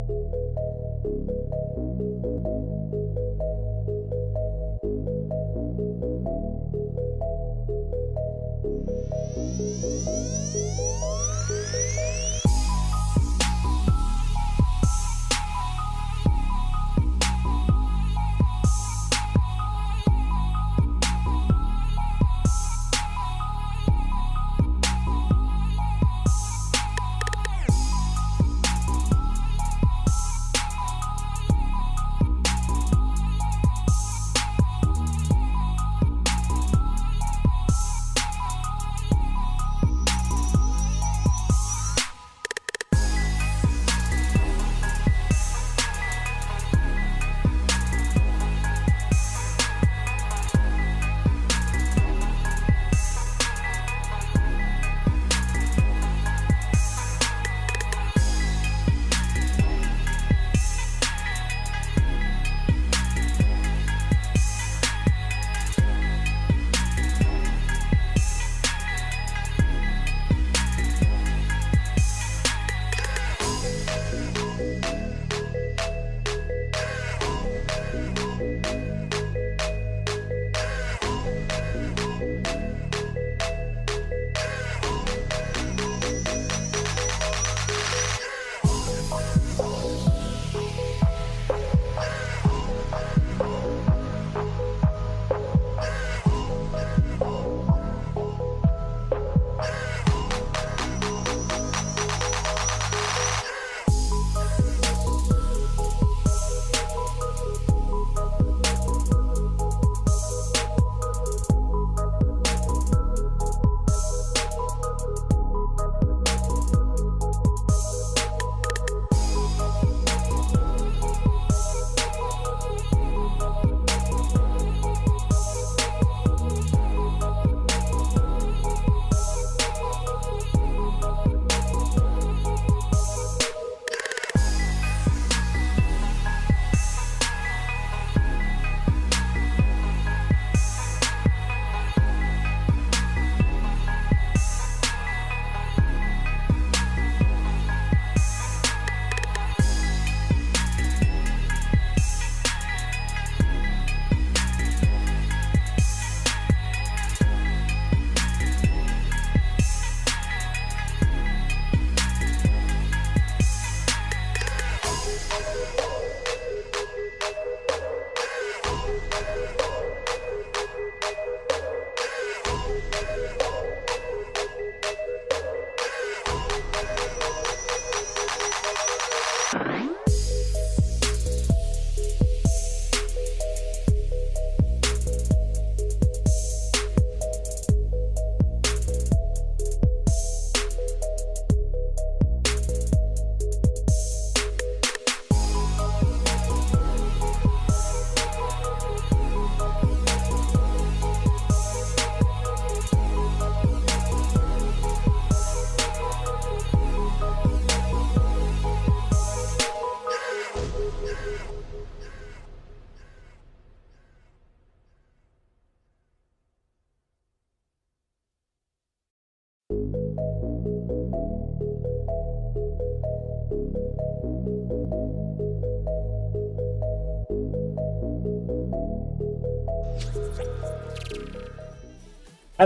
you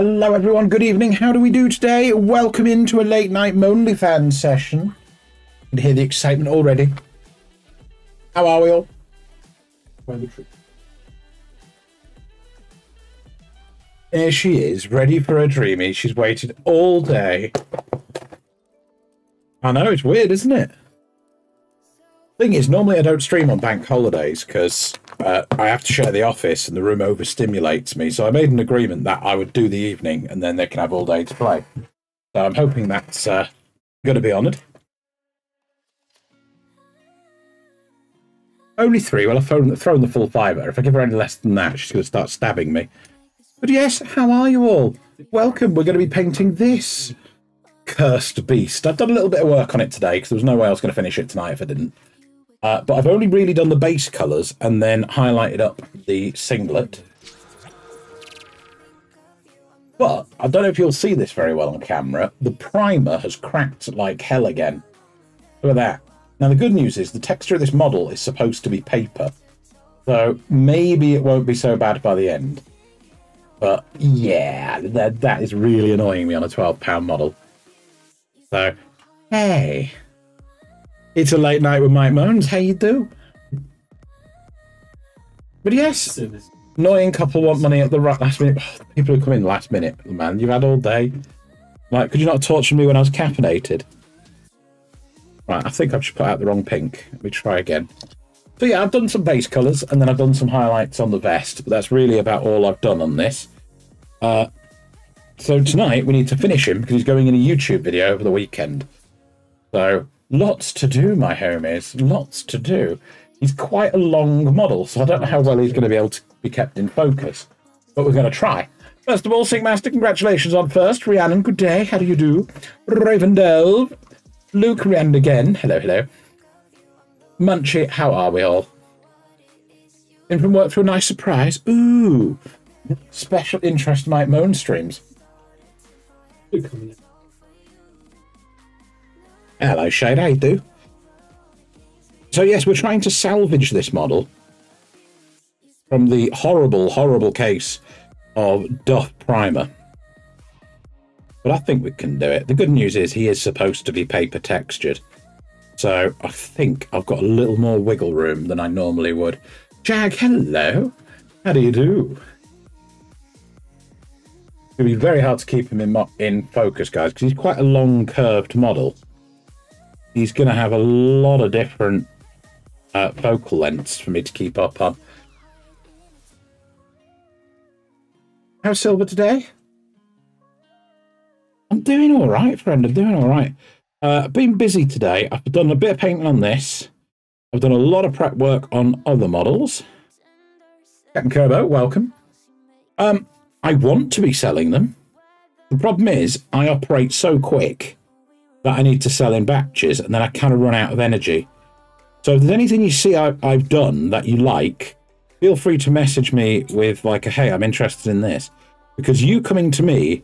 Hello, everyone. Good evening. How do we do today? Welcome into a late night Monly fan session. You can hear the excitement already. How are we all? Here she is, ready for a dreamy. She's waited all day. I know, it's weird, isn't it? Thing is, normally I don't stream on bank holidays because uh, I have to share the office and the room overstimulates me. So I made an agreement that I would do the evening and then they can have all day to play. So I'm hoping that's uh, going to be honoured. Only three. Well, I've thrown, thrown the full five at her. If I give her any less than that, she's going to start stabbing me. But yes, how are you all? Welcome. We're going to be painting this cursed beast. I've done a little bit of work on it today because there was no way I was going to finish it tonight if I didn't. Uh, but I've only really done the base colours and then highlighted up the singlet. But I don't know if you'll see this very well on camera. The primer has cracked like hell again. Look at that. Now, the good news is the texture of this model is supposed to be paper. So maybe it won't be so bad by the end. But yeah, that, that is really annoying me on a £12 model. So, hey. It's a late night with Mike Moans. How you do? But yes, annoying couple want money at the right last minute. People who come in last minute, man. You've had all day. Like, could you not torture me when I was caffeinated? Right, I think I've just put out the wrong pink. Let me try again. So yeah, I've done some base colours and then I've done some highlights on the vest, but that's really about all I've done on this. Uh, so tonight we need to finish him because he's going in a YouTube video over the weekend. So lots to do, my homies, lots to do. He's quite a long model, so I don't know how well he's going to be able to be kept in focus, but we're going to try. First of all, Sinkmaster, congratulations on first. Rhiannon, good day. How do you do? Ravendell, Luke Rand again. Hello, hello. Munchie, how are we all? In from work for a nice surprise. Ooh. Special interest Mike Moan streams. Hello, Shade. How you do? So yes, we're trying to salvage this model from the horrible, horrible case of Duff Primer. But I think we can do it. The good news is he is supposed to be paper textured. So I think I've got a little more wiggle room than I normally would. Jag, hello. How do you do? It'll be very hard to keep him in, in focus, guys, because he's quite a long curved model. He's going to have a lot of different uh, focal lengths for me to keep up on. How's Silver today? I'm doing all right, friend. I'm doing all right. Uh, I've been busy today. I've done a bit of painting on this. I've done a lot of prep work on other models. Captain Kerbo, welcome. Um, I want to be selling them. The problem is I operate so quick that I need to sell in batches and then I kind of run out of energy. So if there's anything you see I, I've done that you like, feel free to message me with like a, hey, I'm interested in this. Because you coming to me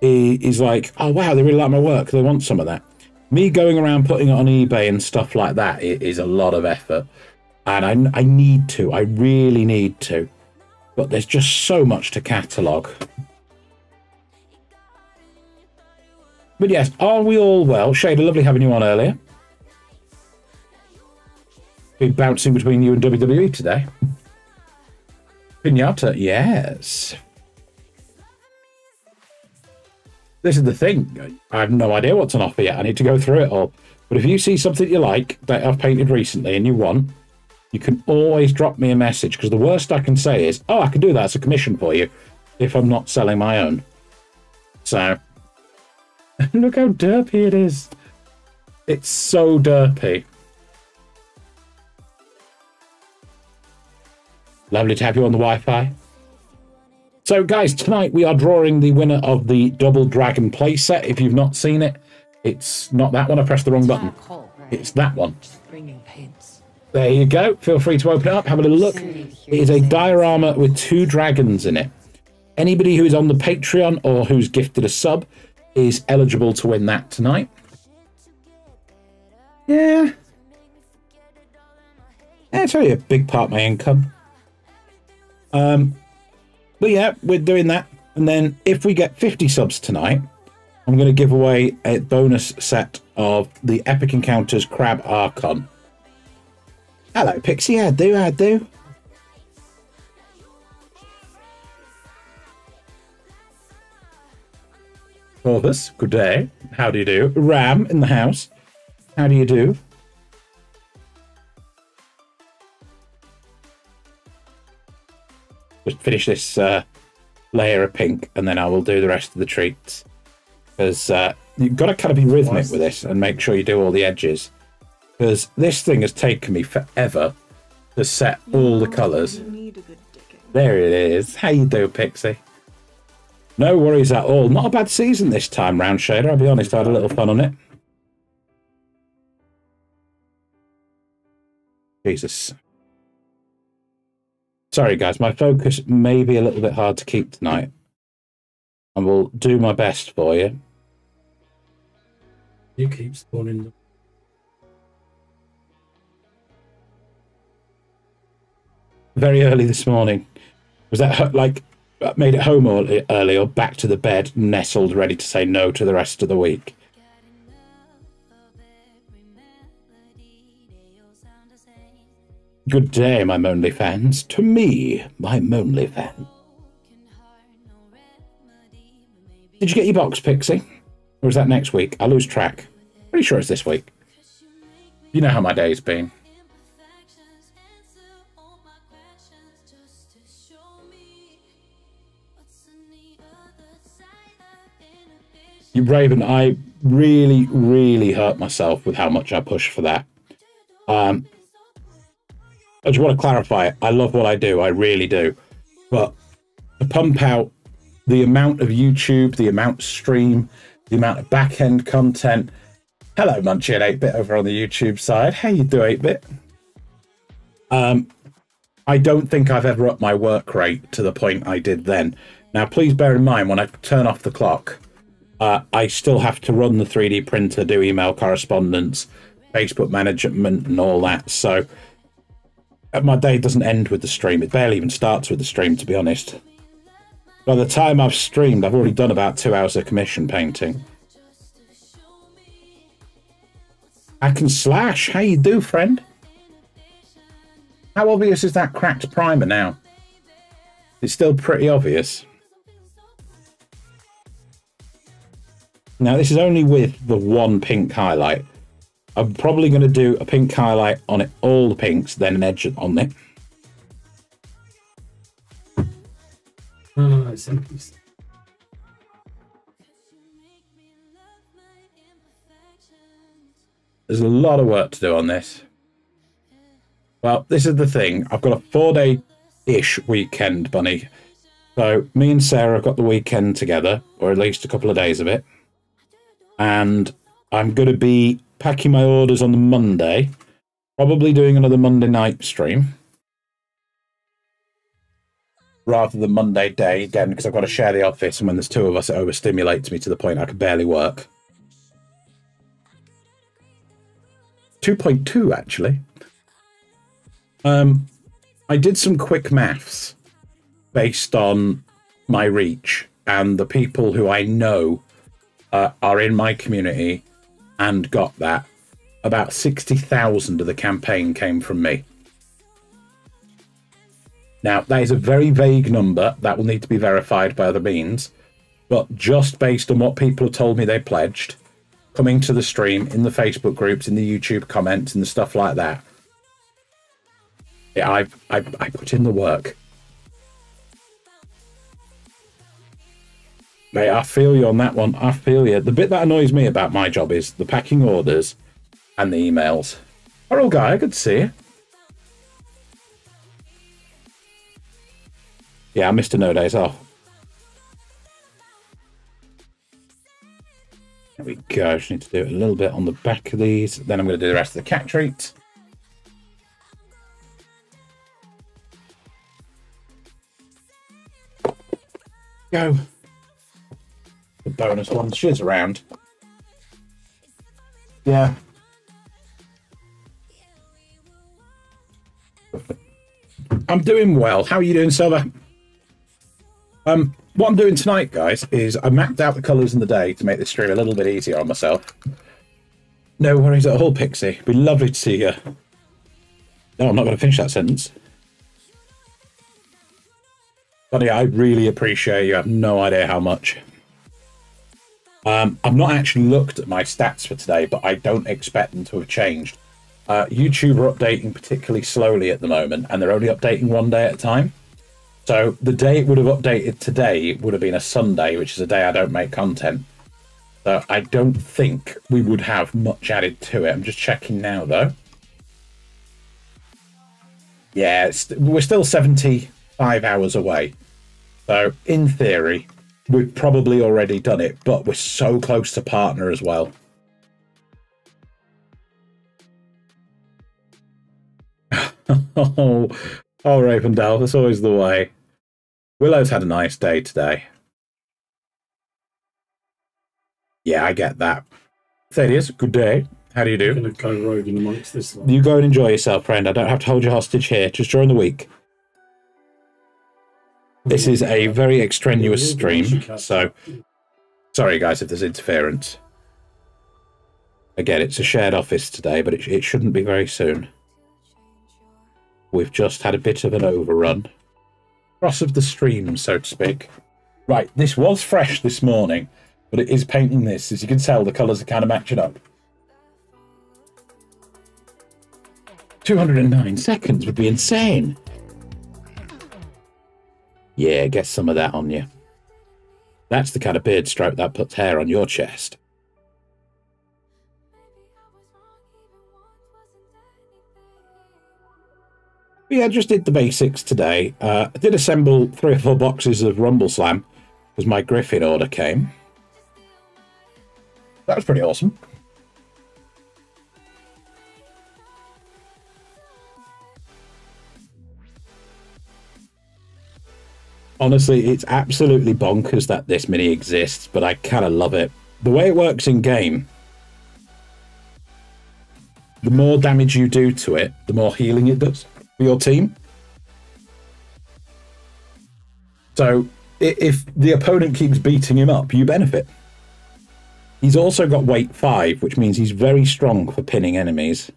is like, oh wow, they really like my work. They want some of that. Me going around putting it on eBay and stuff like that is a lot of effort. And I, I need to, I really need to. But there's just so much to catalogue. But yes, are we all well? Shader, lovely having you on earlier. Been bouncing between you and WWE today. Pinata, yes. This is the thing. I have no idea what's on offer yet. I need to go through it all. But if you see something you like that I've painted recently and you want, you can always drop me a message because the worst I can say is, oh, I can do that as a commission for you if I'm not selling my own. So, look how derpy it is. It's so derpy. Lovely to have you on the Wi-Fi. So, guys, tonight we are drawing the winner of the Double Dragon playset. If you've not seen it, it's not that one. I pressed the wrong button. It's that one. There you go. Feel free to open it up, have a little look. It is a diorama with two dragons in it. Anybody who is on the Patreon or who's gifted a sub is eligible to win that tonight. Yeah. That's only a big part of my income. Um, but yeah, we're doing that. And then if we get 50 subs tonight, I'm going to give away a bonus set of the Epic Encounters Crab Archon. Hello, Pixie. How do? How do? Corvus, good day. How do you do? Ram in the house. How do you do? just finish this uh, layer of pink and then I will do the rest of the treats. Because uh, you've got to kind of be rhythmic with this and make sure you do all the edges. Because this thing has taken me forever to set all the colours. There it is. How you do, Pixie? No worries at all. Not a bad season this time round, Shader. I'll be honest, I had a little fun on it. Jesus. Sorry, guys. My focus may be a little bit hard to keep tonight. I will do my best for you. You keep spawning them. Very early this morning. Was that like uh, made it home early or back to the bed, nestled, ready to say no to the rest of the week? Good day, my Monly fans. To me, my Monly fan. Did you get your box, Pixie? Or is that next week? I lose track. Pretty sure it's this week. You know how my day's been. Raven, I really, really hurt myself with how much I pushed for that. Um, I just want to clarify, I love what I do, I really do. But to pump out the amount of YouTube, the amount of stream, the amount of back end content. Hello, Munchie and 8-Bit over on the YouTube side. How you do, 8-Bit? Um, I don't think I've ever upped my work rate to the point I did then. Now, please bear in mind, when I turn off the clock, uh, I still have to run the 3D printer, do email correspondence, Facebook management, and all that. So my day doesn't end with the stream. It barely even starts with the stream, to be honest. By the time I've streamed, I've already done about two hours of commission painting. I can slash. How you do, friend? How obvious is that cracked primer now? It's still pretty obvious. Now, this is only with the one pink highlight. I'm probably going to do a pink highlight on it, all the pinks, then an edge on it. Oh, There's a lot of work to do on this. Well, this is the thing. I've got a four-day-ish weekend, Bunny. So me and Sarah have got the weekend together, or at least a couple of days of it. And I'm going to be packing my orders on the Monday. Probably doing another Monday night stream. Rather than Monday day, again, because I've got to share the office, and when there's two of us, it overstimulates me to the point I can barely work. 2.2, actually. Um, I did some quick maths based on my reach and the people who I know uh, are in my community and got that, about 60,000 of the campaign came from me. Now, that is a very vague number. That will need to be verified by other means. But just based on what people have told me they pledged, coming to the stream, in the Facebook groups, in the YouTube comments, and the stuff like that, yeah, I, I, I put in the work. Mate, I feel you on that one. I feel you. The bit that annoys me about my job is the packing orders and the emails. Oral guy, good to see you. Yeah, I missed a no days off. There we go. I Just need to do a little bit on the back of these. Then I'm going to do the rest of the cat treat. Go the bonus one. She's around. Yeah. I'm doing well. How are you doing, Silver? Um, what I'm doing tonight, guys, is I mapped out the colours in the day to make this stream a little bit easier on myself. No worries at all, Pixie. It'd be lovely to see you. No, I'm not going to finish that sentence. Buddy, I really appreciate you. I have no idea how much. Um, I've not actually looked at my stats for today, but I don't expect them to have changed. Uh, YouTube are updating particularly slowly at the moment, and they're only updating one day at a time. So the day it would have updated today would have been a Sunday, which is a day I don't make content. So I don't think we would have much added to it. I'm just checking now, though. Yeah, we're still 75 hours away. So in theory, we've probably already done it, but we're so close to partner as well. oh, oh, Ravendale, that's always the way. Willow's had a nice day today. Yeah, I get that. Thaddeus, good day. How do you do? I'm going to go roving amongst this. You go and enjoy yourself, friend. I don't have to hold you hostage here. Just during the week. This is a very extraneous stream, so sorry guys if there's interference. Again, it's a shared office today, but it, it shouldn't be very soon. We've just had a bit of an overrun. Cross of the stream, so to speak. Right, this was fresh this morning, but it is painting this. As you can tell, the colours are kind of matching up. 209 seconds would be insane. Yeah, get some of that on you. That's the kind of beard stroke that puts hair on your chest. But yeah, just did the basics today. Uh, I did assemble three or four boxes of Rumbleslam because my Griffin order came. That was pretty awesome. Honestly, it's absolutely bonkers that this mini exists, but I kind of love it. The way it works in game, the more damage you do to it, the more healing it does for your team. So if the opponent keeps beating him up, you benefit. He's also got weight 5, which means he's very strong for pinning enemies.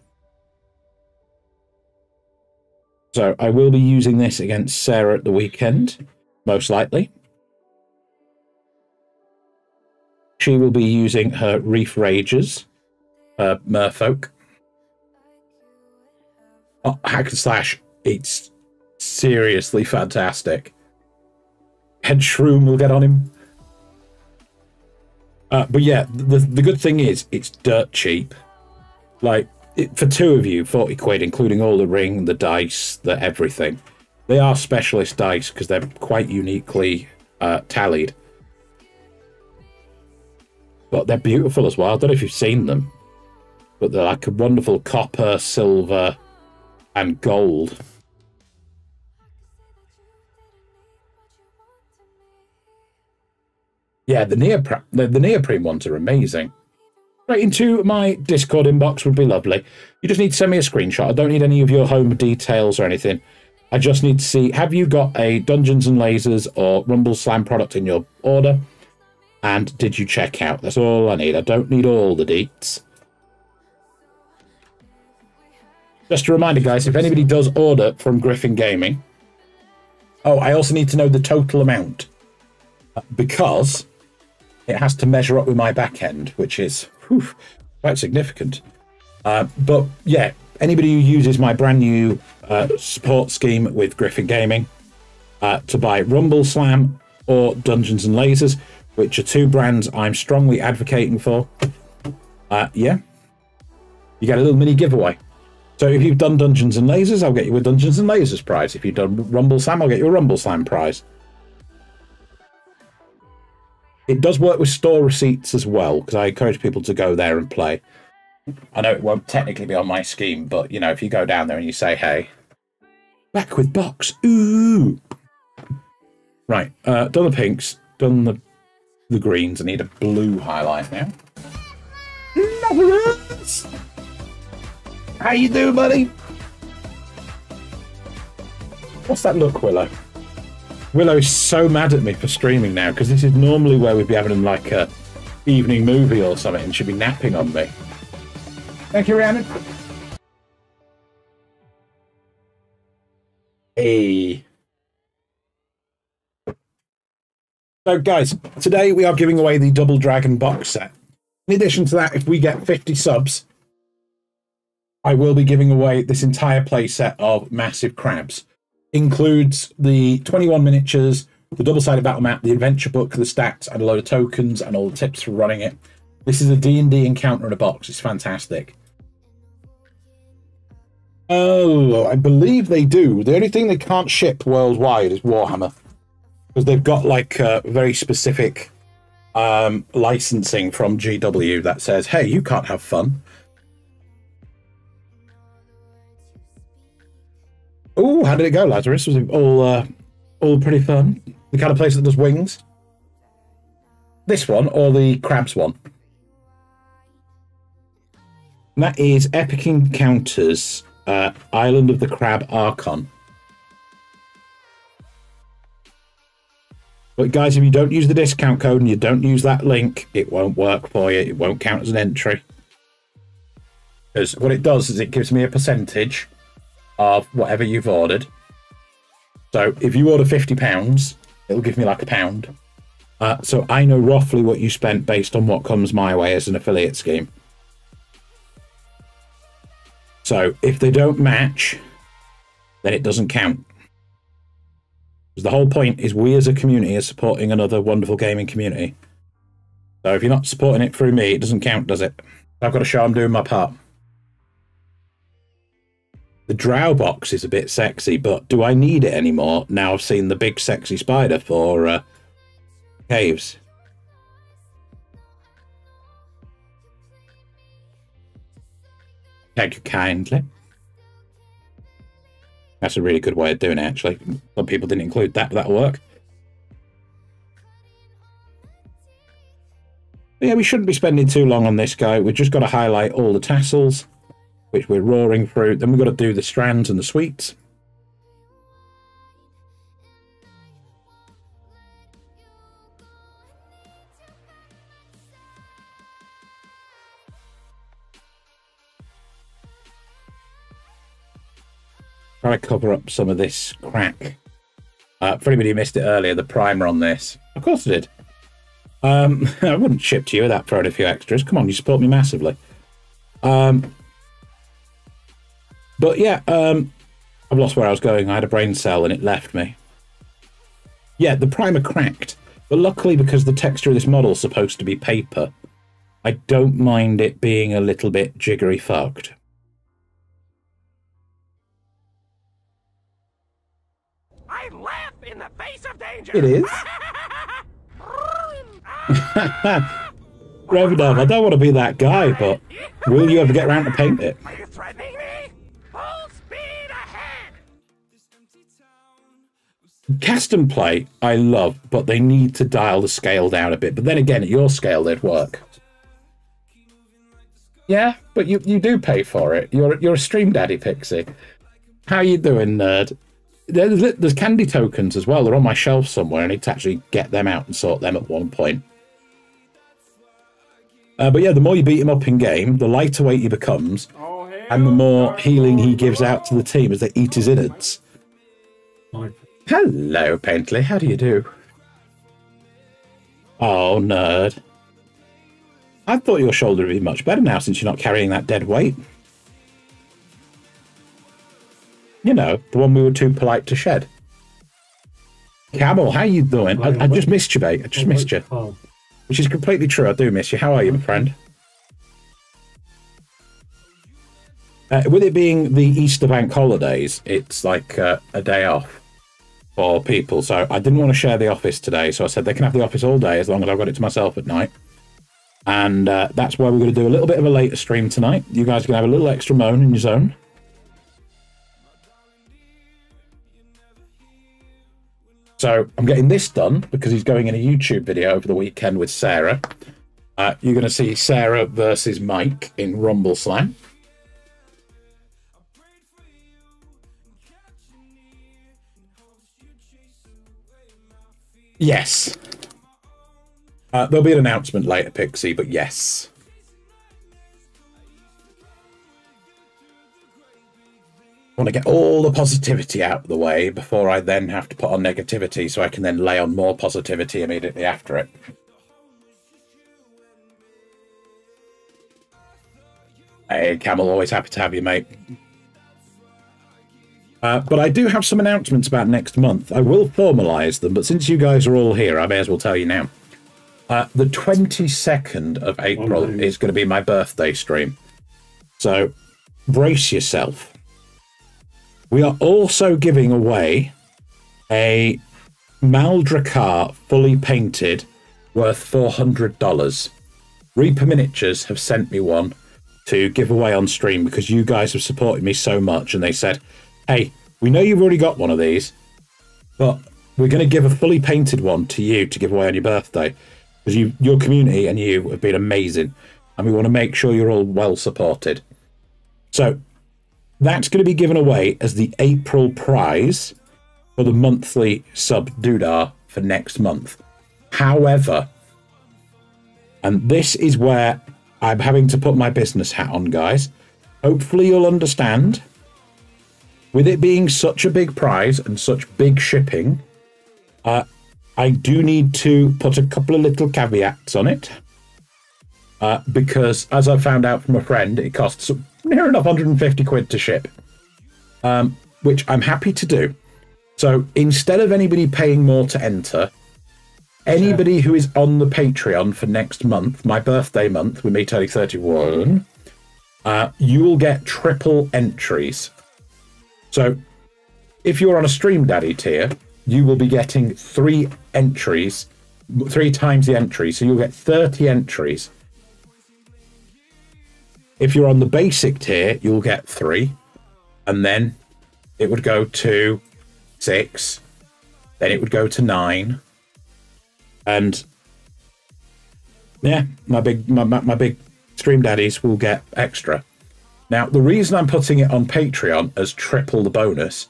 So I will be using this against Sarah at the weekend, most likely. She will be using her Reef Rages, uh, Merfolk. Oh, hack and slash, it's seriously fantastic. Head Shroom will get on him. Uh, but yeah, the the good thing is it's dirt cheap. Like it, for two of you, forty quid, including all the ring, the dice, the everything. They are specialist dice because they're quite uniquely uh, tallied. But they're beautiful as well. I don't know if you've seen them, but they're like a wonderful copper, silver, and gold. Yeah, the neoprene, the, the neoprene ones are amazing. Right into my Discord inbox would be lovely. You just need to send me a screenshot. I don't need any of your home details or anything. I just need to see, have you got a Dungeons and Lasers or Rumbleslam product in your order? And did you check out? That's all I need. I don't need all the deets. Just a reminder, guys, if anybody does order from Griffin Gaming, oh, I also need to know the total amount because it has to measure up with my back end, which is whew, quite significant. Uh, but yeah, anybody who uses my brand new uh, support scheme with Griffin Gaming uh, to buy Rumbleslam or Dungeons and Lasers, which are two brands I'm strongly advocating for, uh, yeah, you get a little mini giveaway. So if you've done Dungeons and Lasers, I'll get you a Dungeons and Lasers prize. If you've done Rumbleslam, I'll get you a Rumbleslam prize. It does work with store receipts as well, because I encourage people to go there and play. I know it won't technically be on my scheme, but you know, if you go down there and you say, "Hey, back with box," ooh, right, uh, done the pinks, done the the greens. I need a blue highlight now. How you doing, buddy? What's that look, Willow? Willow is so mad at me for streaming now because this is normally where we'd be having like a evening movie or something and she'd be napping on me. Thank you, Rhiannon. Hey. So, guys, today we are giving away the Double Dragon box set. In addition to that, if we get 50 subs, I will be giving away this entire playset of massive crabs. Includes the 21 miniatures, the double-sided battle map, the adventure book, the stats, and a load of tokens and all the tips for running it. This is a D&D encounter in a box. It's fantastic. Oh, I believe they do. The only thing they can't ship worldwide is Warhammer. Because they've got like a very specific um, licensing from GW that says, hey, you can't have fun. Oh, how did it go, Lazarus? Was it all uh, all pretty fun? The kind of place that does wings? This one or the crabs one? And that is Epic Encounters uh, Island of the Crab Archon. But guys, if you don't use the discount code and you don't use that link, it won't work for you. It won't count as an entry. Because what it does is it gives me a percentage of whatever you've ordered. So if you order £50, it'll give me like a pound. Uh, so I know roughly what you spent based on what comes my way as an affiliate scheme. So if they don't match, then it doesn't count. Because the whole point is we as a community are supporting another wonderful gaming community. So if you're not supporting it through me, it doesn't count, does it? I've got to show I'm doing my part. The drow box is a bit sexy, but do I need it anymore now I've seen the big sexy spider for uh, caves? Thank you kindly. That's a really good way of doing it, actually. Some people didn't include that, but that'll work. But yeah, we shouldn't be spending too long on this guy. We've just got to highlight all the tassels, which we're roaring through. Then we've got to do the strands and the sweets. Try to cover up some of this crack. Uh, for anybody who missed it earlier, the primer on this. Of course I did. Um, I wouldn't ship to you without throwing a few extras. Come on, you support me massively. Um, but yeah, um, I've lost where I was going. I had a brain cell and it left me. Yeah, the primer cracked. But luckily, because the texture of this model is supposed to be paper, I don't mind it being a little bit jiggery fucked. Face of danger. It is. Revenant, I don't want to be that guy, but will you ever get around to paint it? Are you threatening me? Full speed ahead. Cast and play, I love, but they need to dial the scale down a bit. But then again, at your scale, they'd work. Yeah, but you, you do pay for it. You're you're a stream daddy, Pixie. How you doing, nerd? There's, there's candy tokens as well. They're on my shelf somewhere. I need to actually get them out and sort them at one point. Uh, but yeah, the more you beat him up in game, the lighter weight he becomes, and the more healing he gives out to the team as they eat his innards. Hello, Paintley. How do you do? Oh, nerd. I thought your shoulder would be much better now since you're not carrying that dead weight. You know, the one we were too polite to shed. Camel, how you doing? I, I just missed you, mate. I just missed you. Which is completely true. I do miss you. How are you, my friend? Uh, with it being the Easter bank holidays, it's like uh, a day off for people. So I didn't want to share the office today. So I said they can have the office all day as long as I've got it to myself at night. And uh, that's why we're going to do a little bit of a later stream tonight. You guys can have a little extra moan in your zone. So I'm getting this done because he's going in a YouTube video over the weekend with Sarah. Uh, you're going to see Sarah versus Mike in Rumbleslam. Yes. Uh, there'll be an announcement later, Pixie, but yes. Want to get all the positivity out of the way before I then have to put on negativity so I can then lay on more positivity immediately after it. Hey, Camel, always happy to have you, mate. Uh, but I do have some announcements about next month. I will formalise them, but since you guys are all here, I may as well tell you now. Uh, the 22nd of April oh, is going to be my birthday stream. So brace yourself. We are also giving away a Maldrakar fully painted worth $400. Reaper Miniatures have sent me one to give away on stream because you guys have supported me so much and they said, hey, we know you've already got one of these, but we're going to give a fully painted one to you to give away on your birthday because you, your community and you have been amazing, and we want to make sure you're all well supported. So that's going to be given away as the April prize for the monthly sub doodah for next month. However, and this is where I'm having to put my business hat on, guys. Hopefully, you'll understand. With it being such a big prize and such big shipping, uh, I do need to put a couple of little caveats on it. Uh, because, as I found out from a friend, it costs near enough 150 quid to ship, um, which I'm happy to do. So instead of anybody paying more to enter, anybody who is on the Patreon for next month, my birthday month, with me turning 31, uh, you will get triple entries. So if you're on a Stream Daddy tier, you will be getting three entries, three times the entry. So you'll get 30 entries. If you're on the basic tier, you'll get three. And then it would go to six. Then it would go to nine. And yeah, my big my, my, my big stream daddies will get extra. Now, the reason I'm putting it on Patreon as triple the bonus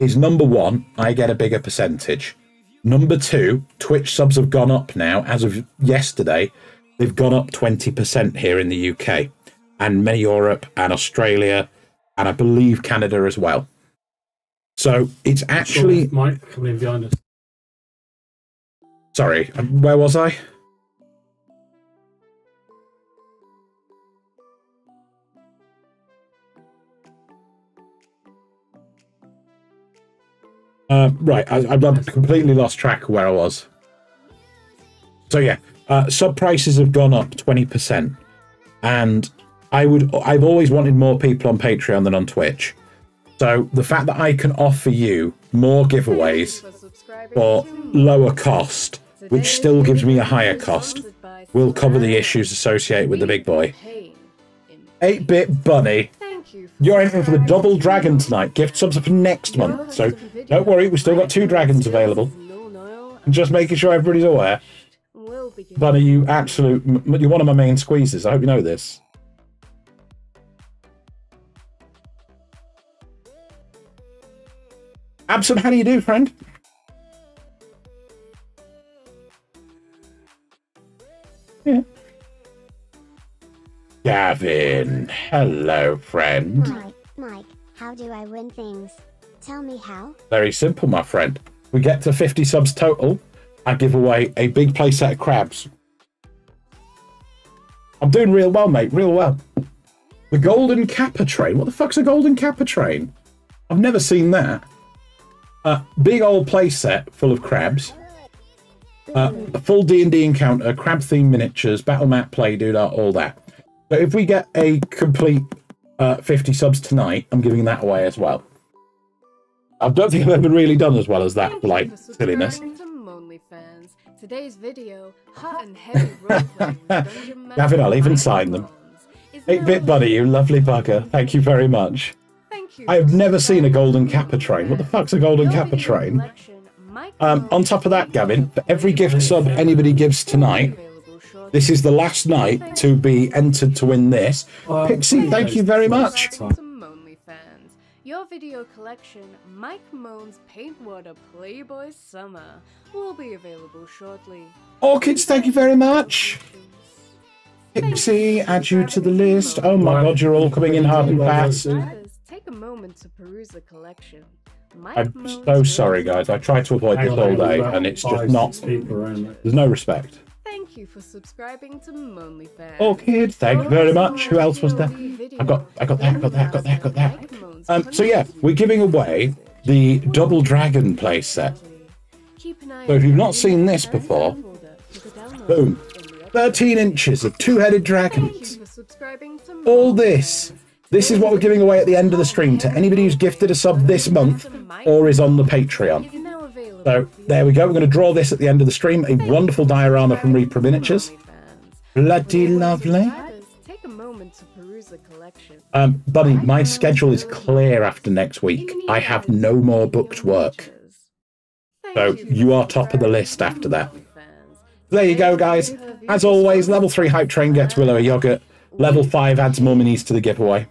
is number one, I get a bigger percentage. Number two, Twitch subs have gone up now. As of yesterday, they've gone up 20% here in the UK and many Europe and Australia and I believe Canada as well. So it's actually. Mike coming in behind us. Sorry, where was I? Uh, right, I, I've completely lost track of where I was. So yeah, uh, sub prices have gone up twenty percent, and I would I've always wanted more people on Patreon than on Twitch. So the fact that I can offer you more giveaways for lower cost, which still gives me a higher cost, will cover the issues associated with the big boy. 8-bit bunny. You're aiming for the double dragon tonight. Gift subs for next month. So don't worry, we've still got two dragons available. I'm just making sure everybody's aware. Bunny, you absolute... You're one of my main squeezes. I hope you know this. Absent, how do you do, friend? Yeah. Gavin, hello, friend. Mike, Mike, how do I win things? Tell me how. Very simple, my friend. We get to 50 subs total. I give away a big playset of crabs. I'm doing real well, mate. Real well. The Golden Kappa train. What the fuck's a Golden Kappa train? I've never seen that. A big old playset full of crabs. Uh, a full D&D encounter, crab-themed miniatures, battle map, play, that, all that. So if we get a complete uh, 50 subs tonight, I'm giving that away as well. I don't think I've ever really done as well as that, like, silliness. Today's video, hot and heavy Gavin, I'll even sign them. 8-bit buddy, you lovely bugger. Thank you very much. I have never seen a golden kappa train. What the fuck's a golden kappa train? Um, on top of that, Gavin, for every gift sub anybody gives tonight, this is the last night to be entered to win this. Pixie, thank you very much. Your video collection, Mike Moan's Paint Water Playboy Summer, will be available shortly. Orchids, thank you very much. Pixie, add you to the list. Oh my god, you're all coming in hard and fast. Take a moment to peruse the collection. Mike I'm so sorry, guys. I tried to avoid this all day, and it's just not. There's no respect. Thank you for subscribing to MonlyFans. Orchid, thank you very much. Who else was there? I got, I got that, got that, got that, got that. Um, so yeah, we're giving away the Double Dragon playset. So if you've not seen this before, boom, 13 inches of two-headed dragons. All this. This is what we're giving away at the end of the stream to anybody who's gifted a sub this month or is on the Patreon. So there we go. We're going to draw this at the end of the stream. A wonderful diorama from Reaper Miniatures. Bloody lovely. Um, buddy, my schedule is clear after next week. I have no more booked work. So you are top of the list after that. There you go, guys. As always, level 3 hype train gets Willow a yogurt. Level 5 adds more minis to the giveaway.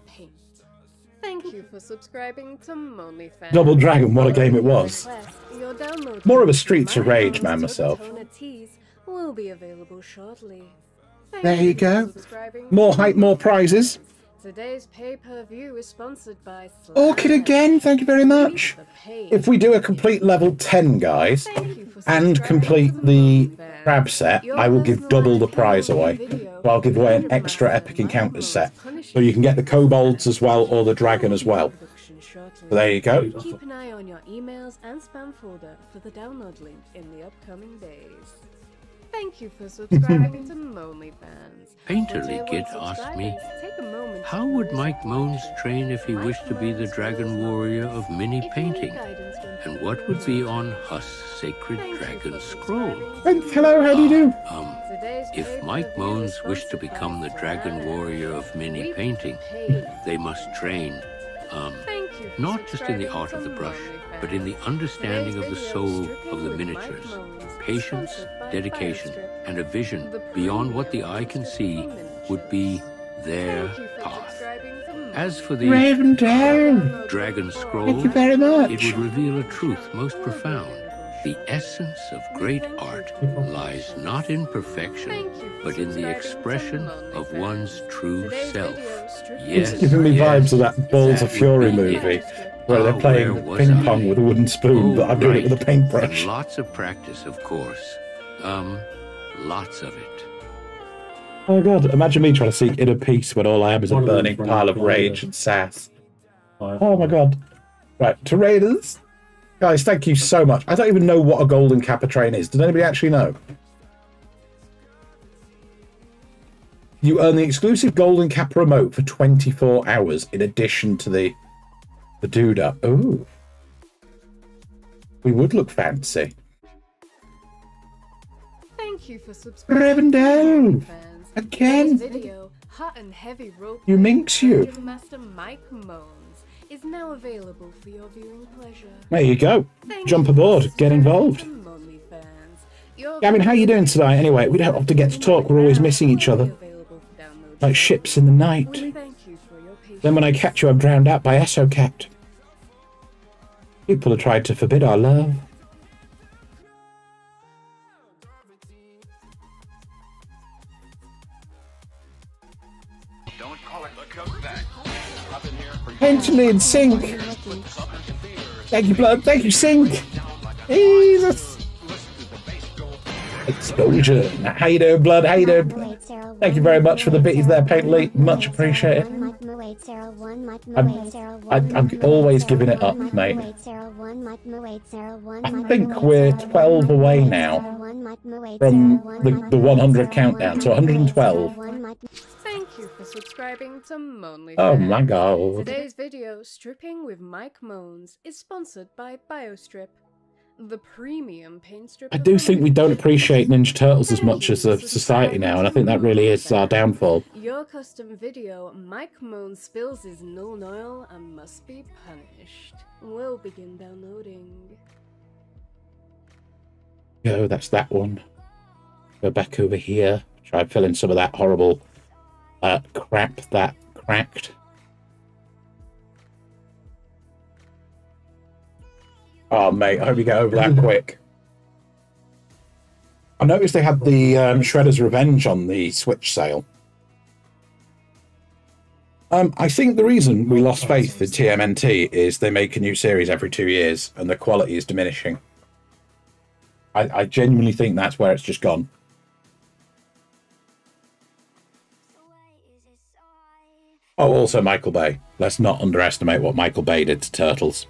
Subscribing to MonlyFans. Double Dragon, what a game it was. Request, your download More of a Streets to of Rage Moans man myself. Will be available shortly. There you go. More hype, more prizes. Today's pay-per-view is sponsored by Orchid Slash. again, thank you very much. If we do a complete level 10, guys, Thank you for and complete the crab set, I will give double the prize away. So I'll give away an extra Epic Encounters set. So you can get the kobolds as well, or the dragon as well. Production shortly. So there you go. Keep an eye on your emails and spam folder for the download link in the upcoming days. Thank you for subscribing to MonlyFans. Painter For tier Kid asked me, take a moment How would Mike Moans train if he Mike wished to be the dragon warrior of mini painting? And what would be on Huss' sacred thank dragon scroll? And hello, how do you do? Um, if Mike Moans wished to become the dragon warrior of mini painting, they must train, um, Thank you for not just in the art of the brush, but in the understanding of the soul of the miniatures, Mike Moans, is patience, dedication, and a vision beyond what the eye can see would be their Thank you for path. As for the Raven. Dragon Scroll, Thank you very it would reveal a truth most profound. Available The essence of great art lies not in perfection, Thank you for but in the expression of one's true self. Yes, It's giving me yes, vibes of that Balls of Fury movie it. where they're Oh, playing where was ping I? pong with a wooden spoon, but I'm doing it with a paintbrush. And lots of practice, of course. Um, lots of it. Oh god, imagine me trying to seek inner peace when all I am is a burning pile of rage and sass. Oh my god. Right, to Raiders. Guys, thank you so much. I don't even know what a golden kappa train is. Does anybody actually know? You earn the exclusive golden kappa remote for 24 hours in addition to the the doodah. Ooh. We would look fancy. Thank you for subscribing. Raven to down. fans. Again. Video, hot and heavy rope. You minx you. Master Mike is now available for your viewing pleasure. There you go. Thank Jump you aboard. Get involved. I mean, how you doing today? Anyway, we don't have to get to talk. We're always missing each other. be available for download Like ships in the night. We thank you for your patience. Then when I catch you, I'm drowned out by Esocat. People have tried to forbid our love. Mentally in sync. Thank you, blood. Thank you, sync. Jesus. Exposure. You doing, blood? How you doing? Thank you very much for the bitties there, Paintley. Much appreciated. I'm- I- I'm always giving it up, mate. I think we're 12 away now from the, the 100 countdown, so 112. Thank you for subscribing to MonlyFans. Oh my god. Today's video, Stripping with Mike Moans, is sponsored by Biostrip, the premium paint strip. I do think we don't appreciate Ninja Turtles as much as a society now, and I think that really is our downfall. Your custom video, Mike Moans spills his null oil and must be punished. We'll begin downloading. Go, that's that one. Go back over here. Try filling some of that horrible uh, crap that cracked. Oh, mate, I hope you get over that quick. I noticed they had the um, Shredder's Revenge on the Switch sale. Um, I think the reason we lost faith in TMNT is they make a new series every two years and the quality is diminishing. I, I genuinely think that's where it's just gone. Oh, also Michael Bay. Let's not underestimate what Michael Bay did to Turtles.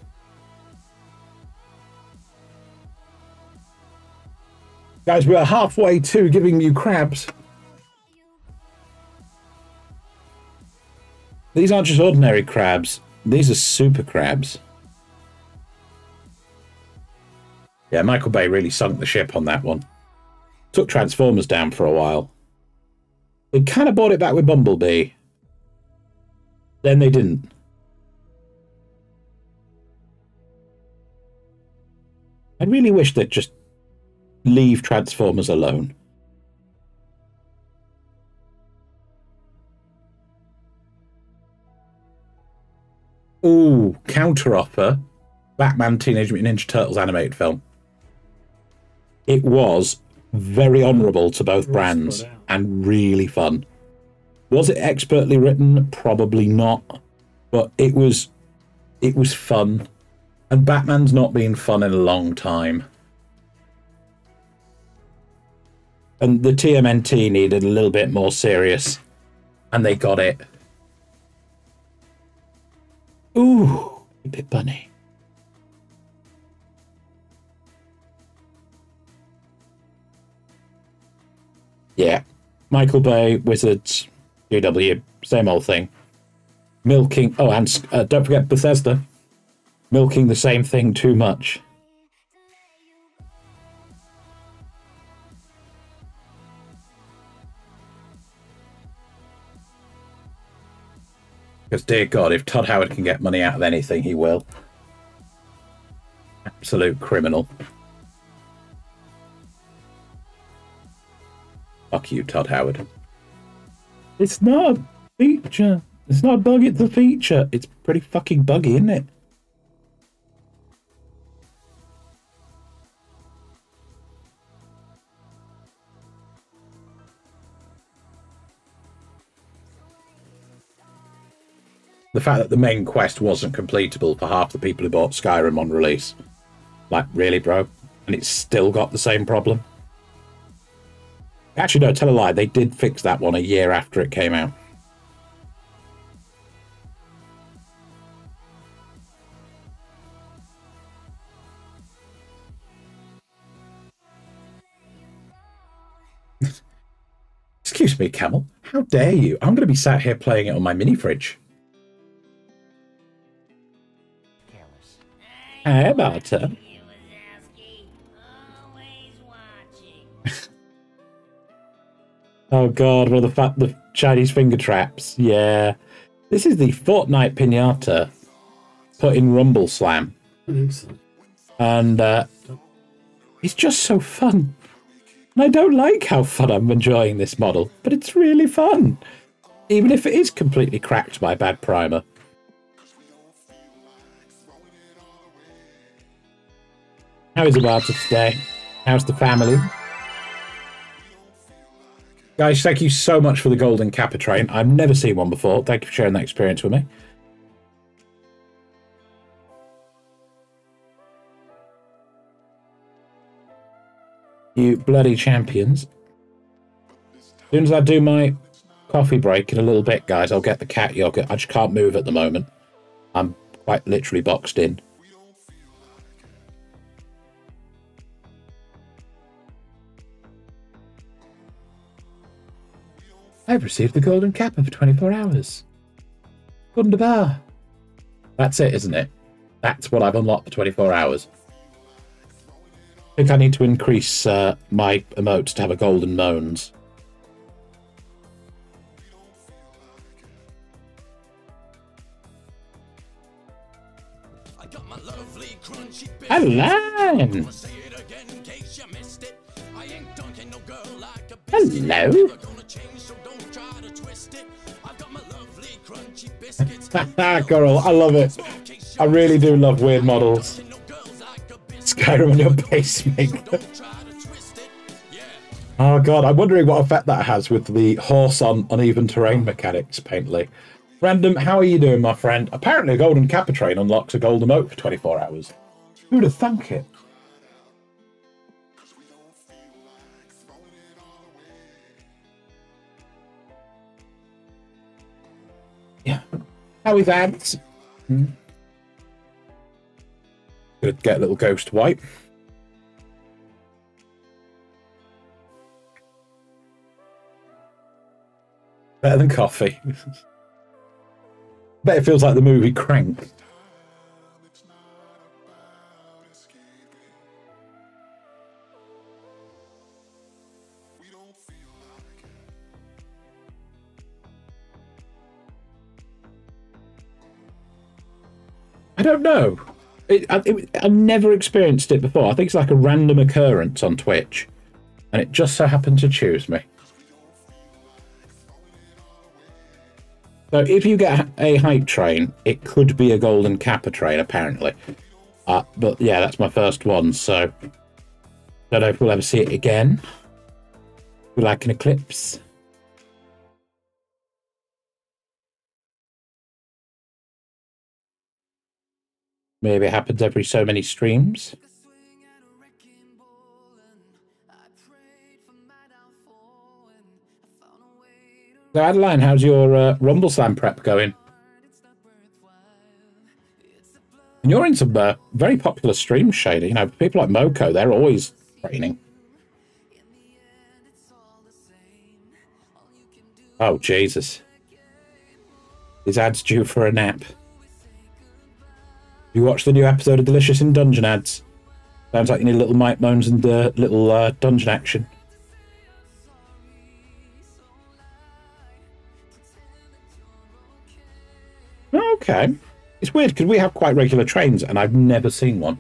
Guys, we are halfway to giving you crabs. These aren't just ordinary crabs. These are super crabs. Yeah, Michael Bay really sunk the ship on that one. Took Transformers down for a while. They kind of brought it back with Bumblebee. Then they didn't. I really wish they'd just leave Transformers alone. Ooh, counteroffer Batman Teenage Mutant Ninja Turtles animated film. It was very honourable to both brands uh, and really fun. Was it expertly written? Probably not, but it was it was fun. And Batman's not been fun in a long time. And the TMNT needed a little bit more serious, and they got it. Ooh, a bit bunny. Yeah, Michael Bay, Wizards, UW, same old thing. Milking. Oh, and uh, don't forget Bethesda. Milking the same thing too much. Because, dear God, if Todd Howard can get money out of anything, he will. Absolute criminal. Fuck you, Todd Howard. It's not a feature. It's not a bug, it's a feature. It's pretty fucking buggy, isn't it? The fact that the main quest wasn't completable for half the people who bought Skyrim on release. Like, really, bro? And it's still got the same problem? Actually, no, tell a lie. They did fix that one a year after it came out. Excuse me, Camel. How dare you? I'm going to be sat here playing it on my mini fridge. Hey, Marta. Oh god, well the fact the Chinese finger traps. Yeah. This is the Fortnite pinata put in Rumbleslam. And uh, it's just so fun. And I don't like how fun I'm enjoying this model, but it's really fun. Even if it is completely cracked by bad primer. How is Ibarta today? How's the family? Guys, thank you so much for the golden Kappa train. I've never seen one before. Thank you for sharing that experience with me. You bloody champions. As soon as I do my coffee break in a little bit, guys, I'll get the cat yogurt. I just can't move at the moment. I'm quite literally boxed in. I've received the golden kappa for 24 hours. Wunderbar. That's it, isn't it? That's what I've unlocked for 24 hours. I think I need to increase uh, my emotes to have a golden moans. Hello. Hello. Coral, I love it. I really do love weird models. Skyrim on your pacemaker. oh god, I'm wondering what effect that has with the horse on uneven terrain mechanics, Paintly. Random, how are you doing, my friend? Apparently, a golden kappa train unlocks a golden emote for 24 hours. Who'd have thunk it? Yeah. How is ants? Hmm. Gonna get a little ghost wipe. Better than coffee. Bet it feels like the movie Crank. I don't know. It, I, it, I've never experienced it before. I think it's like a random occurrence on Twitch, and it just so happened to choose me. So if you get a hype train, it could be a golden kappa train, apparently. Uh, but yeah, that's my first one, so don't know if we'll ever see it again. We like an eclipse. Maybe it happens every so many streams. So Adeline, how's your uh, Rumbleslam prep going? And you're in some uh, very popular streams, Shady. You know, people like Moko, they're always training. Oh, Jesus. His ad's due for a nap. You watch the new episode of Delicious in Dungeon Ads? Sounds like you need little Mike Moans and uh, little uh, dungeon action. Okay. It's weird because we have quite regular trains and I've never seen one.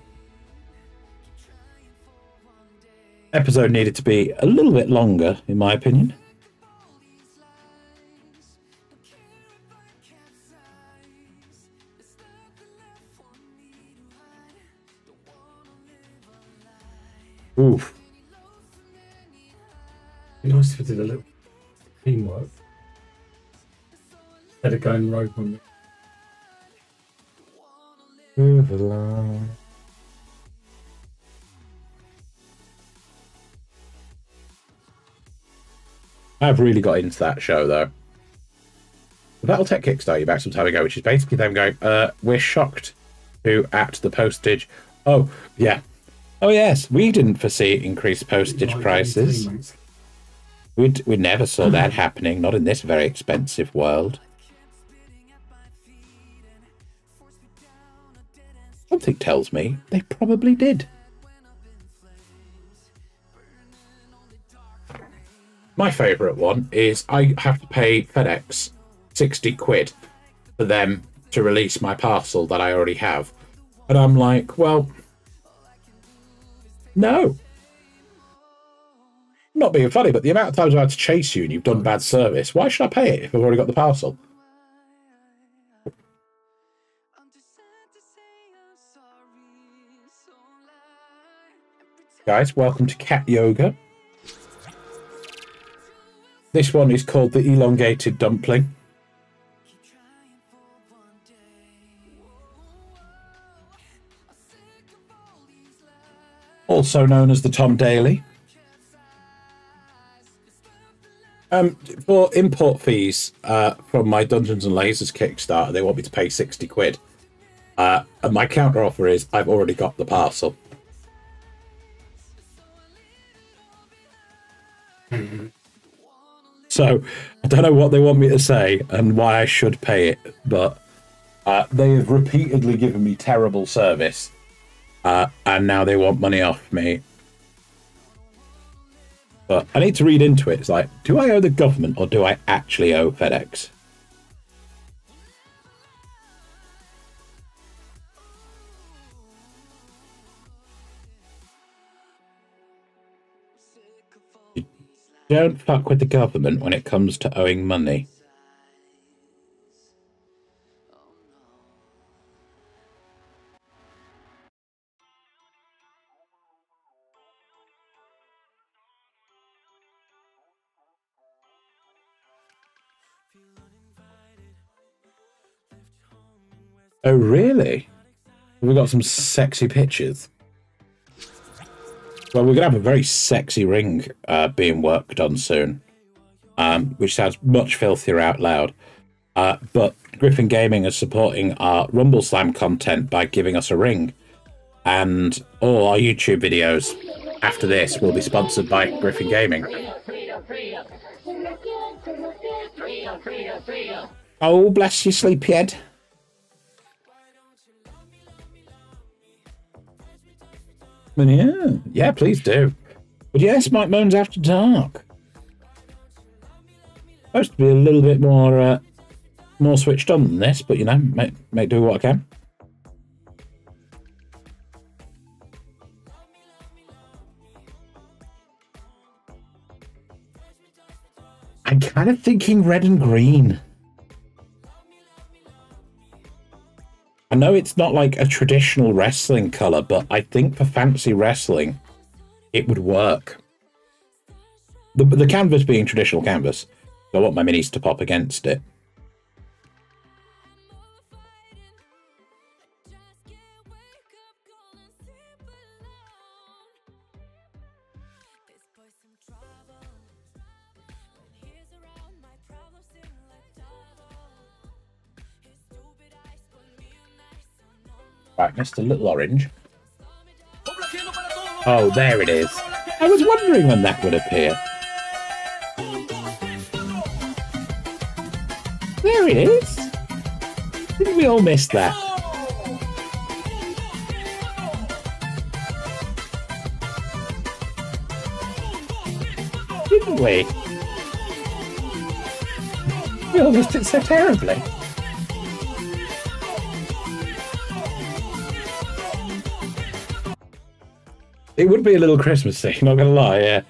Episode needed to be a little bit longer, in my opinion. Oof. Be nice if we did a little teamwork. Instead of going rogue on me. I've really got into that show though. The Battletech Kickstarter you back some time ago, which is basically them going, uh, we're shocked to at the postage. Oh, yeah. Oh, yes, we didn't foresee increased postage prices. We we never saw that hmm. happening, not in this very expensive world. Something tells me they probably did. My favourite one is I have to pay FedEx 60 quid for them to release my parcel that I already have. And I'm like, well, no. Not being funny, but the amount of times I've had to chase you and you've done bad service, why should I pay it if I've already got the parcel? Guys, welcome to Cat Yoga. This one is called the elongated dumpling. Also known as the Tom Daley. Um, for import fees uh, from my Dungeons and Lasers Kickstarter, they want me to pay 60 quid. Uh, and my counter offer is I've already got the parcel. So I don't know what they want me to say and why I should pay it, but uh, they have repeatedly given me terrible service, uh, and now they want money off me. But I need to read into it. It's like, do I owe the government or do I actually owe FedEx? Don't fuck with the government when it comes to owing money. Oh, really? We've got some sexy pictures. Well, we're going to have a very sexy ring uh, being worked on soon, um, which sounds much filthier out loud. Uh, but Griffin Gaming is supporting our Rumbleslam content by giving us a ring. And all our YouTube videos after this will be sponsored by Griffin Gaming. Oh, bless you, sleepyhead. But yeah, yeah, please do. But yes, Mike Moans After Dark. Supposed to be a little bit more uh, more switched on than this, but you know, make, make do what I can. I'm kind of thinking red and green. Know it's not like a traditional wrestling color, but I think for fancy wrestling, it would work. The, the canvas being traditional canvas, I want my minis to pop against it. Right, Mr. Little Orange. Oh, there it is. I was wondering when that would appear. There it is. Didn't we all miss that? Didn't we? We all missed it so terribly. It would be a little Christmassy, not gonna lie, yeah.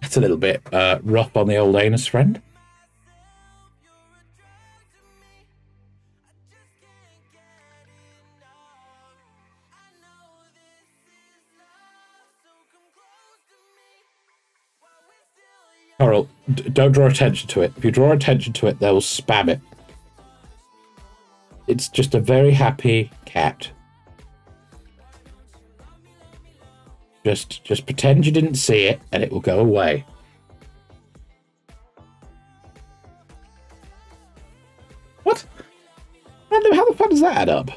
That's a little bit uh, rough on the old anus friend. Coral, don't draw attention to it. If you draw attention to it, they'll spam it. It's just a very happy cat. Just just pretend you didn't see it and it will go away. What? How the fuck does that add up?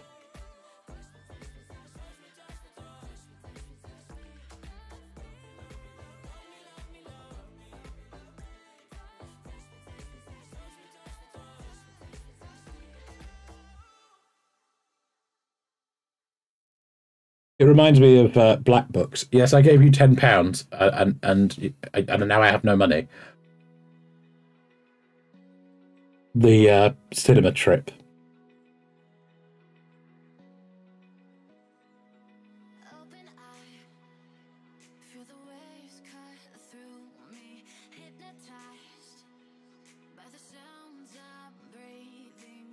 It reminds me of uh, Black Books. Yes, I gave you ten pounds, uh, and and and now I have no money. The uh, cinema trip.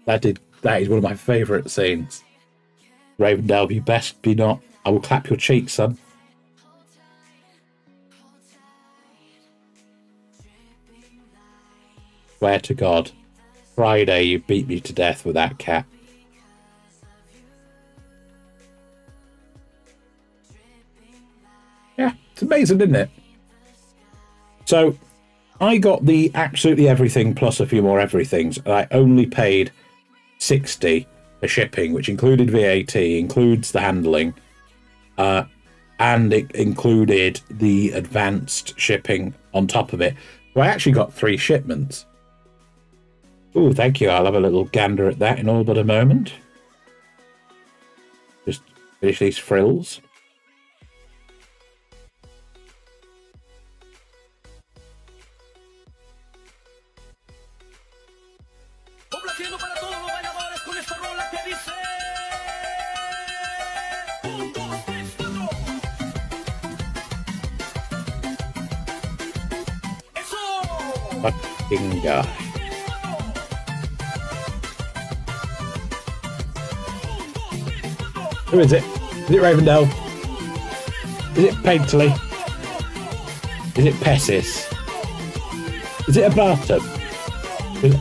That did. That is one of my favourite scenes. Raven Ravendale, you best be not. I will clap your cheek, son. Swear to God. Friday, you beat me to death with that cat. Yeah, it's amazing, isn't it? So, I got the absolutely everything plus a few more everythings, and I only paid 60 for shipping, which included VAT, includes the handling, uh, and it included the advanced shipping on top of it. So I actually got three shipments. Oh, thank you. I'll have a little gander at that in all but a moment. Just finish these frills. Fucking guy. Ah, who is it? Is it Ravendell? Is it Paisley? Is it Pessis? Is it a bathtub?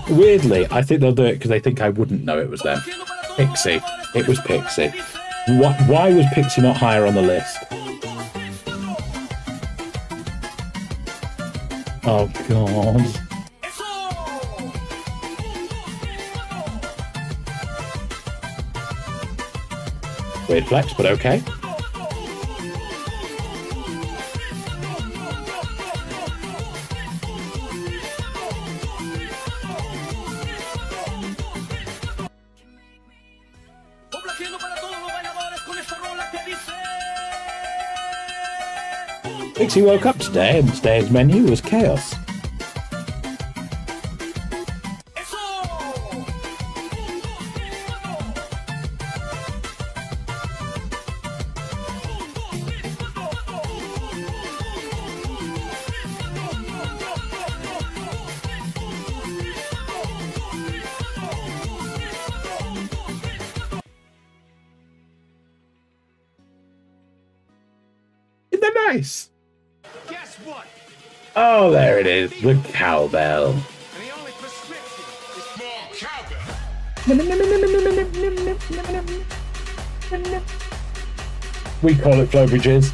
Weirdly, I think they'll do it because they think I wouldn't know it was them. Pixie. It was Pixie. Why, why was Pixie not higher on the list? Oh, God. Weird flex, but okay. Pixie woke up today and today's menu was chaos. Cowbell. And the only prescription is more cowbell. We call it flow bridges.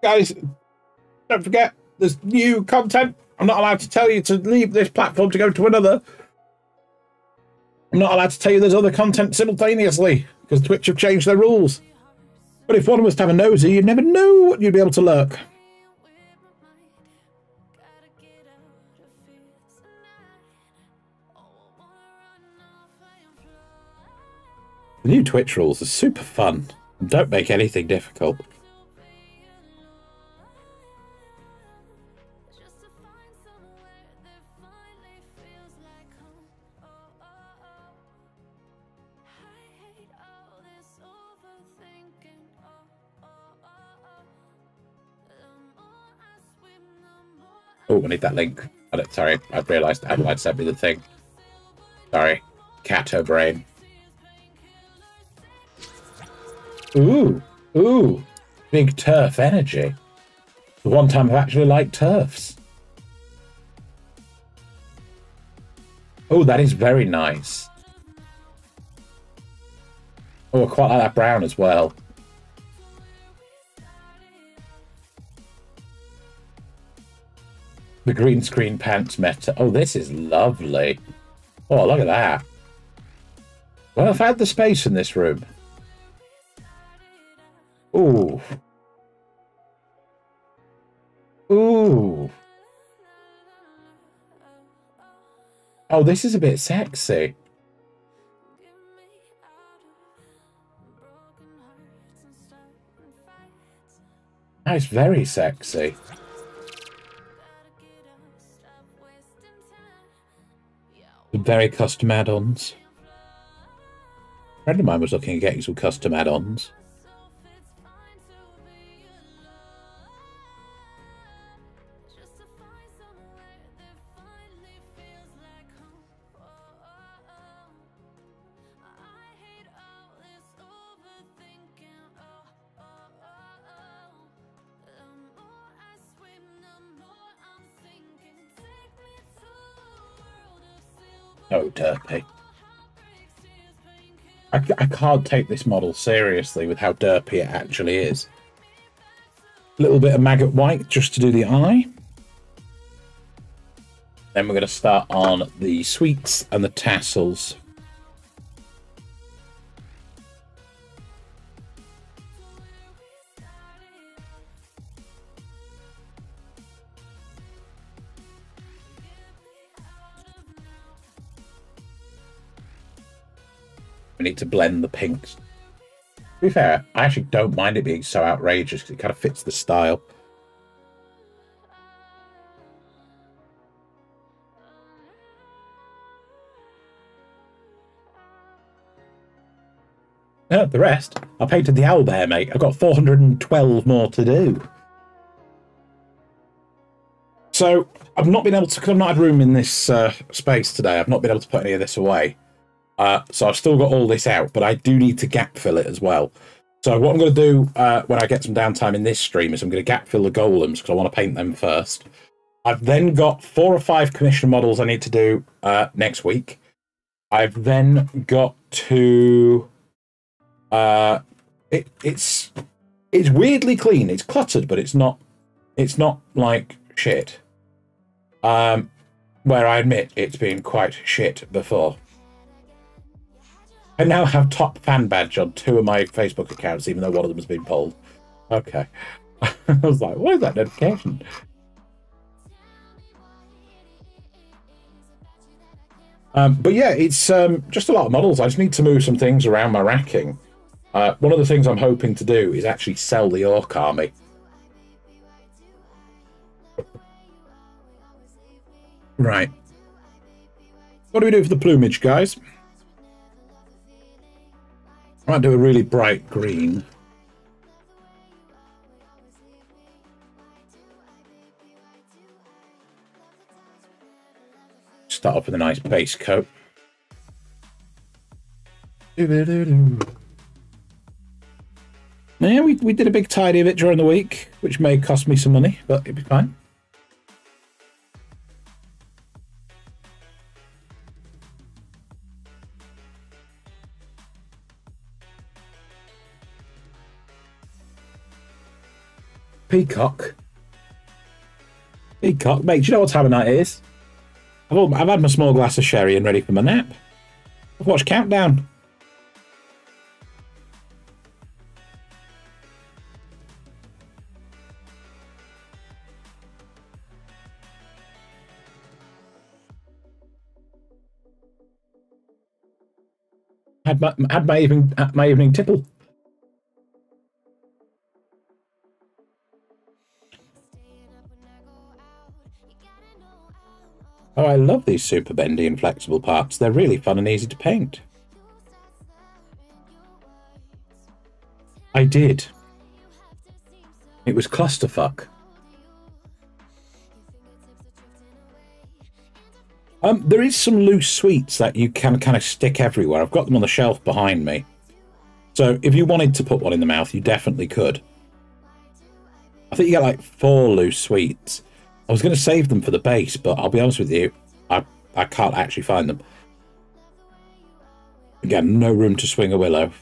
Guys, don't forget, there's new content. I'm not allowed to tell you to leave this platform to go to another. I'm not allowed to tell you there's other content simultaneously because Twitch have changed their rules. But if one was to have a nosy, you'd never know what you'd be able to lurk. The new Twitch rules are super fun and don't make anything difficult. Oh, I need that link. Sorry, I realised Adeline sent me the thing. Sorry. Cato brain. Ooh, ooh. Big turf energy. The one time I've actually liked turfs. Oh, that is very nice. Oh, I quite like that brown as well. The green screen pants meta. Oh, this is lovely. Oh, look at that. Well, I've had the space in this room. Ooh. Ooh. Oh, this is a bit sexy. That's very sexy. Some very custom add-ons. A friend of mine was looking at getting some custom add-ons. Derpy. I, I can't take this model seriously with how derpy it actually is. A little bit of maggot white just to do the eye. Then we're going to start on the sweets and the tassels. Need to blend the pinks. To be fair, I actually don't mind it being so outrageous because it kind of fits the style. No, the rest. I painted the owl bear, mate. I've got 412 more to do. So, I've not been able to, because I've not had room in this uh, space today, I've not been able to put any of this away. Uh, so I've still got all this out, but I do need to gap fill it as well. So what I'm going to do uh, when I get some downtime in this stream is I'm going to gap fill the golems because I want to paint them first. I've then got four or five commission models I need to do uh, next week. I've then got to. Uh, it, it's it's weirdly clean. It's cluttered, but it's not. It's not like shit. Um, where I admit it's been quite shit before. I now have top fan badge on two of my Facebook accounts, even though one of them has been pulled. Okay. I was like, what is that notification? Um, but yeah, it's um, just a lot of models. I just need to move some things around my racking. Uh, one of the things I'm hoping to do is actually sell the Orc army. Right. What do we do for the plumage, guys? I might do a really bright green. Start off with a nice base coat. Yeah, we, we did a big tidy of it during the week, which may cost me some money, but it'd be fine. Peacock. Peacock, mate, do you know what time of night it is? I've, all, I've had my small glass of sherry and ready for my nap. I've watched Countdown. Had my had my evening uh, my evening tipple. Oh, I love these super bendy and flexible parts. They're really fun and easy to paint. I did. It was clusterfuck. Um, there is some loose sweets that you can kind of stick everywhere. I've got them on the shelf behind me. So if you wanted to put one in the mouth, you definitely could. I think you get like four loose sweets. I was going to save them for the base, but I'll be honest with you, I, I can't actually find them. Again, no room to swing a willow.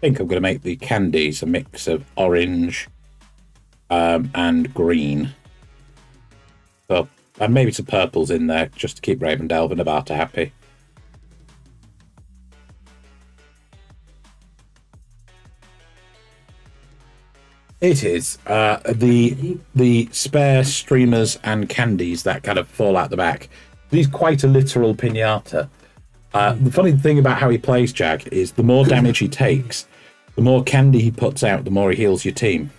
Think I'm going to make the candies a mix of orange um, and green. Well, and maybe some purples in there just to keep Raven Delve and Abata happy. It is uh, the the spare streamers and candies that kind of fall out the back. He's quite a literal pinata. Uh, the funny thing about how he plays Jag is the more damage he takes, the more candy he puts out, the more he heals your team.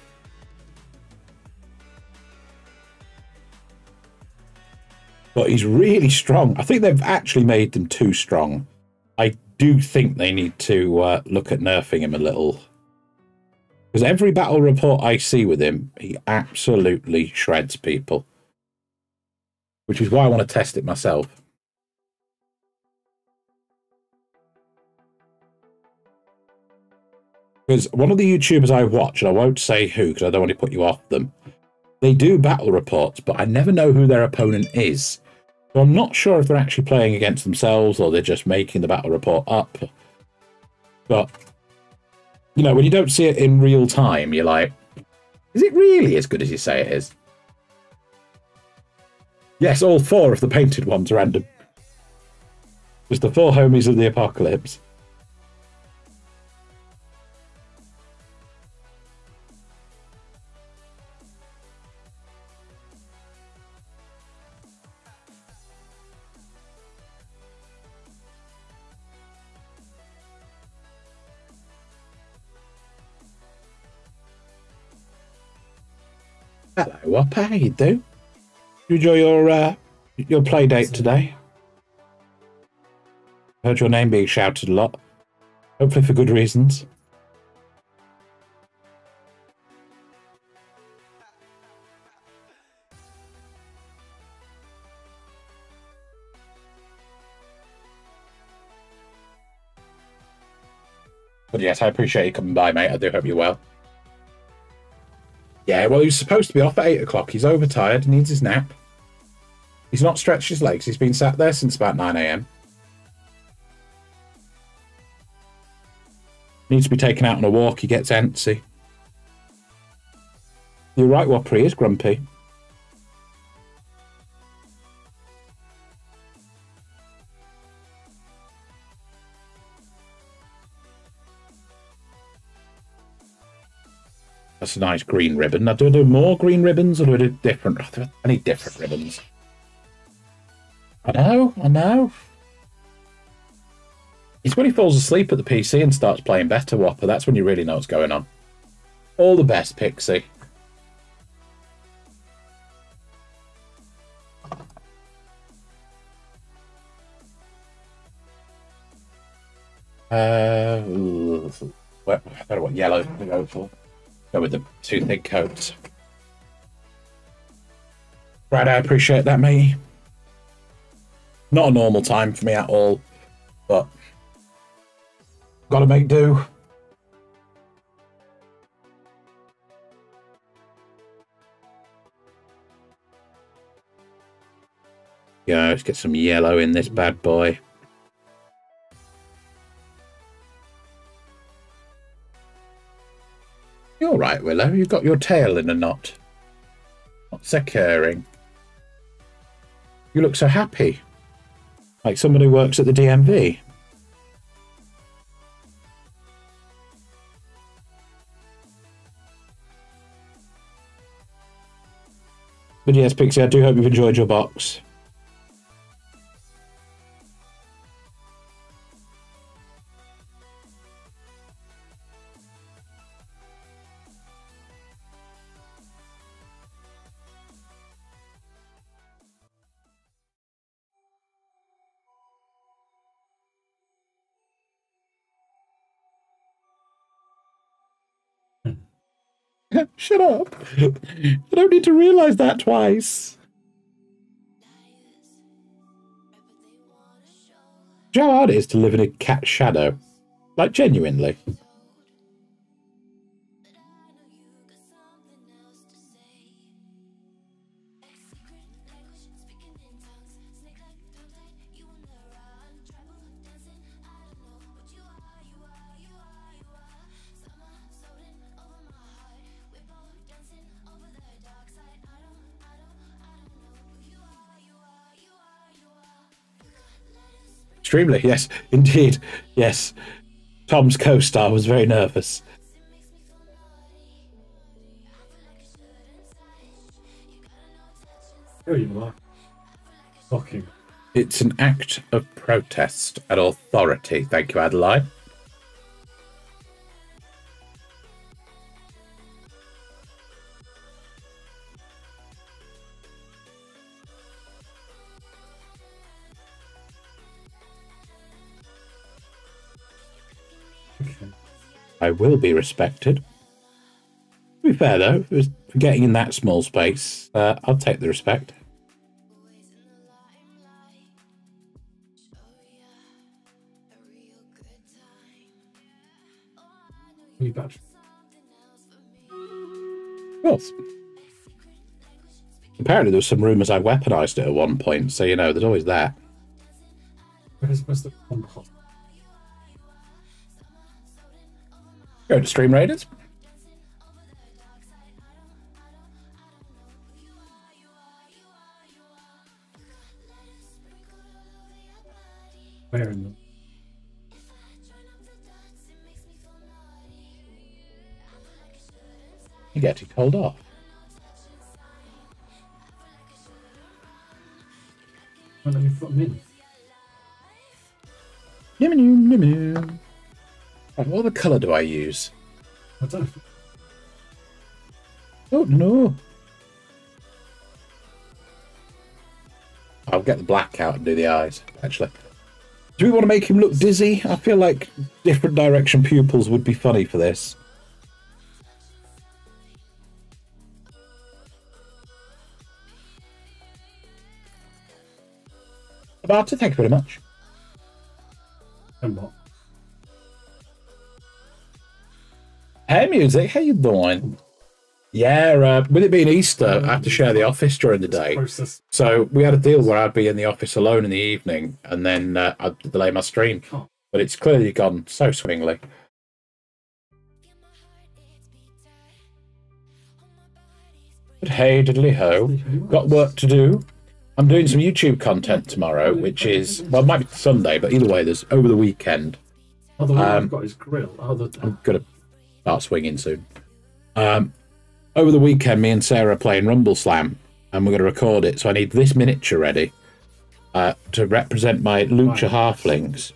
But he's really strong. I think they've actually made them too strong. I do think they need to uh, look at nerfing him a little. Because every battle report I see with him, he absolutely shreds people. Which is why I want to test it myself. Because one of the YouTubers I watch, and I won't say who because I don't want to put you off them, they do battle reports, but I never know who their opponent is. So I'm not sure if they're actually playing against themselves or they're just making the battle report up. But, you know, when you don't see it in real time, you're like, is it really as good as you say it is? Yes, all four of the painted ones are random. Just the four homies of the apocalypse. Whopper. How you do? You enjoy your uh, your play date today? Heard your name being shouted a lot. Hopefully for good reasons. But yes, I appreciate you coming by, mate. I do hope you're well. Yeah, well, he was supposed to be off at 8 o'clock. He's overtired, needs his nap. He's not stretched his legs. He's been sat there since about 9 a.m. Needs to be taken out on a walk. He gets antsy. You're right. He is grumpy. That's a nice green ribbon. Now, do I do more green ribbons or do I do different? I need different ribbons. I know, I know. It's when he falls asleep at the PC and starts playing better, Whopper. That's when you really know what's going on. All the best, Pixie. Uh, I don't know what yellow to go for. Go with the two thick coats. Brad, I appreciate that, mate. Not a normal time for me at all, but gotta make do. Yeah, let's get some yellow in this bad boy. You're right, Willow. You've got your tail in a knot. What's occurring? You look so happy. Like someone who works at the DMV. But yes, Pixie, I do hope you've enjoyed your box. Shut up. I don't need to realize that twice. How hard it is to live in a cat's shadow? Like, genuinely. Extremely, yes, indeed. Yes. Tom's co star was very nervous. Here you are. Fucking. It's an act of protest and authority. Thank you, Adeline. I will be respected. To be fair, though, it was for getting in that small space, uh, I'll take the respect. New battery. Of course. Apparently, there was some rumours I weaponised it at one point, so you know, there's always that. Where's, where's the? Go to Stream Raiders. Where in the. You get it told off. Why don't you put them in? Niminu, niminu. What other colour do I use? I don't. Oh no. I'll get the black out and do the eyes, actually. Do we want to make him look dizzy? I feel like different direction pupils would be funny for this. Barter, thank you very much. And what? Hey, music, how you doing? Yeah, uh, with it being Easter, I have to share the office during the day. So we had a deal where I'd be in the office alone in the evening, and then uh, I'd delay my stream. Oh. But it's clearly gone so swimmingly. But hey, diddly ho, got work to do. I'm doing some YouTube content tomorrow, which is well, it might be Sunday, but either way, there's over the weekend. Oh, the one Um, I've got is grill. Oh, the, I'm gonna start swinging soon. Um, over the weekend, me and Sarah are playing Rumbleslam, and we're gonna record it. So I need this miniature ready uh, to represent my Lucha Right. halflings.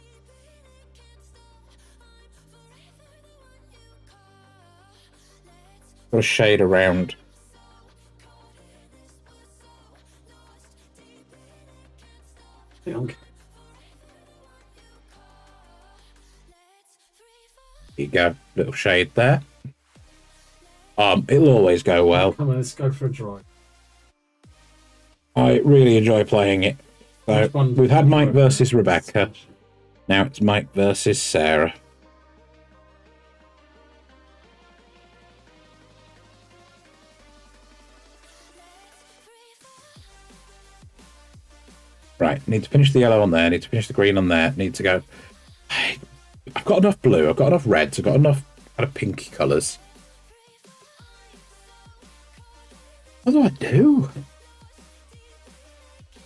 Got a shade around. thing. you go. Little shade there. Um, it'll always go well. Come on, let's go for a drive. I really enjoy playing it. So we've had Mike versus Rebecca. Now it's Mike versus Sarah. Right, need to finish the yellow on there, need to finish the green on there, need to go. I've got enough blue, I've got enough reds, I've got enough kind of pinky colours. What do I do?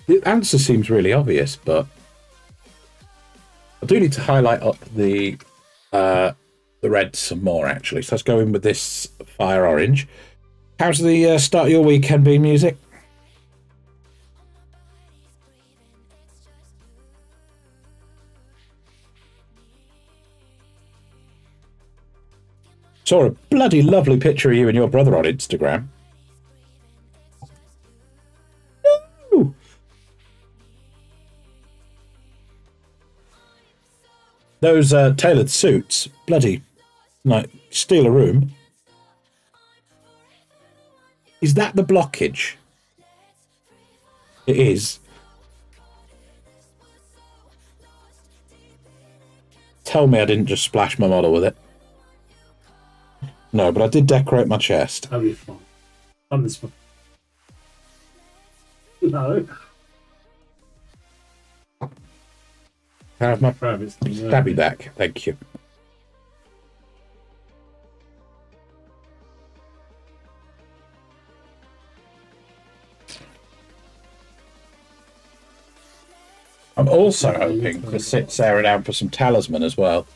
The answer seems really obvious, but I do need to highlight up the uh, the red some more actually. So let's go in with this fire orange. How's the uh, start your weekend been, music? Saw a bloody lovely picture of you and your brother on Instagram. Those uh, tailored suits, bloody, like, steal a room. Is that the blockage? It is. Tell me I didn't just splash my model with it. No, but I did decorate my chest. That'll be fine. Done this one. No. Can I have my Grab it. stabby back? Thank you. I'm also hoping to sit Sarah down for some talisman as well.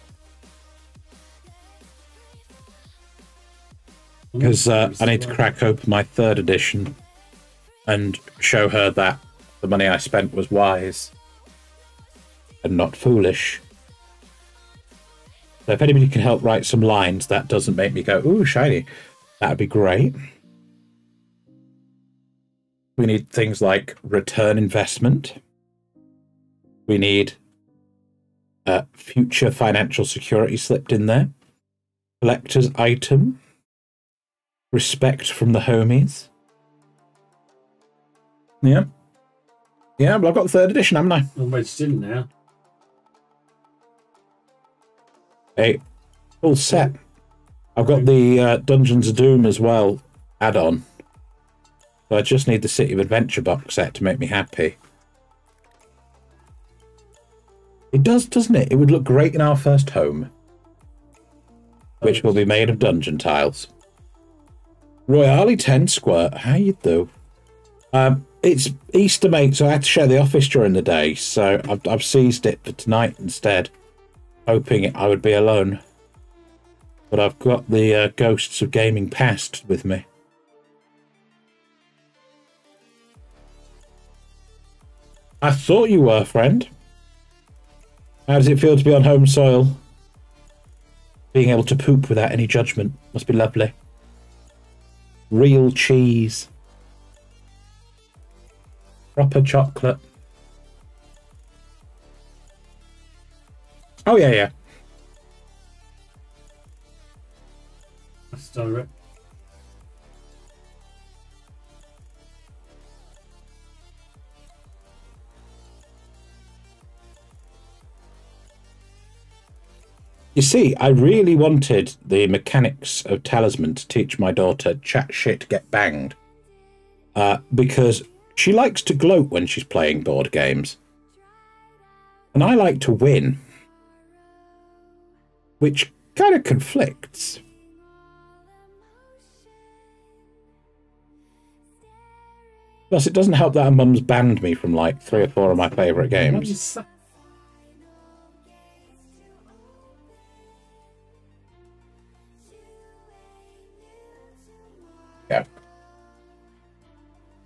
Because uh, I need to crack open my third edition and show her that the money I spent was wise and not foolish. So if anybody can help write some lines that doesn't make me go, ooh, shiny, that'd be great. We need things like return investment. We need uh, future financial security slipped in there. Collector's item. Respect from the homies. Yeah. Yeah, but I've got the third edition, haven't I? I'm registered in now. a full set. I've got the uh, Dungeons of Doom as well add on. So I just need the City of Adventure box set to make me happy. It does, doesn't it? It would look great in our first home, which will be made of dungeon tiles. Royale 10 Squirt, how you do? Um, it's Easter, mate, so I had to share the office during the day, so I've, I've seized it for tonight instead hoping I would be alone. But I've got the uh, Ghosts of Gaming Past with me. I thought you were, friend. How does it feel to be on home soil? Being able to poop without any judgment must be lovely. Real cheese. Proper chocolate. Oh yeah, yeah. That's direct. You see, I really wanted the mechanics of Talisman to teach my daughter chat shit, get banged. Uh, because she likes to gloat when she's playing board games. And I like to win. Which kind of conflicts. Plus, it doesn't help that her mum's banned me from like three or four of my favourite games.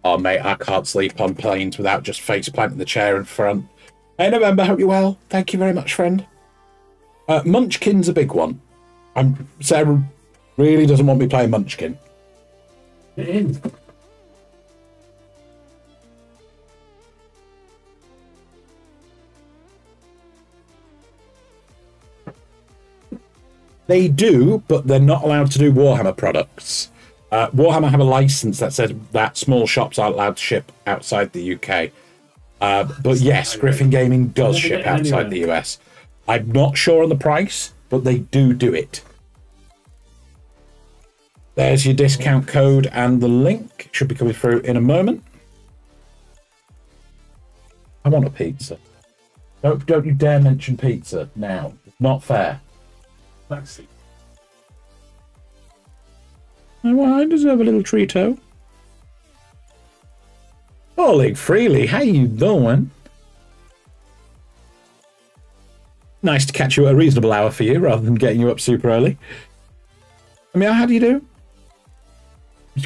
Oh, mate, I can't sleep on planes without just face planting the chair in front. Hey, November, hope you're well. Thank you very much, friend. Uh, Munchkin's a big one. I'm Sarah really doesn't want me playing Munchkin. They do, but they're not allowed to do Warhammer products. Uh, Warhammer have a license that says that small shops aren't allowed to ship outside the UK. Uh, but yes, Griffin Gaming does ship outside the US. I'm not sure on the price, but they do do it. There's your discount code and the link. Should be coming through in a moment. I want a pizza. Don't don't you dare mention pizza now. Not fair. Taxi. Well, I deserve a little treato. Oleg freely, how you doing? Nice to catch you at a reasonable hour for you, rather than getting you up super early. I mean, how do you do?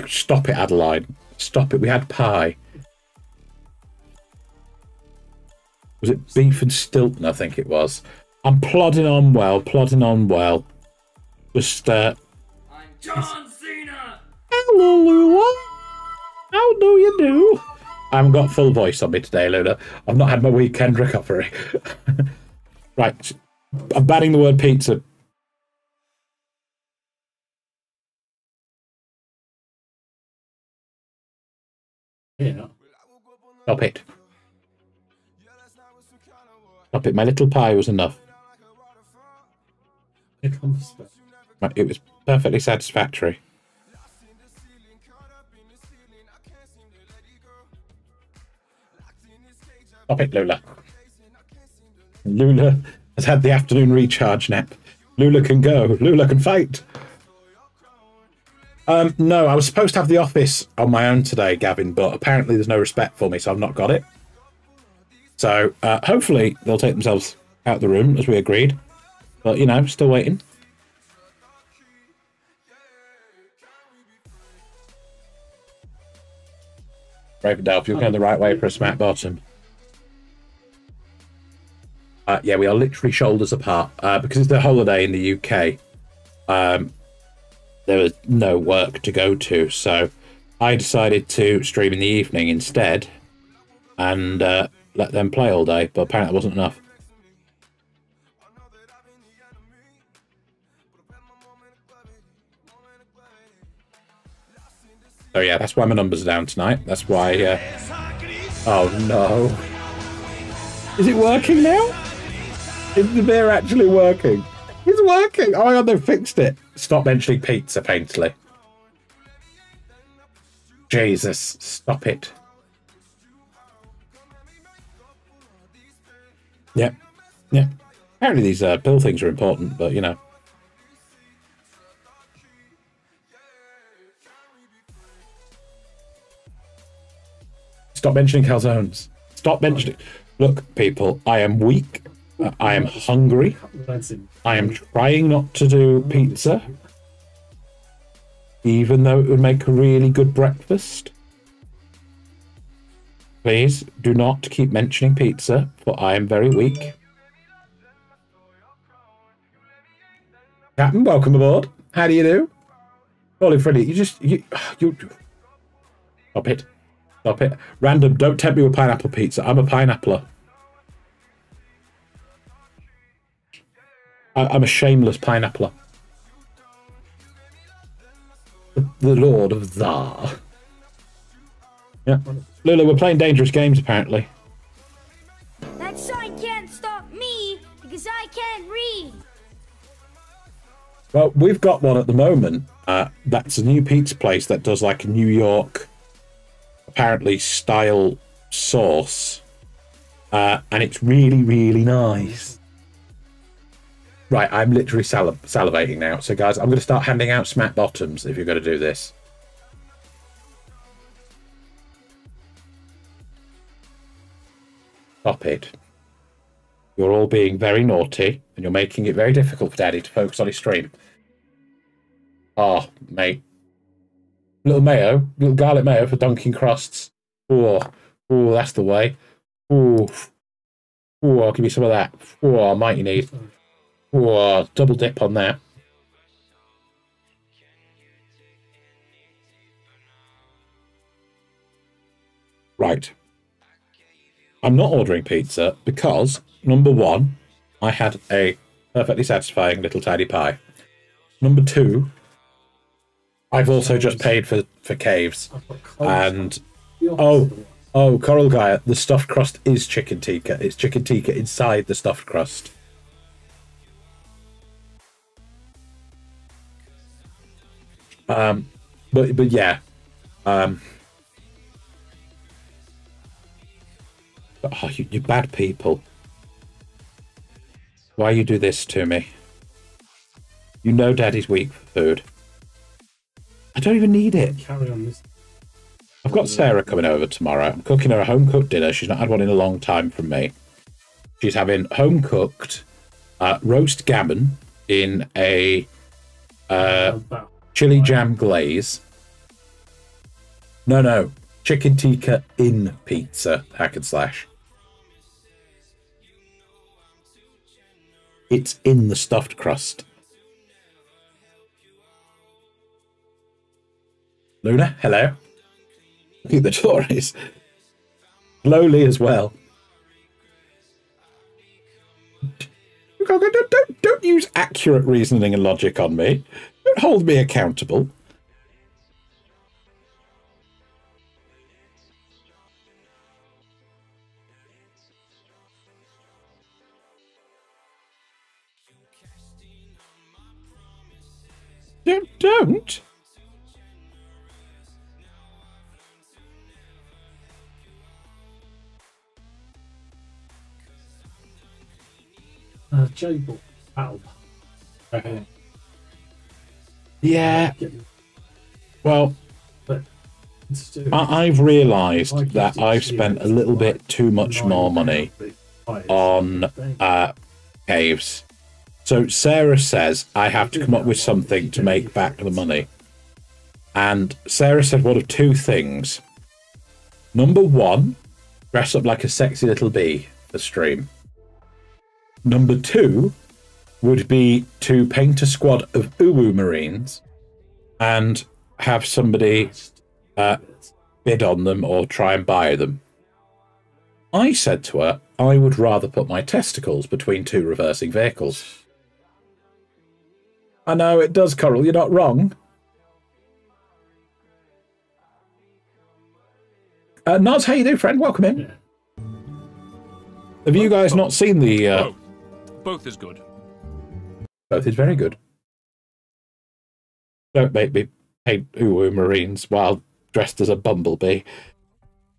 Stop it, Adeline. Stop it. We had pie. Was it beef and Stilton? I think it was. I'm plodding on well, plodding on well. Just uh, I'm John Cena! Hello, Lula. How do you do? I haven't got full voice on me today, Luna. I've not had my weekend recovery. right. I'm banning the word pizza. Yeah. Stop it. Stop it. My little pie was enough. Here comes the- Right, It was perfectly satisfactory. It, Lula. Lula has had the afternoon recharge nap. Lula can go. Lula can fight. Um, no, I was supposed to have the office on my own today, Gavin, but apparently there's no respect for me, so I've not got it. So uh, hopefully they'll take themselves out of the room as we agreed. But you know, still waiting. Ravendale, if you're going the right way for a smack bottom. Uh, yeah, we are literally shoulders apart uh, because it's the holiday in the UK. Um, there was no work to go to, so I decided to stream in the evening instead and uh, let them play all day. But apparently, it wasn't enough. So yeah, that's why my numbers are down tonight. That's why. Uh... Oh no! Is it working now? Is the beer actually working? It's working! Oh my god, they fixed it. Stop mentioning pizza, Paintley. Jesus, stop it. Yep, yep. Apparently these uh, bill things are important, but you know. Stop mentioning calzones. Stop mentioning. Look, people, I am weak. I am hungry. I am trying not to do pizza, even though it would make a really good breakfast. Please do not keep mentioning pizza, for I am very weak. Captain, welcome aboard. How do you do? Holy Freddy, you just you you stop it. Stop it. Random, don't tempt me with pineapple pizza. I'm a pineappler. I, I'm a shameless pineappler. The, the Lord of Thar. Yeah. Lula, we're playing dangerous games apparently. That sign can't stop me because I can't read. Well, we've got one at the moment. Uh, that's a new pizza place that does like a New York, apparently style sauce, uh, and it's really, really nice. Right, I'm literally sal- salivating now. So, guys, I'm going to start handing out smack bottoms if you're going to do this. Stop it. You're all being very naughty, and you're making it very difficult for Daddy to focus on his stream. Oh, mate. Little mayo, little garlic mayo for dunking crusts. Oh, oh, that's the way. Oh, oh, I'll give you some of that. Oh, I might need. Oh, double dip on that. Right. I'm not ordering pizza because number one, I had a perfectly satisfying little tiny pie. Number two, I've also just paid for, for caves. I've got cold And oh, oh, Coral Guy, the stuffed crust is chicken tikka. It's chicken tikka inside the stuffed crust. Um, but but yeah, um, but, oh, you, you bad people. Why you do this to me? You know Daddy's weak for food. I don't even need it. Carry on this. I've got Sarah coming over tomorrow. I'm cooking her a home cooked dinner. She's not had one in a long time from me. She's having home cooked uh, roast gammon in a uh, chili jam glaze. No, no, chicken tikka in pizza hack and slash. It's in the stuffed crust. Luna, hello. Look at the Tories. Slowly as well. Don't, don't, don't use accurate reasoning and logic on me. Don't hold me accountable. Don't, don't. Uh, J-Ball Battle. Okay. Yeah. Well, But I- I've realised that I've spent a little bit too much more money on uh, caves. So Sarah says I have to come up with something to make back the money. And Sarah said one of two things. Number one, dress up like a sexy little bee for stream. Number two would be to paint a squad of Uwu Marines and have somebody uh, bid on them or try and buy them. I said to her, I would rather put my testicles between two reversing vehicles. I know it does, Coral, you're not wrong. Uh, Noz, how you do, friend? Welcome in. Yeah. Have you guys not seen the... Uh, Both. Both is good. Both is very good. Don't make me paint Uwu Marines while dressed as a bumblebee.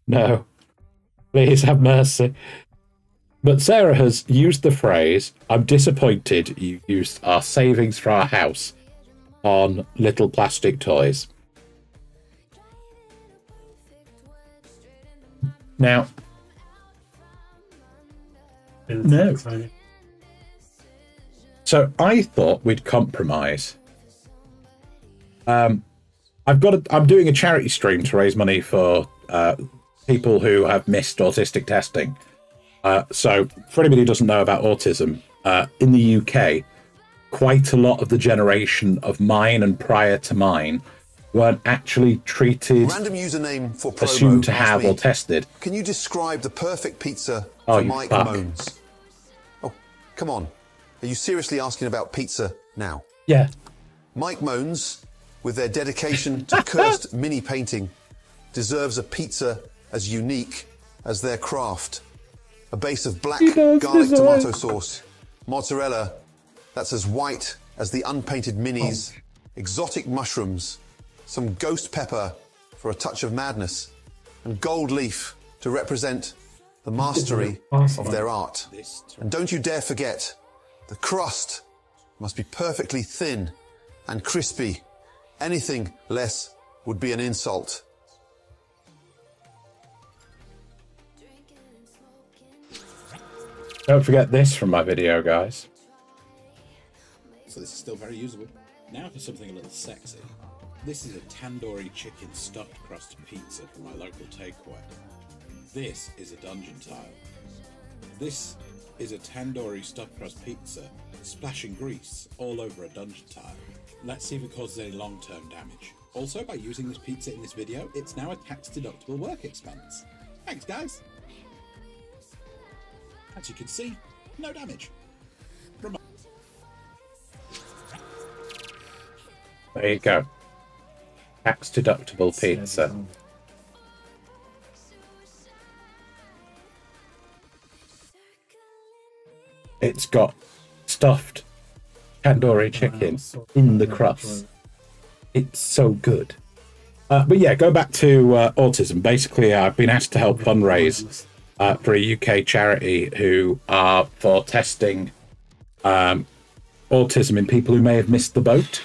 No. Please have mercy. But Sarah has used the phrase, I'm disappointed you used our savings for our house on little plastic toys. Now, In the No. So I thought we'd compromise. Um, I've got. A, I'm doing a charity stream to raise money for uh, people who have missed autistic testing. Uh, so, for anybody who doesn't know about autism, uh, in the UK, quite a lot of the generation of mine and prior to mine weren't actually treated, Random username for promo. assumed to have, me, or tested. Can you describe the perfect pizza Oh, for Mike fuck. Moans? Oh, come on. Are you seriously asking about pizza now? Yeah. Mike Moans, with their dedication to cursed mini painting, deserves a pizza as unique as their craft. A base of black garlic deserve- tomato sauce, mozzarella that's as white as the unpainted minis, exotic mushrooms, some ghost pepper for a touch of madness, and gold leaf to represent the mastery of their art. And don't you dare forget, the crust must be perfectly thin and crispy. Anything less would be an insult. Don't forget this from my video, guys. So this is still very usable. Now for something a little sexy. This is a tandoori chicken stuffed crust pizza from my local takeaway. This is a dungeon tile. This is a tandoori stuffed crust pizza splashing grease all over a dungeon tile. Let's see if it causes any long-term damage. Also, by using this pizza in this video, it's now a tax-deductible work expense. Thanks, guys! As you can see, no damage. Rem- There you go. Tax deductible pizza. It's got stuffed tandoori chicken in the crust. It's so good. Uh, but yeah, go back to uh, autism. Basically, I've been asked to help fundraise uh, for a UK charity who are for testing um, autism in people who may have missed the boat.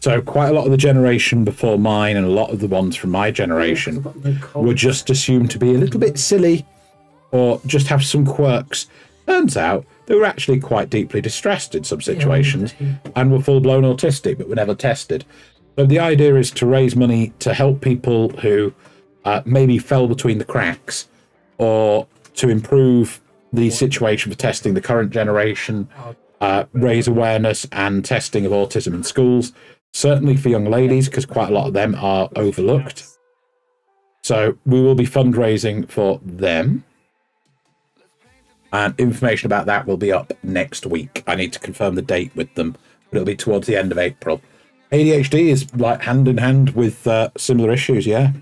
So quite a lot of the generation before mine and a lot of the ones from my generation were just assumed to be a little bit silly or just have some quirks. Turns out they were actually quite deeply distressed in some situations and were full blown autistic, but were never tested. So the idea is to raise money to help people who uh, maybe fell between the cracks or to improve the situation for testing the current generation, uh, raise awareness and testing of autism in schools, certainly for young ladies, because quite a lot of them are overlooked. So we will be fundraising for them. And information about that will be up next week. I need to confirm the date with them, but it'll be towards the end of April. ADHD is like hand in hand with uh, similar issues, yeah.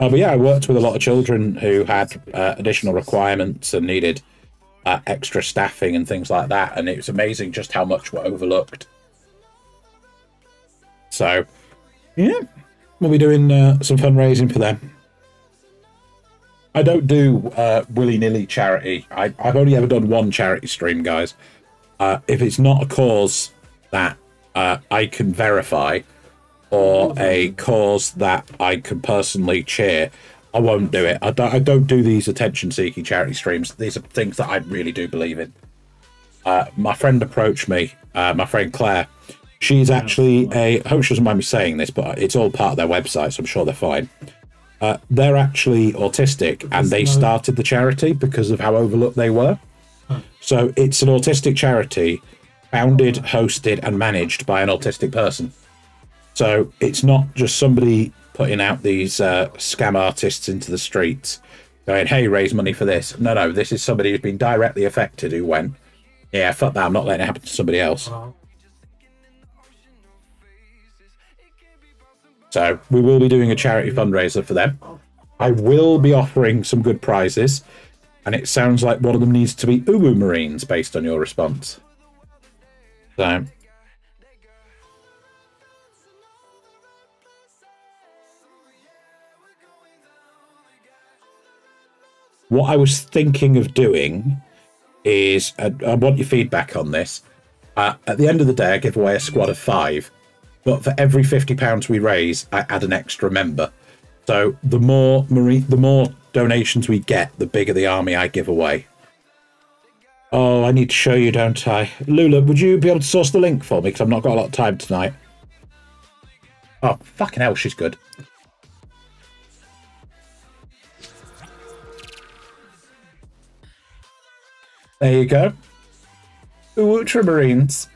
Uh, but yeah, I worked with a lot of children who had uh, additional requirements and needed uh, extra staffing and things like that, and it was amazing just how much were overlooked. So, yeah, we'll be doing uh, some fundraising for them. I don't do uh, willy nilly charity. I, I've only ever done one charity stream, guys. Uh, if it's not a cause that uh, I can verify or a cause that I can personally cheer, I won't do it. I don't, I don't do these attention seeking charity streams. These are things that I really do believe in. Uh, my friend approached me, uh, my friend Claire. She's actually a, I hope she doesn't mind me saying this, but it's all part of their website, so I'm sure they're fine. Uh, they're actually autistic and they started the charity because of how overlooked they were. So it's an autistic charity founded, hosted, and managed by an autistic person. So it's not just somebody putting out these uh, scam artists into the streets going, hey, raise money for this. No, no, this is somebody who's been directly affected who went, yeah, fuck that, I'm not letting it happen to somebody else. So we will be doing a charity fundraiser for them. I will be offering some good prizes, and it sounds like one of them needs to be Uwu Marines based on your response. So what I was thinking of doing is, uh, I want your feedback on this. Uh, at the end of the day, I give away a squad of five, but for every fifty pounds we raise, I add an extra member. So the more marine, the more donations we get, the bigger the army I give away. Oh, I need to show you, don't I? Lula, would you be able to source the link for me? Because I've not got a lot of time tonight. Oh, fucking hell, she's good. There you go. Ultramarines.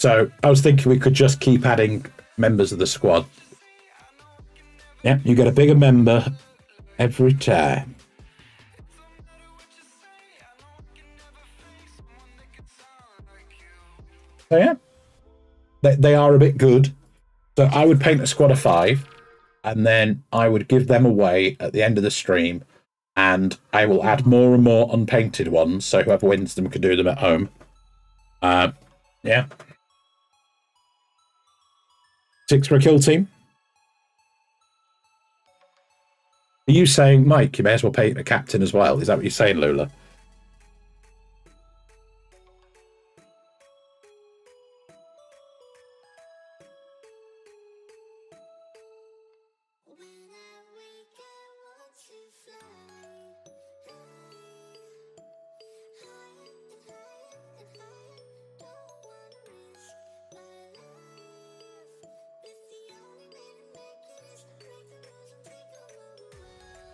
So I was thinking we could just keep adding members of the squad. Yeah, you get a bigger member every time. So yeah, they, they are a bit good. So I would paint a squad of five, and then I would give them away at the end of the stream, and I will add more and more unpainted ones, so whoever wins them can do them at home. Uh, yeah. Six for a kill team. Are you saying, Mike, you may as well paint a captain as well? Is that what you're saying, Lula?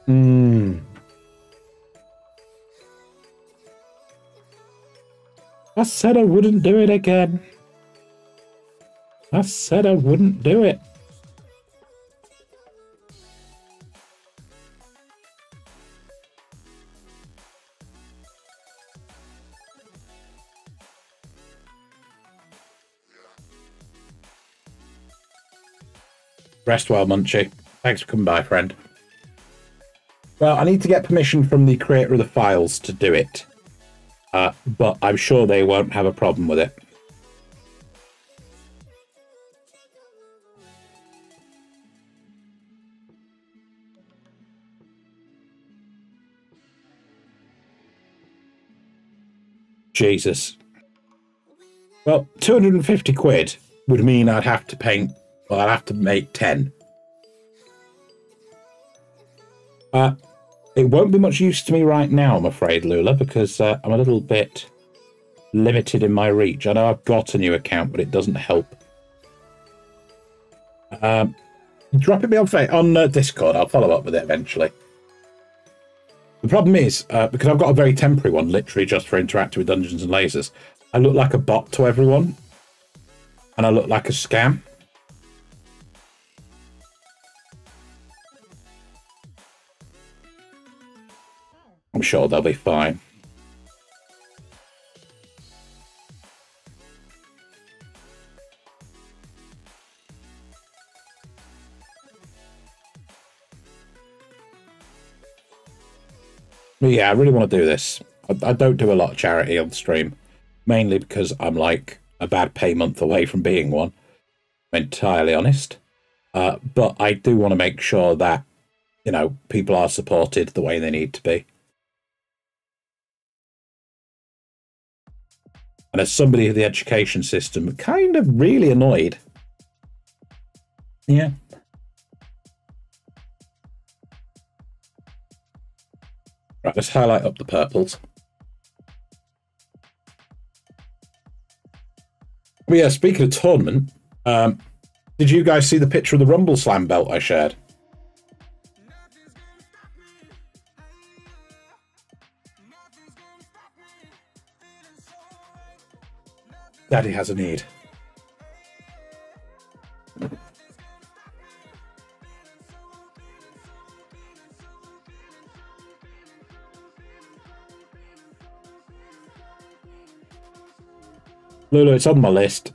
Mm. I said I wouldn't do it again. I said I wouldn't do it. Rest well, Munchie. Thanks for coming by, friend. Well, I need to get permission from the creator of the files to do it. Uh, but I'm sure they won't have a problem with it. Jesus. Well, 250 quid would mean I'd have to paint, well, I'd have to make 10. Uh, it won't be much use to me right now, I'm afraid, Lula, because uh, I'm a little bit limited in my reach. I know I've got a new account, but it doesn't help. Um, drop it me on, on uh, Discord. I'll follow up with it eventually. The problem is, uh, because I've got a very temporary one, literally just for interacting with Dungeons and Lasers, I look like a bot to everyone. And I look like a scam. I'm sure they'll be fine. Yeah, I really want to do this. I, I don't do a lot of charity on stream, mainly because I'm like a bad pay month away from being one. I'm entirely honest. Uh, but I do want to make sure that, you know, people are supported the way they need to be. And as somebody in the education system, kind of really annoyed. Yeah. Right, let's highlight up the purples. But yeah, speaking of tournament, um, did you guys see the picture of the Rumbleslam belt I shared? Daddy has a need. Lulu, it's on my list.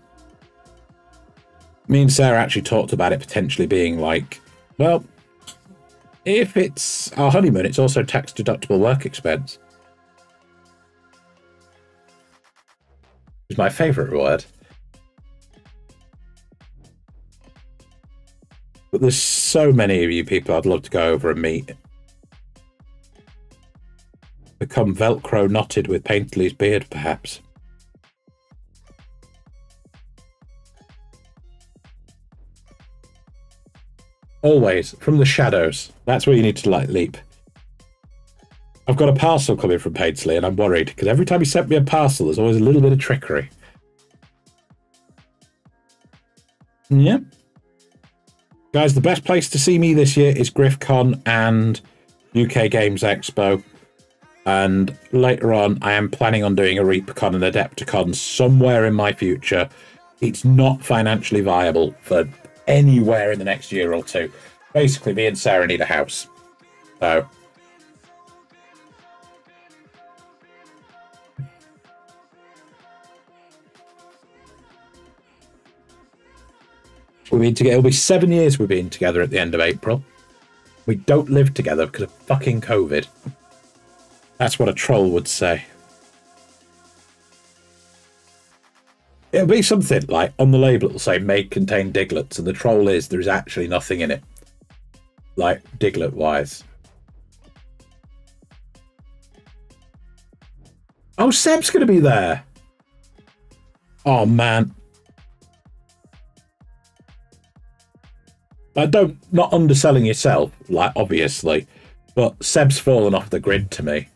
Me and Sarah actually talked about it potentially being like, well, if it's our honeymoon, it's also tax deductible work expense. Is my favourite word. But there's so many of you people I'd love to go over and meet. Become Velcro knotted with Painterly's beard, perhaps. Always from the shadows. That's where you need to like leap. I've got a parcel coming from Painsley and I'm worried because every time he sent me a parcel, there's always a little bit of trickery. Yep. Guys, the best place to see me this year is GriffCon and UK Games Expo. And later on, I am planning on doing a ReaperCon and Adepticon somewhere in my future. It's not financially viable for anywhere in the next year or two. Basically, me and Sarah need a house. So. We've been together. It'll be seven years we've been together at the end of April. We don't live together because of fucking COVID. That's what a troll would say. It'll be something like on the label it'll say may contain diglets, and the troll is there is actually nothing in it. Like diglet wise. Oh, Seb's gonna be there. Oh man. I don't not underselling yourself, like obviously, but Seb's fallen off the grid to me.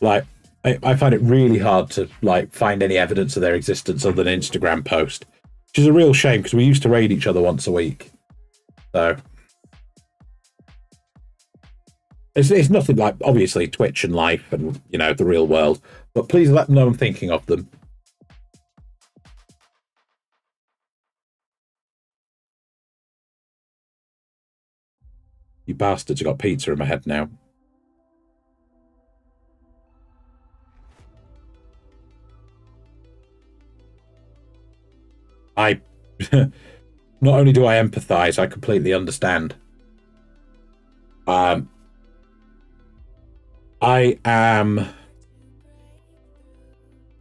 Like I, I find it really hard to like find any evidence of their existence other than Instagram post, which is a real shame because we used to raid each other once a week. So it's, it's nothing like obviously Twitch and life and you know the real world, but please let them know I'm thinking of them. You bastards, I got pizza in my head now. I not only do I empathize, I completely understand. Um, I am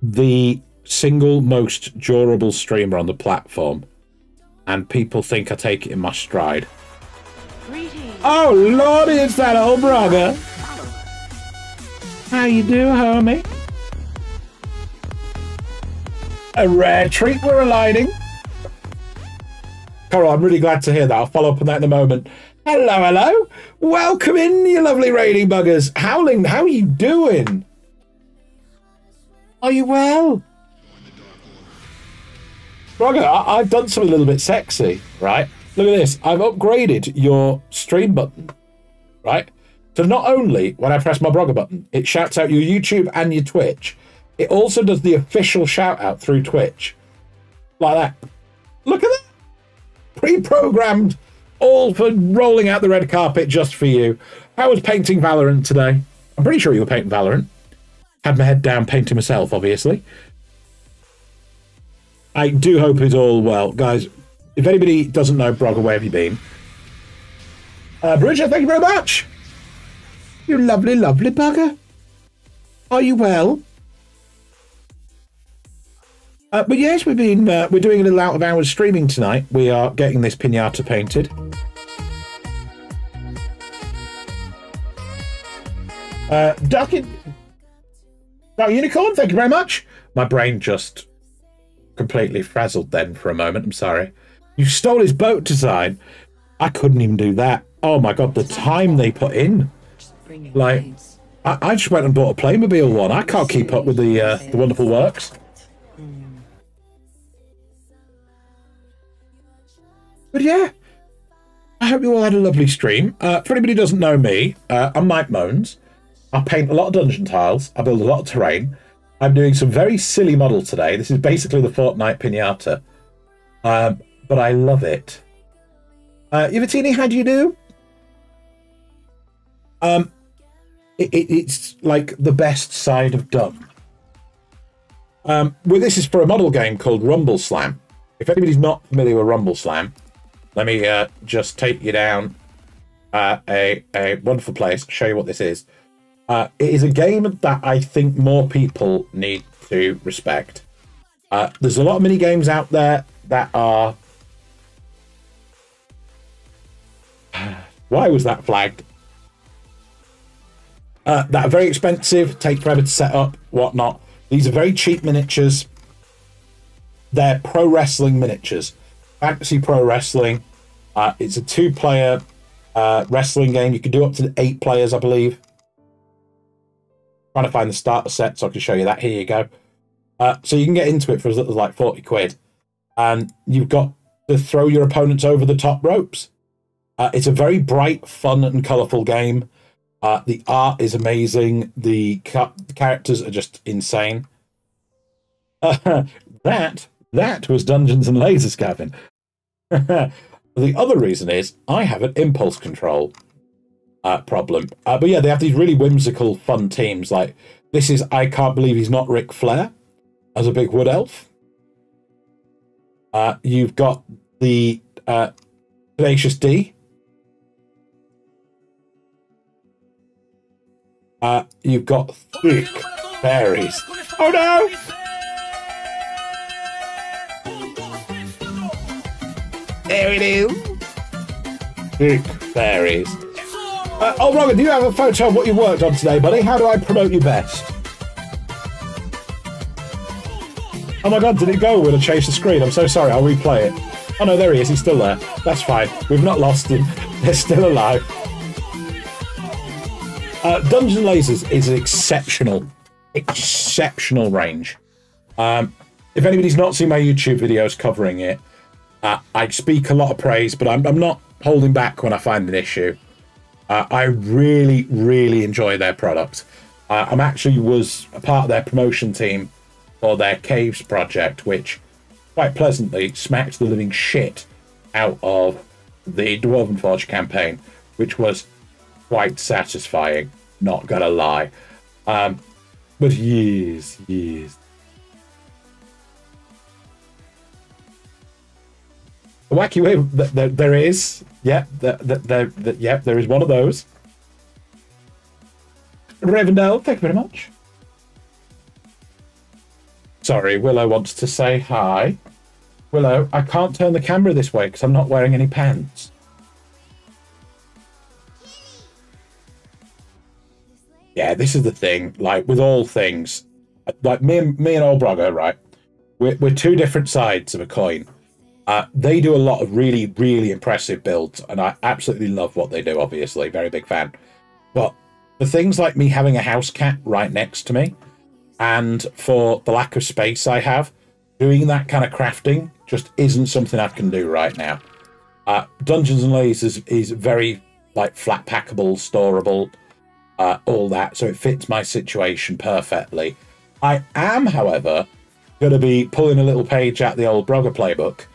the single most durable streamer on the platform, and people think I take it in my stride. Oh lordy, it's that old brother. How you do, homie? A rare treat we're aligning. Coral, I'm really glad to hear that. I'll follow up on that in a moment. Hello, hello. Welcome in, you lovely raiding buggers. Howling, how are you doing? Are you well? Brogger, I've done something a little bit sexy, right? Look at this. I've upgraded your stream button, right? So not only when I press my Brogger button, it shouts out your YouTube and your Twitch, it also does the official shout out through Twitch. Like that. Look at that. Pre-programmed, all for rolling out the red carpet just for you. I was painting Valorant today? I'm pretty sure you were painting Valorant. Had my head down painting myself, obviously. I do hope it's all well. Guys, if anybody doesn't know Brogger, where have you been? Uh, thank you very much. You lovely, lovely bugger. Are you well? Uh, but yes, we've been uh, we're doing a little out of hours streaming tonight. We are getting this pinata painted. Uh, Dark, Dark Unicorn, thank you very much. My brain just completely frazzled then for a moment. I'm sorry. You stole his boat design. I couldn't even do that. Oh my god, the time they put in. Like, I, I just went and bought a Playmobil one. I can't keep up with the uh, the wonderful works. But yeah, I hope you all had a lovely stream. Uh, for anybody who doesn't know me, uh, I'm Mike Moans. I paint a lot of dungeon tiles. I build a lot of terrain. I'm doing some very silly model today. This is basically the Fortnite pinata. Um, but I love it. Uh, Yavatini, how do you do? Um, it, it, it's like the best side of dumb. Um, well, this is for a model game called Rumbleslam. If anybody's not familiar with Rumbleslam, let me uh, just take you down uh, a, a wonderful place, show you what this is. Uh, it is a game that I think more people need to respect. Uh, there's a lot of mini games out there that are. Why was that flagged? Uh, that are very expensive, take forever to set up, whatnot. These are very cheap miniatures. They're pro wrestling miniatures. Fantasy Pro Wrestling. Uh, it's a two-player uh, wrestling game. You can do up to eight players, I believe. Trying to find the starter set so I can show you that. Here you go. Uh, so you can get into it for as little as like 40 quid. And you've got to throw your opponents over the top ropes. Uh, it's a very bright, fun, and colourful game. Uh, the art is amazing. The, ca the characters are just insane. that that was Dungeons and Lasers, Gavin. the other reason is I have an impulse control uh, problem. Uh, but yeah, they have these really whimsical, fun teams. Like this is I can't believe he's not Ric Flair as a big wood elf. Uh, you've got the uh, Tenacious D. Uh, you've got thick fairies. Oh no! There it is. Thick fairies. Uh, oh, Robin, do you have a photo of what you worked on today, buddy? How do I promote you best? Oh my god, did it go when I changed the screen? I'm so sorry, I'll replay it. Oh no, there he is, he's still there. That's fine. We've not lost him. They're still alive. Uh, Dungeon Lasers is an exceptional, exceptional range. Um, if anybody's not seen my YouTube videos covering it, uh, I speak a lot of praise, but I'm, I'm not holding back when I find an issue. Uh, I really, really enjoy their product. Uh, I'm actually was a part of their promotion team for their Caves project, which quite pleasantly smacked the living shit out of the Dwarven Forge campaign, which was quite satisfying, not gonna lie. Um, but years, years. wacky way there, there is. That there, there, there, is one of those. Ravendale, thank you very much. Sorry, Willow wants to say hi. Willow, I can't turn the camera this way because I'm not wearing any pants. Yeah, this is the thing. Like with all things, like me and me and old right? We're, we're two different sides of a coin. Uh, they do a lot of really, really impressive builds, and I absolutely love what they do. Obviously, very big fan. But for things like me having a house cat right next to me, and for the lack of space I have, doing that kind of crafting just isn't something I can do right now. Uh, Dungeons and Lasers is very like flat packable, storable, uh, all that, so it fits my situation perfectly. I am, however, going to be pulling a little page out the old Brogger playbook,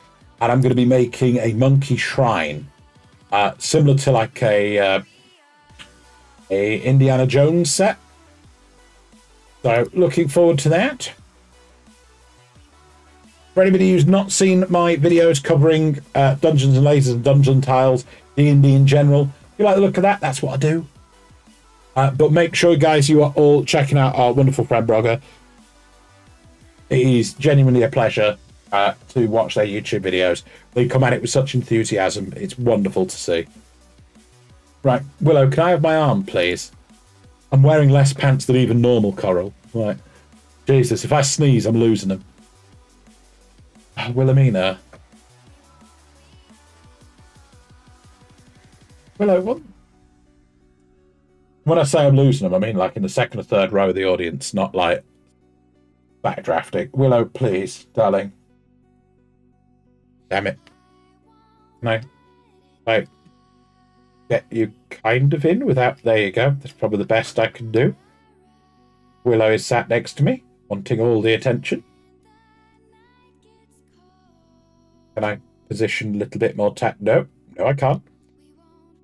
and I'm going to be making a monkey shrine, uh, similar to like a uh, a Indiana Jones set. So looking forward to that. For anybody who's not seen my videos covering uh, Dungeons and Lasers and Dungeon Tiles, D&D in general, if you like the look of that, that's what I do. Uh, but make sure, guys, you are all checking out our wonderful friend Brogger. It is genuinely a pleasure uh, to watch their YouTube videos. They come at it with such enthusiasm. It's wonderful to see. Right, Willow, can I have my arm, please? I'm wearing less pants than even normal, Coral. Right. Jesus, if I sneeze, I'm losing them. Ah, Wilhelmina. Willow, what? When I say I'm losing them, I mean like in the second or third row of the audience, not like backdrafting. Willow, please, darling. Damn it. No. Right get you kind of in without. There you go. That's probably the best I can do. Willow is sat next to me, wanting all the attention. Can I position a little bit more tap? No, no, I can't.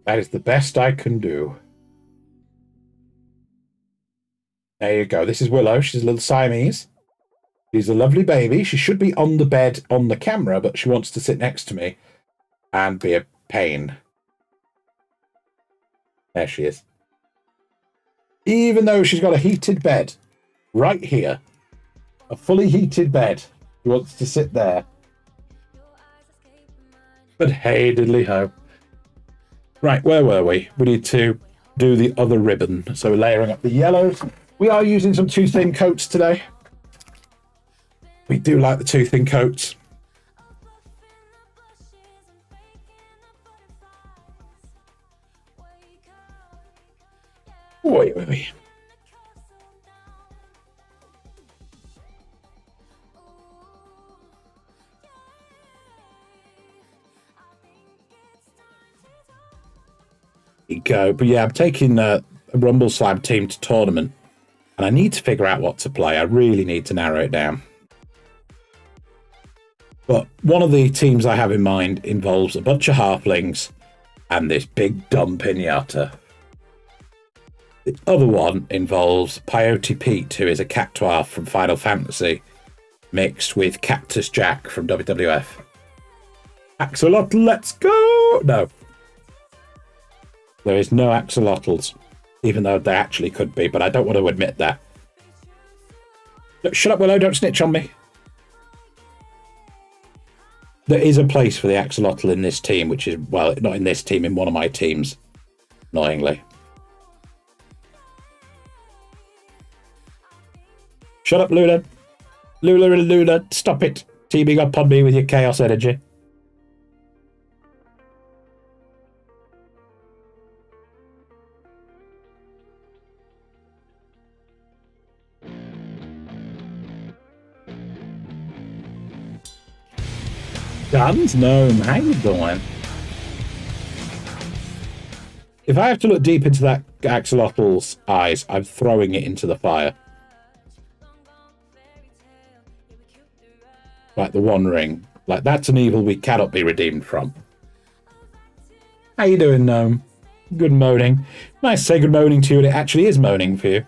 That is the best I can do. There you go. This is Willow. She's a little Siamese. She's a lovely baby. She should be on the bed on the camera, but she wants to sit next to me and be a pain. There she is. Even though she's got a heated bed right here, a fully heated bed, she wants to sit there. But hey, diddly ho. Right, where were we? We need to do the other ribbon. So we're layering up the yellows. We are using some two thin coats today. We do like the two thin coats. Wait, wait, wait. go. But yeah, I'm taking uh, a Rumbleslam team to tournament, and I need to figure out what to play. I really need to narrow it down. But one of the teams I have in mind involves a bunch of halflings and this big dumb pinata. The other one involves Peyote Pete, who is a cactuar from Final Fantasy, mixed with Cactus Jack from WWF. Axolotl, let's go! No. There is no axolotls, even though they actually could be, but I don't want to admit that. Look, shut up, Willow, don't snitch on me. There is a place for the axolotl in this team, which is, well, not in this team, in one of my teams, annoyingly. Shut up, Lula. Lula, Lula, stop it. Teaming up on me with your chaos energy. Guns Gnome, how you doing? If I have to look deep into that axolotl's eyes, I'm throwing it into the fire. Like the One Ring. Like that's an evil we cannot be redeemed from. How you doing, Gnome? Good moaning. Nice to say good moaning to you, and it actually is moaning for you.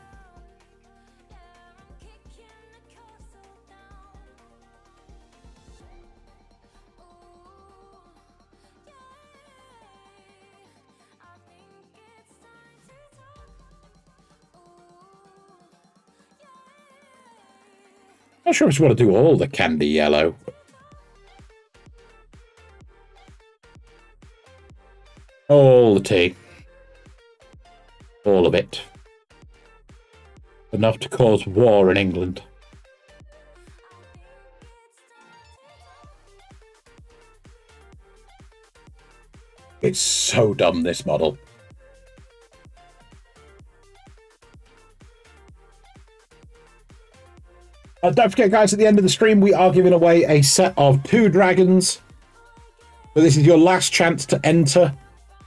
Not sure if you want to do all the candy yellow. All the tea. All of it. Enough to cause war in England. It's so dumb, this model. Uh, don't forget, guys, at the end of the stream, we are giving away a set of two dragons. So this is your last chance to enter.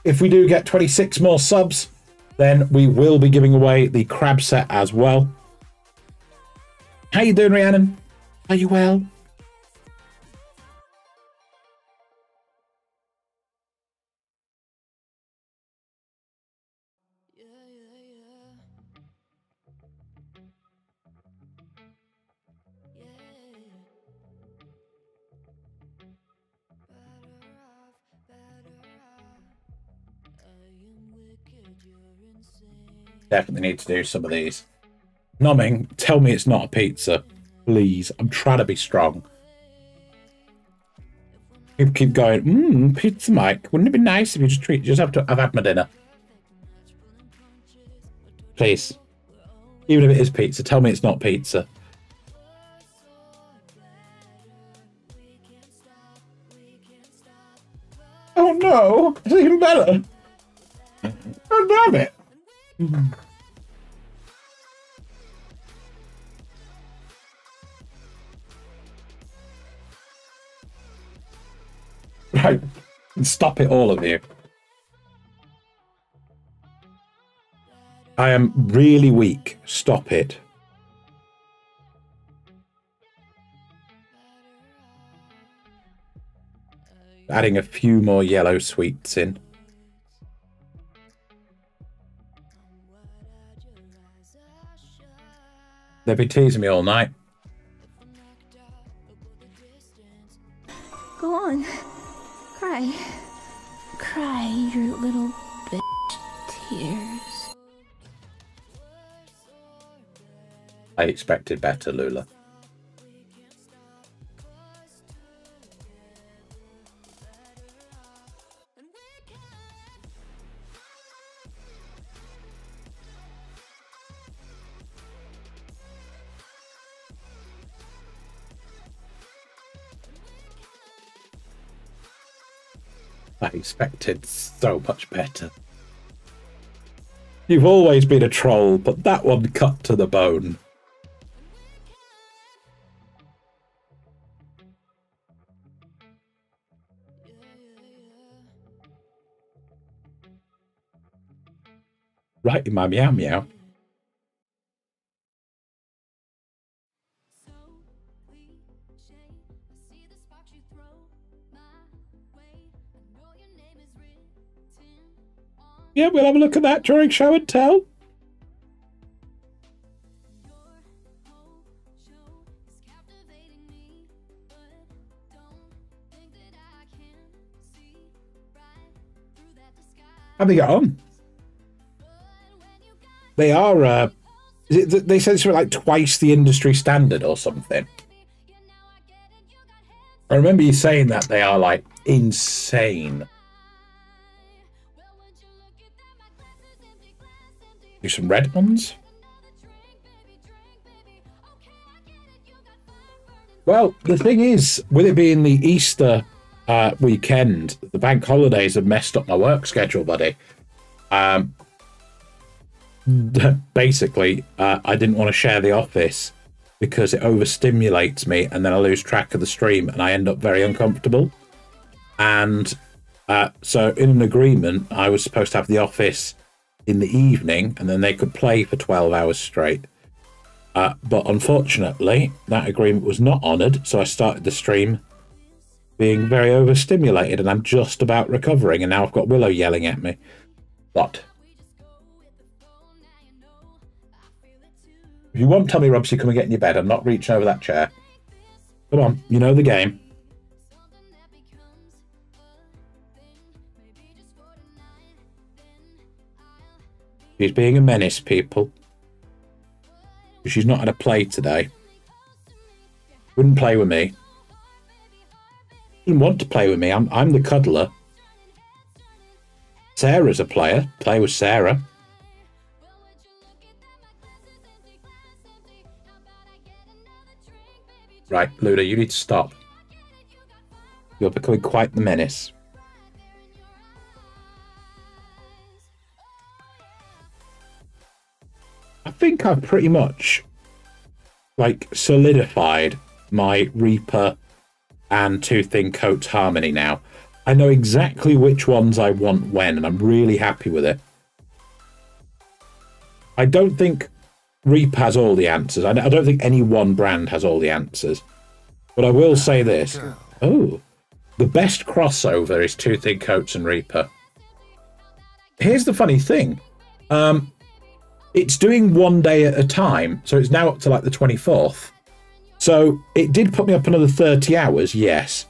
If we do get 26 more subs, then we will be giving away the crab set as well. How you doing, Rhiannon? Are you well? Definitely need to do some of these. Numbing, tell me it's not a pizza. Please. I'm trying to be strong. Keep, keep going. Mmm, pizza, Mike. Wouldn't it be nice if you just treat just have to I've had my dinner. Please. Even if it is pizza, tell me it's not pizza. Oh no! It's even better! Oh damn it! Mm-hmm. Right. Stop it, all of you. I am really weak. Stop it. Adding a few more yellow sweets in. They've been teasing me all night. Go on. Cry. Cry your little bitch tears. I expected better, Lula. I expected so much better. You've always been a troll, but that one cut to the bone. Right in my meow meow. Yeah, we'll have a look at that during show and tell. How they get on? They are. Uh, they said it's like twice the industry standard or something. I remember you saying that they are like insane. Do some red ones. Well, the thing is, with it being the Easter uh, weekend, the bank holidays have messed up my work schedule, buddy. Um, basically, uh, I didn't want to share the office because it overstimulates me and then I lose track of the stream and I end up very uncomfortable. And uh, so, in an agreement, I was supposed to have the office in the evening and then they could play for 12 hours straight. Uh, but unfortunately, that agreement was not honoured, so I started the stream being very overstimulated and I'm just about recovering, and now I've got Willow yelling at me. But if you want Tommy you come and get in your bed. I'm not reaching over that chair. Come on, you know the game. She's being a menace, people. She's not had a play today. Wouldn't play with me. Didn't want to play with me. I'm I'm the cuddler. Sarah's a player. Play with Sarah. Right, Luda, you need to stop. You're becoming quite the menace. I think I've pretty much like solidified my Reaper and Two Thin Coats harmony now. I know exactly which ones I want when, and I'm really happy with it. I don't think Reap has all the answers. I don't think any one brand has all the answers. But I will say this. Oh, the best crossover is Two Thin Coats and Reaper. Here's the funny thing. Um, it's doing one day at a time, so it's now up to like the 24th. So it did put me up another 30 hours, yes.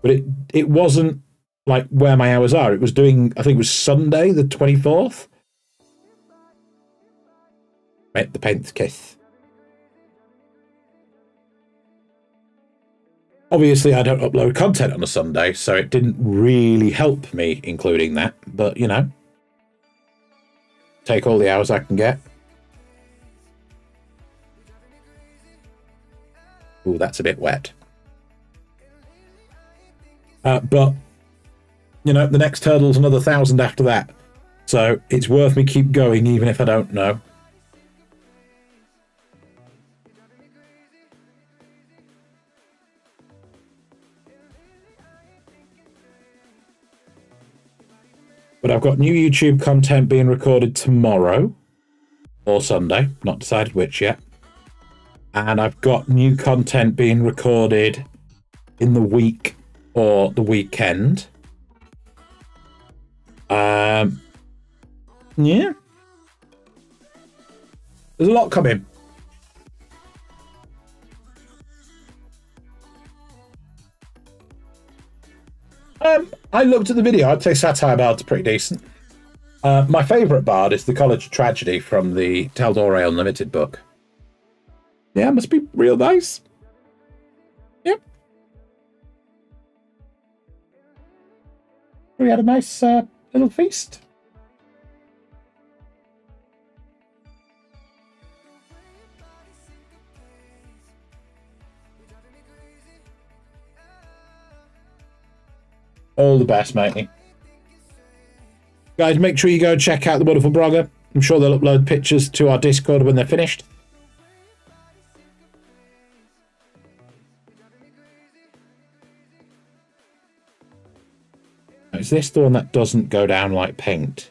But it it wasn't like where my hours are. It was doing, I think it was Sunday, the 24th. Right, the paint kiss. Obviously, I don't upload content on a Sunday, so it didn't really help me including that. But, you know, take all the hours I can get. Oh, that's a bit wet. Uh, but, you know, the next hurdle's another thousand after that. So it's worth me keep going even if I don't know. I've got new YouTube content being recorded tomorrow or Sunday, not decided which yet. And I've got new content being recorded in the week or the weekend. Um, yeah. There's a lot coming. Um, I looked at the video. I'd say Satire Bard's pretty decent. Uh, my favourite bard is the College Tragedy from the Tal'Dorei Unlimited book. Yeah, must be real nice. Yep. We had a nice uh, little feast. All the best, matey. Guys, make sure you go check out the wonderful Brogger. I'm sure they'll upload pictures to our Discord when they're finished. Is this the one that doesn't go down like paint?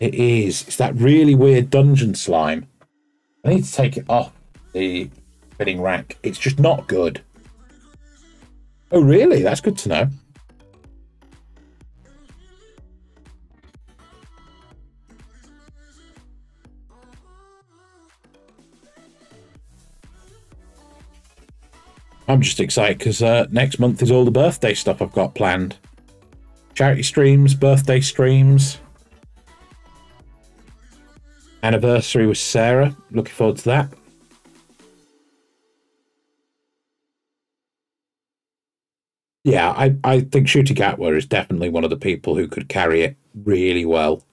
It is. It's that really weird dungeon slime. I need to take it off the fitting rack. It's just not good. Oh, really? That's good to know. I'm just excited because uh, next month is all the birthday stuff I've got planned. Charity streams, birthday streams. Anniversary with Sarah. Looking forward to that. Yeah, I, I think Ncuti Gatwa is definitely one of the people who could carry it really well.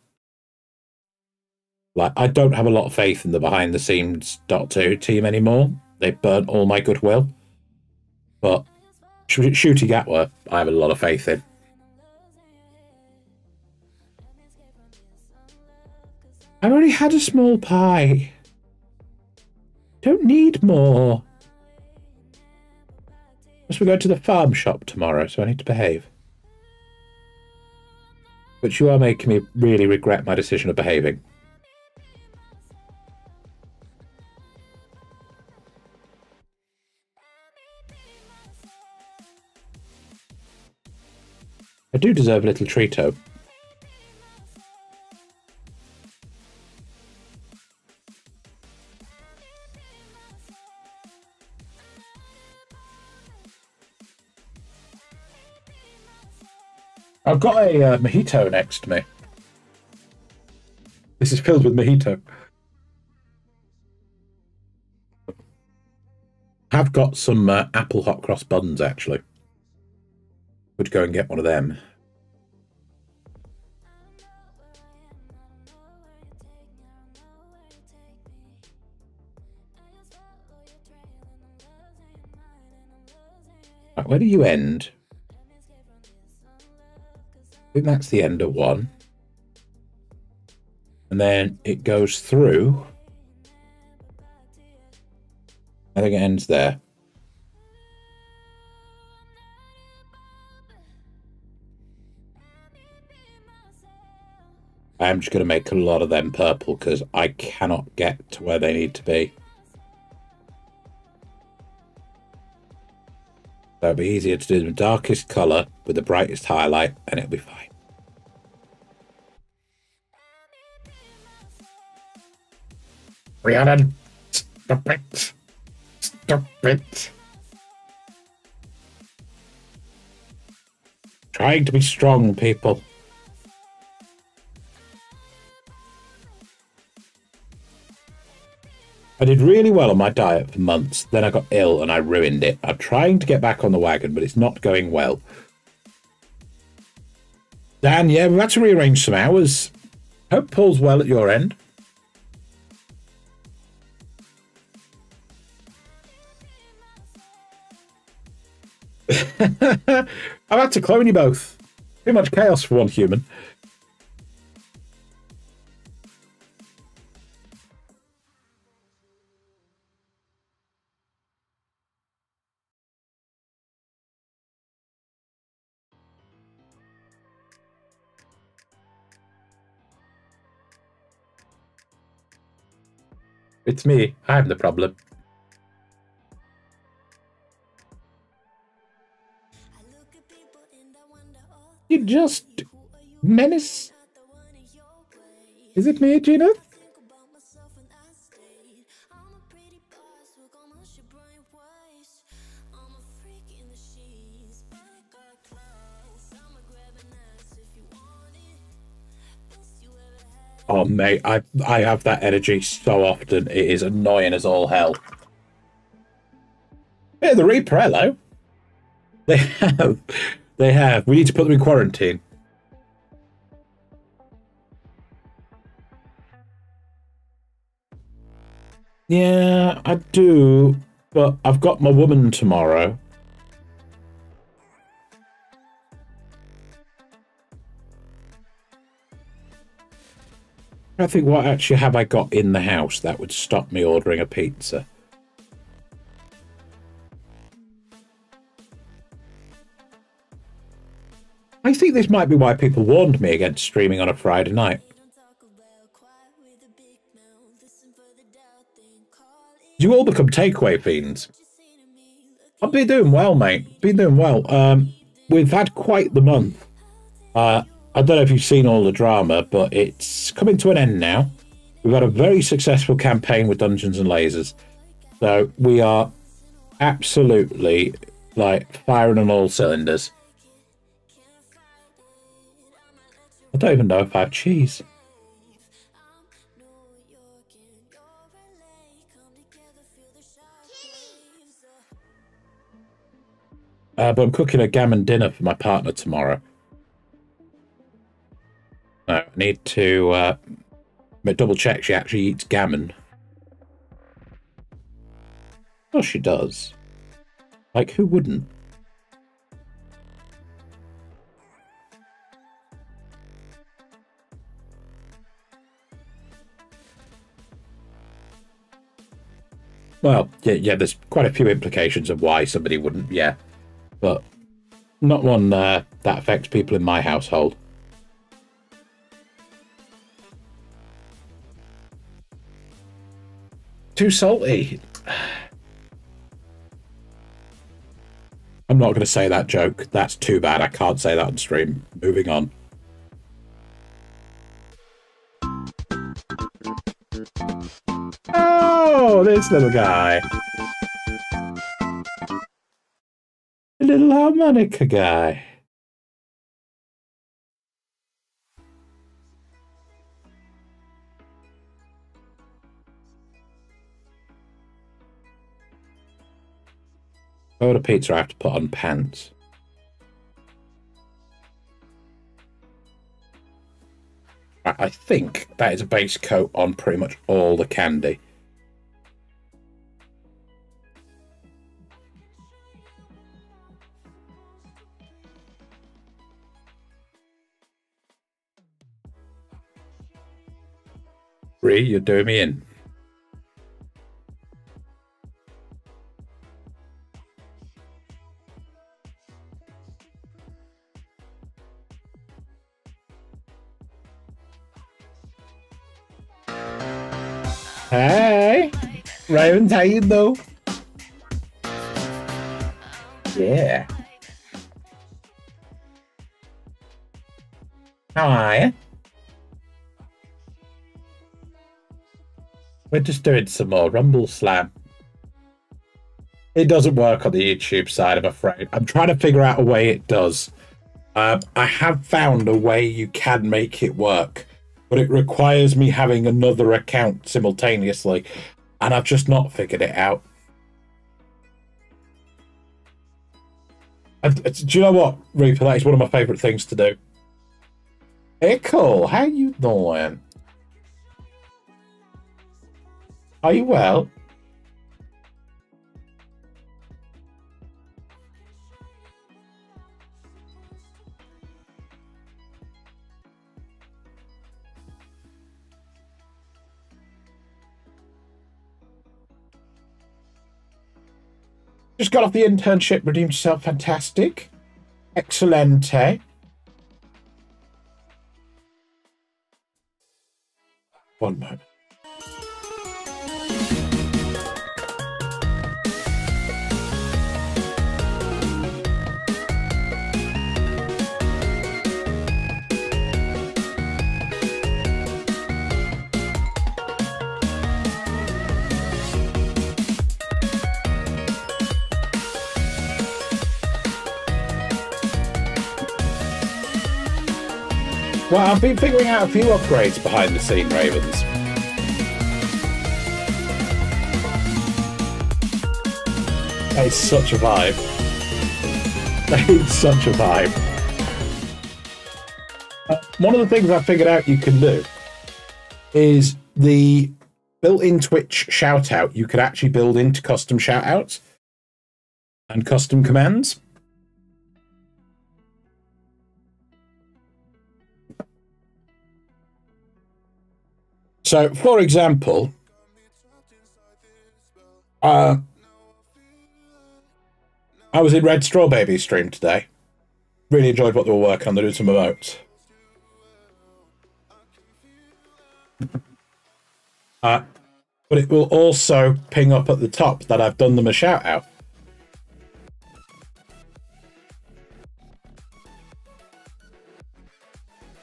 Like, I don't have a lot of faith in the behind the scenes Dot 2 team anymore. They burnt all my goodwill. But Ncuti Gatwa, I have a lot of faith in. I've already had a small pie. Don't need more. Must we go to the farm shop tomorrow, so I need to behave. But you are making me really regret my decision of behaving. I do deserve a little treato. I've got a uh, mojito next to me. This is filled with mojito. I've got some uh, apple hot cross buns actually. Would go and get one of them. Right, where do you end? I think that's the end of one. And then it goes through. I think it ends there. I'm just going to make a lot of them purple because I cannot get to where they need to be. So it'll be easier to do the darkest colour with the brightest highlight and it'll be fine. Rhiannon, stop it. Stop it. Trying to be strong, people. I did really well on my diet for months. Then I got ill and I ruined it. I'm trying to get back on the wagon, but it's not going well. Dan, yeah, we've had to rearrange some hours. Hope Paul's well at your end. I've had to clone you both. Too much chaos for one human. It's me. I'm the problem. You just menace. Is it me, Gina? Oh mate, I I have that energy so often. It is annoying as all hell. Yeah, the Reaper. They have. They have. We need to put them in quarantine. Yeah, I do. But I've got my woman tomorrow. I think what actually have I got in the house that would stop me ordering a pizza? I think this might be why people warned me against streaming on a Friday night. You all become takeaway fiends. I've been doing well, mate. Been doing well. Um, we've had quite the month. Uh, I don't know if you've seen all the drama, but it's coming to an end now. We've had a very successful campaign with Dungeons and Lasers. So we are absolutely like firing on all cylinders. I don't even know if I have cheese. Uh, but I'm cooking a gammon dinner for my partner tomorrow. No, I need to uh, double check she actually eats gammon. Well, she does. Like, who wouldn't? Well, yeah, yeah, there's quite a few implications of why somebody wouldn't, yeah. But not one uh, that affects people in my household. Too salty. I'm not going to say that joke. That's too bad. I can't say that on stream. Moving on. Oh, this little guy. The little harmonica guy. Order pizza, I have to put on pants. I think that is a base coat on pretty much all the candy. Bree, you're doing me in. Hey, Raven, how you doing? Yeah. How are you? We're just doing some more Rumbleslam. It doesn't work on the YouTube side, I'm afraid. I'm trying to figure out a way it does. Um, I have found a way you can make it work, but it requires me having another account simultaneously, and I've just not figured it out. And, uh, do you know what, Reaper? That is one of my favourite things to do. Echo, how you doing? Are you well? Just got off the internship, redeemed yourself. Fantastic. Excellente. Eh? One moment. I've been figuring out a few upgrades behind the scene, Ravens. It's such a vibe. It's such a vibe. Uh, one of the things I figured out you can do is the built-in Twitch shout-out you could actually build into custom shout-outs and custom commands. So, for example, uh, I was in Red Straw Baby's stream today. Really enjoyed what they were working on. They're doing some emotes. Uh, but it will also ping up at the top that I've done them a shout out.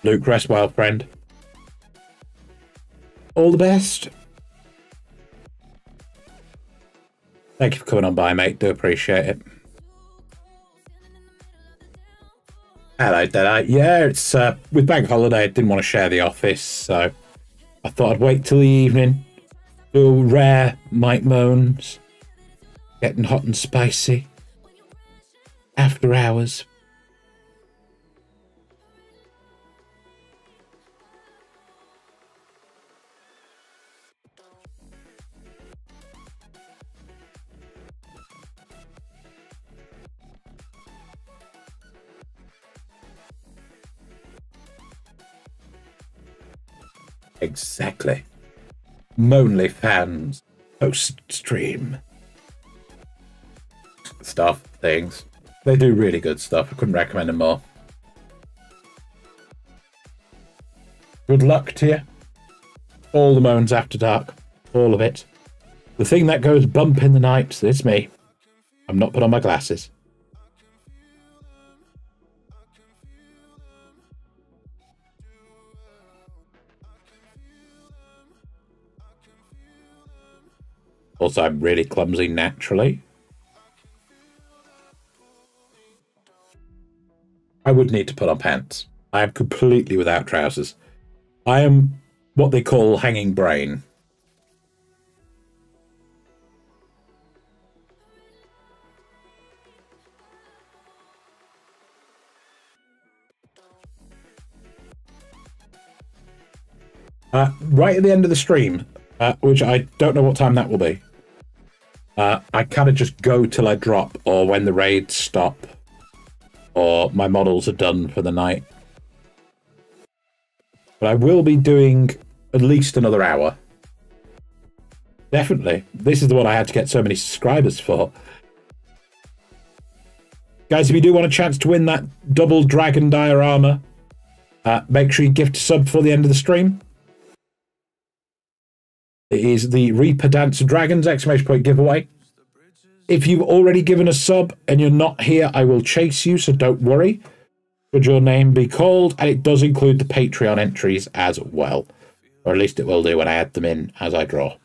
Luke, rest well, friend. All the best. Thank you for coming on by, mate. Do appreciate it. Hello, Deadeye. Yeah, it's uh, with bank holiday. I didn't want to share the office, so I thought I'd wait till the evening. Do rare Mike Moans. Getting hot and spicy. After hours. Exactly. Monly fans. Post stream. Stuff, things. They do really good stuff. I couldn't recommend them more. Good luck to you. All the moans after dark. All of it. The thing that goes bump in the night, it's me. I'm not put on my glasses. Also, I'm really clumsy naturally. I would need to put on pants. I am completely without trousers. I am what they call hanging brain. Uh, right at the end of the stream, uh, which I don't know what time that will be. Uh, I kind of just go till I drop, or when the raids stop, or my models are done for the night. But I will be doing at least another hour. Definitely. This is the one I had to get so many subscribers for. Guys, if you do want a chance to win that double dragon diorama, uh, make sure you gift a sub for the end of the stream. It is the Reaper Dance Dragons exclamation point giveaway. If you've already given a sub and you're not here, I will chase you, so don't worry. Should your name be called, and it does include the Patreon entries as well. Or at least it will do when I add them in as I draw.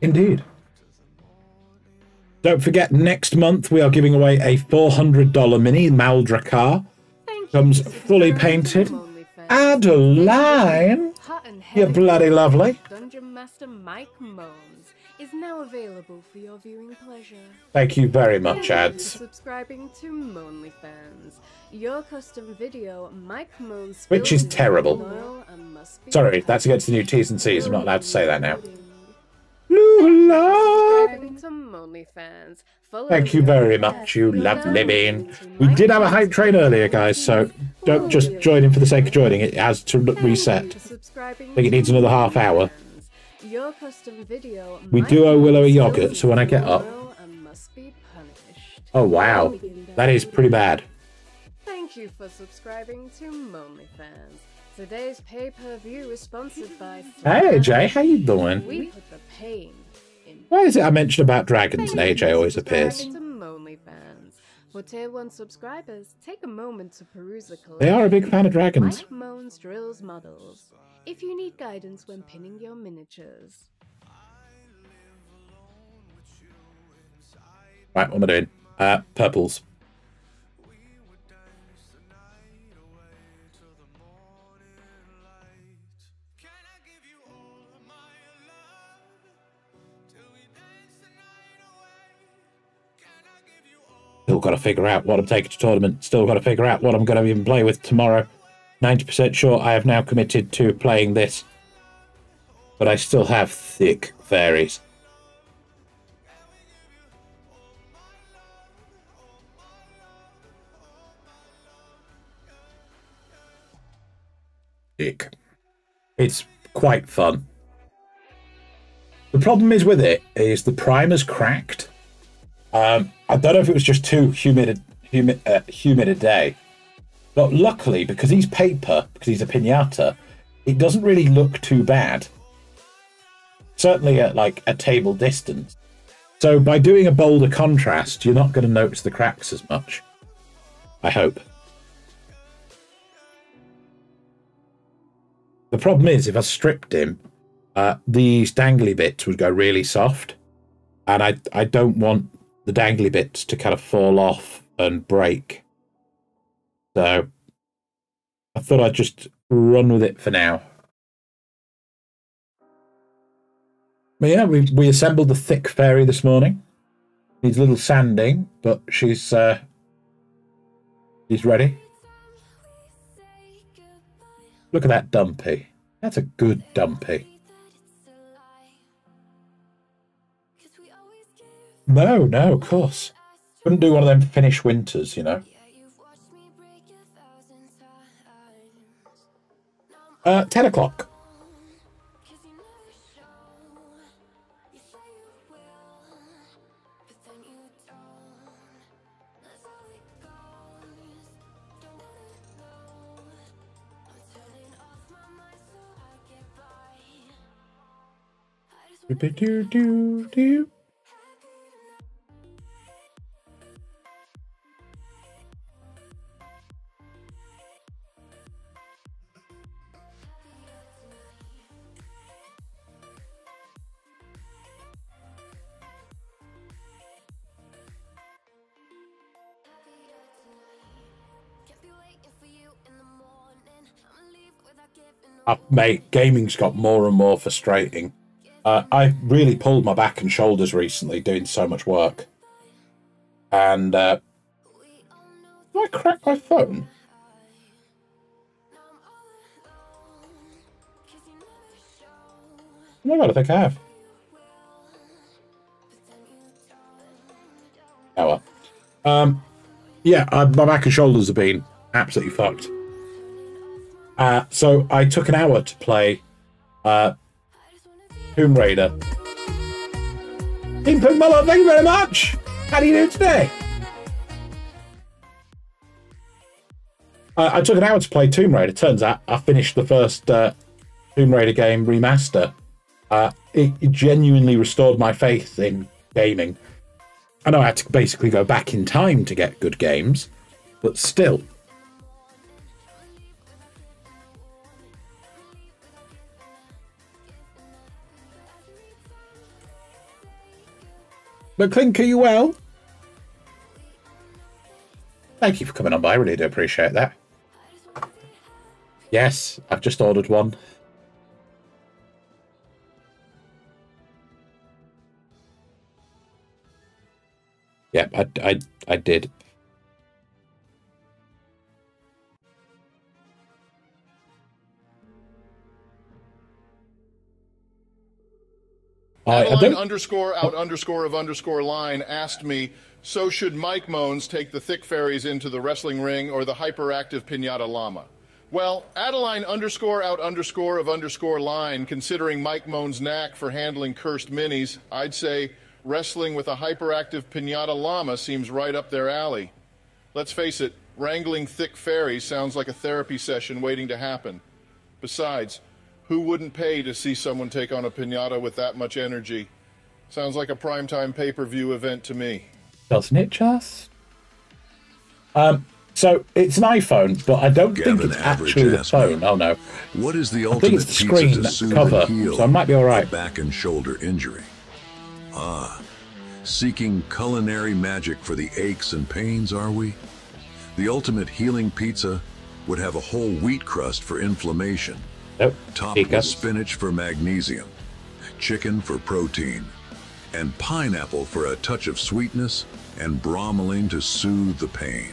Indeed. Don't forget, next month we are giving away a $400 mini Maldra car. Comes fully painted. Adeline! You're bloody lovely. Dungeon Master Mike Moans is now available for your viewing pleasure. Thank you very much, Thank you for ads. subscribing to Monly Fans. Your custom video, Mike Moans. Which is terrible. loyal and must be Sorry, that's against the new T's and C's. I'm not allowed to say that now. Subscribing to Monly Fans. Follow Thank you very much, you lovely bean. We did have a hype train earlier, guys, so don't just join in for the sake of joining. It has to reset. I think it needs another half hour. Your custom video, We do owe Willow a yogurt, so when I get up... loyal and must be punished. Oh, wow. That is pretty bad. Thank you for subscribing to Monly Fans. Today's pay-per-view is sponsored by. Hey, AJ, how you doing? We put the pain in. Why is it I mention about dragons and AJ always appears? subscribing To Monly Fans. For tier one subscribers, take a moment to peruse the collection. They are a big fan of dragons. Mike Moans drills models. If you need guidance when pinning your miniatures. Right, what am I doing? Uh, purples. Still got to figure out what I'm taking to tournament. Still got to figure out what I'm going to even play with tomorrow. 90% sure I have now committed to playing this. But I still have thick fairies. Dick. It's quite fun. The problem is with it is the primer's cracked. Um, I don't know if it was just too humid, humid, uh, humid a day, but luckily because he's paper, because he's a pinata, it doesn't really look too bad. Certainly at like a table distance. So by doing a bolder contrast, you're not going to notice the cracks as much. I hope. The problem is, if I stripped him, uh, these dangly bits would go really soft, and I I don't want the dangly bits to kind of fall off and break. So I thought I'd just run with it for now. But yeah, we we assembled the thick fairy this morning. Needs a little sanding, but she's uh, she's ready. Look at that dumpy. That's a good dumpy. No, no, of course. Couldn't do one of them Finnish winters, you know. Uh, 10 o'clock. Do do do. Uh, mate, gaming's got more and more frustrating. Uh, I really pulled my back and shoulders recently doing so much work. And uh, I crack my phone? Oh my god, I think I have. Oh well. Um, yeah, uh, my back and shoulders have been absolutely fucked. Uh, so I took an hour to play uh, Tomb Raider. Punk Muller, thank you very much. How do you do today? Uh, I took an hour to play Tomb Raider. Turns out I finished the first uh, Tomb Raider game remaster. Uh, it, it genuinely restored my faith in gaming. I know I had to basically go back in time to get good games, but still. But Clink, are you well? Thank you for coming on by. I really do appreciate that. Yes, I've just ordered one. Yep, I, I, I did. Adeline underscore out underscore of underscore line asked me, so should Mike Moans take the thick fairies into the wrestling ring or the hyperactive pinata llama? Well, Adeline underscore out underscore of underscore line, considering Mike Moan's knack for handling cursed minis, I'd say wrestling with a hyperactive pinata llama seems right up their alley. Let's face it, wrangling thick fairies sounds like a therapy session waiting to happen. Besides, who wouldn't pay to see someone take on a pinata with that much energy? Sounds like a primetime pay per view event to me. doesn't it just? Um, so it's an iPhone, but I don't think Gavin it's Average actually the asked me, phone. Oh no. What is the I think ultimate it's the pizza screen to that's soothe cover, and heal so I might be all right. a back and shoulder injury? Ah, seeking culinary magic for the aches and pains, are we? The ultimate healing pizza would have a whole wheat crust for inflammation, Nope. Speak with spinach for magnesium, chicken for protein, and pineapple for a touch of sweetness, and bromelain to soothe the pain.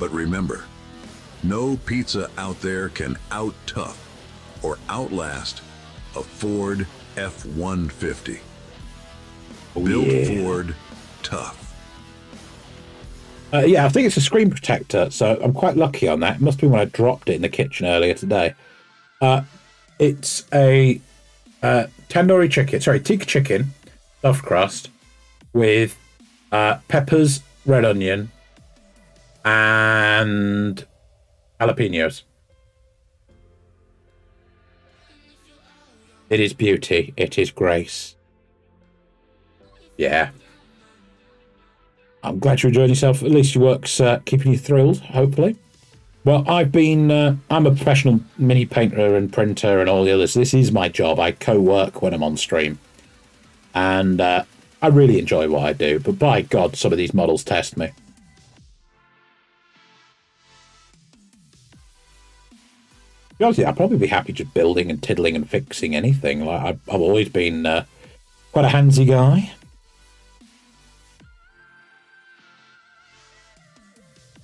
But remember, no pizza out there can out tough or outlast a Ford F-150. Built yeah. Ford, tough. Uh, yeah, I think it's a screen protector, so I'm quite lucky on that. It must be when I dropped it in the kitchen earlier today. Uh, it's a uh, tandoori chicken, sorry, tikka chicken, stuffed crust, with uh, peppers, red onion, and jalapenos. It is beauty. It is grace. Yeah. I'm glad you enjoyed yourself. At least your work's uh, keeping you thrilled, hopefully. Well, I've been, uh, I'm a professional mini painter and printer and all the others. This is my job. I co work when I'm on stream. And uh, I really enjoy what I do. But by God, some of these models test me. To be honest I'd probably be happy just building and tiddling and fixing anything. Like I've, I've always been uh, quite a handsy guy.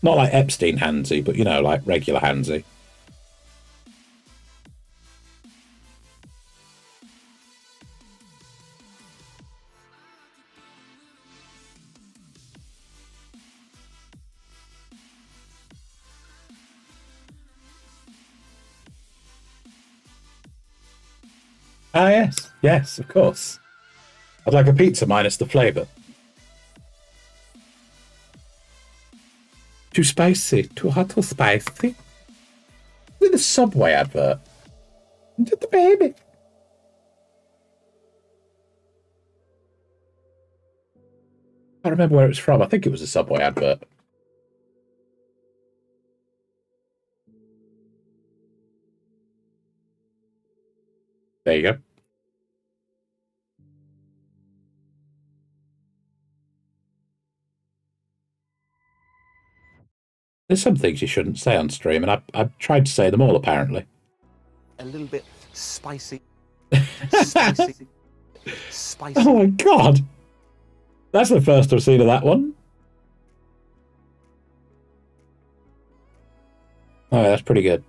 Not like Epstein handsy, but you know, like regular handsy. Ah, yes, yes, of course. I'd like a pizza minus the flavour. Too spicy, too hot or spicy. With a Subway advert. Into the baby. I can't remember where it was from. I think it was a Subway advert. There you go. There's some things you shouldn't say on stream, and I, I've tried to say them all, apparently. A little bit spicy. spicy. spicy. Oh my god! That's the first I've seen of that one. Oh, that's pretty good.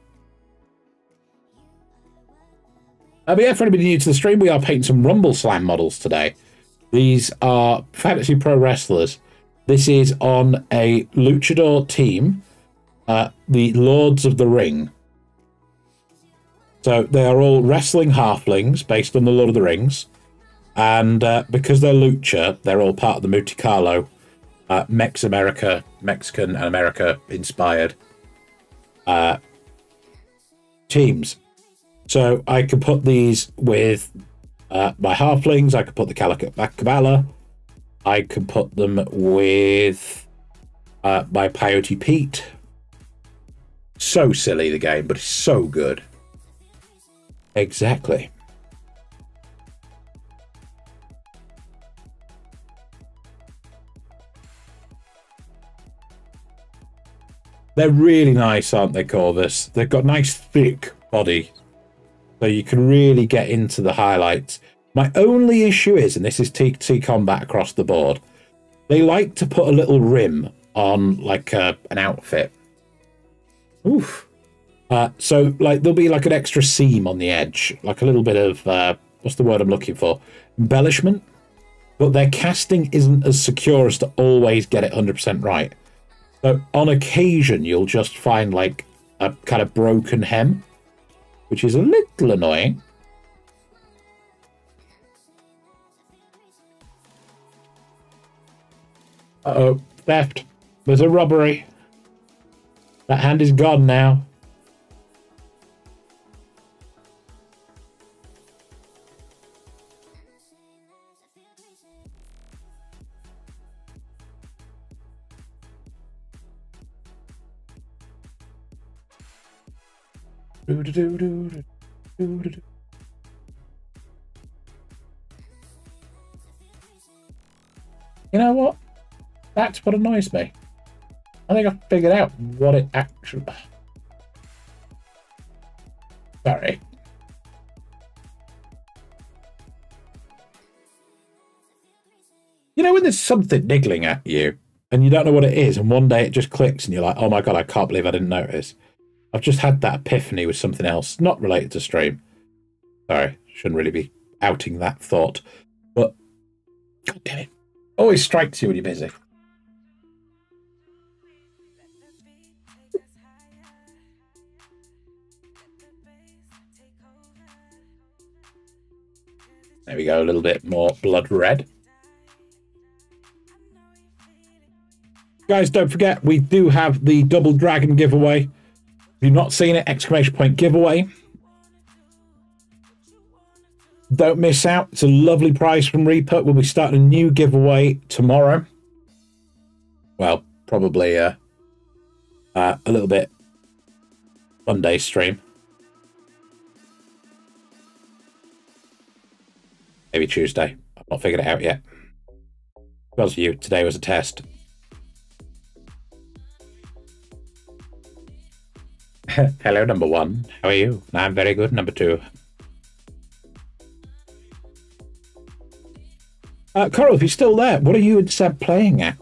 Uh, but yeah, for anybody new to the stream, we are painting some Rumbleslam models today. These are fantasy pro wrestlers. This is on a luchador team uh, the Lords of the Ring. So they are all wrestling halflings based on the Lord of the Rings. And uh, because they're lucha, they're all part of the Monte Carlo uh, Mex America, Mexican and America inspired uh, teams. So I could put these with uh, my halflings. I could put the Cabala. I could put them with uh, my Peyote Pete. So silly the game, but it's so good. Exactly. They're really nice, aren't they, Corvus? They've got nice thick body. So you can really get into the highlights. My only issue is, and this is TT combat across the board, they like to put a little rim on like a, an outfit. Oof. Uh, so like there'll be like an extra seam on the edge, like a little bit of uh, what's the word I'm looking for? Embellishment. But their casting isn't as secure as to always get it 100% right. So on occasion, you'll just find like a kind of broken hem, which is a little annoying. Uh oh, theft. There's a robbery. That hand is gone now. You know what? That's what annoys me. I think I figured out what it actually. Sorry. You know when there's something niggling at you and you don't know what it is, and one day it just clicks and you're like, oh my god, I can't believe I didn't notice. I've just had that epiphany with something else, not related to stream. Sorry, shouldn't really be outing that thought. But, god damn it. Always strikes you when you're busy. There we go, a little bit more blood red. Guys, don't forget, we do have the Double Dragon giveaway. If you've not seen it, exclamation point giveaway. Don't miss out. It's a lovely prize from Reaper. We'll be starting a new giveaway tomorrow. Well, probably uh, uh, a little bit Monday stream. Maybe Tuesday. I've not figured it out yet. Because you, today was a test. Hello, number one. How are you? I'm very good, number two. Uh, Coral, if you're still there, what are you and Seb playing at?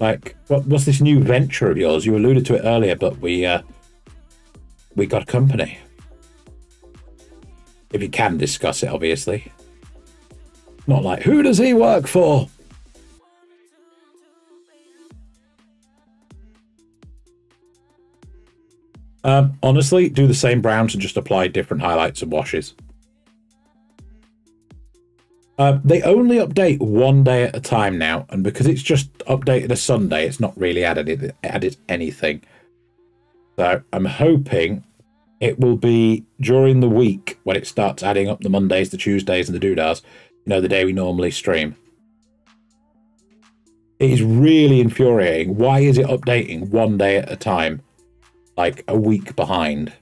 Like, what, what's this new venture of yours? You alluded to it earlier, but we uh, we got a company. If you can discuss it, obviously. Not like, who does he work for? Um, honestly, do the same browns and just apply different highlights and washes. Uh, they only update one day at a time now, and because it's just updated a Sunday, it's not really added added anything. So I'm hoping it will be during the week when it starts adding up the Mondays, the Tuesdays, and the Doodahs. You know, the day we normally stream. It is really infuriating. Why is it updating one day at a time? Like a week behind.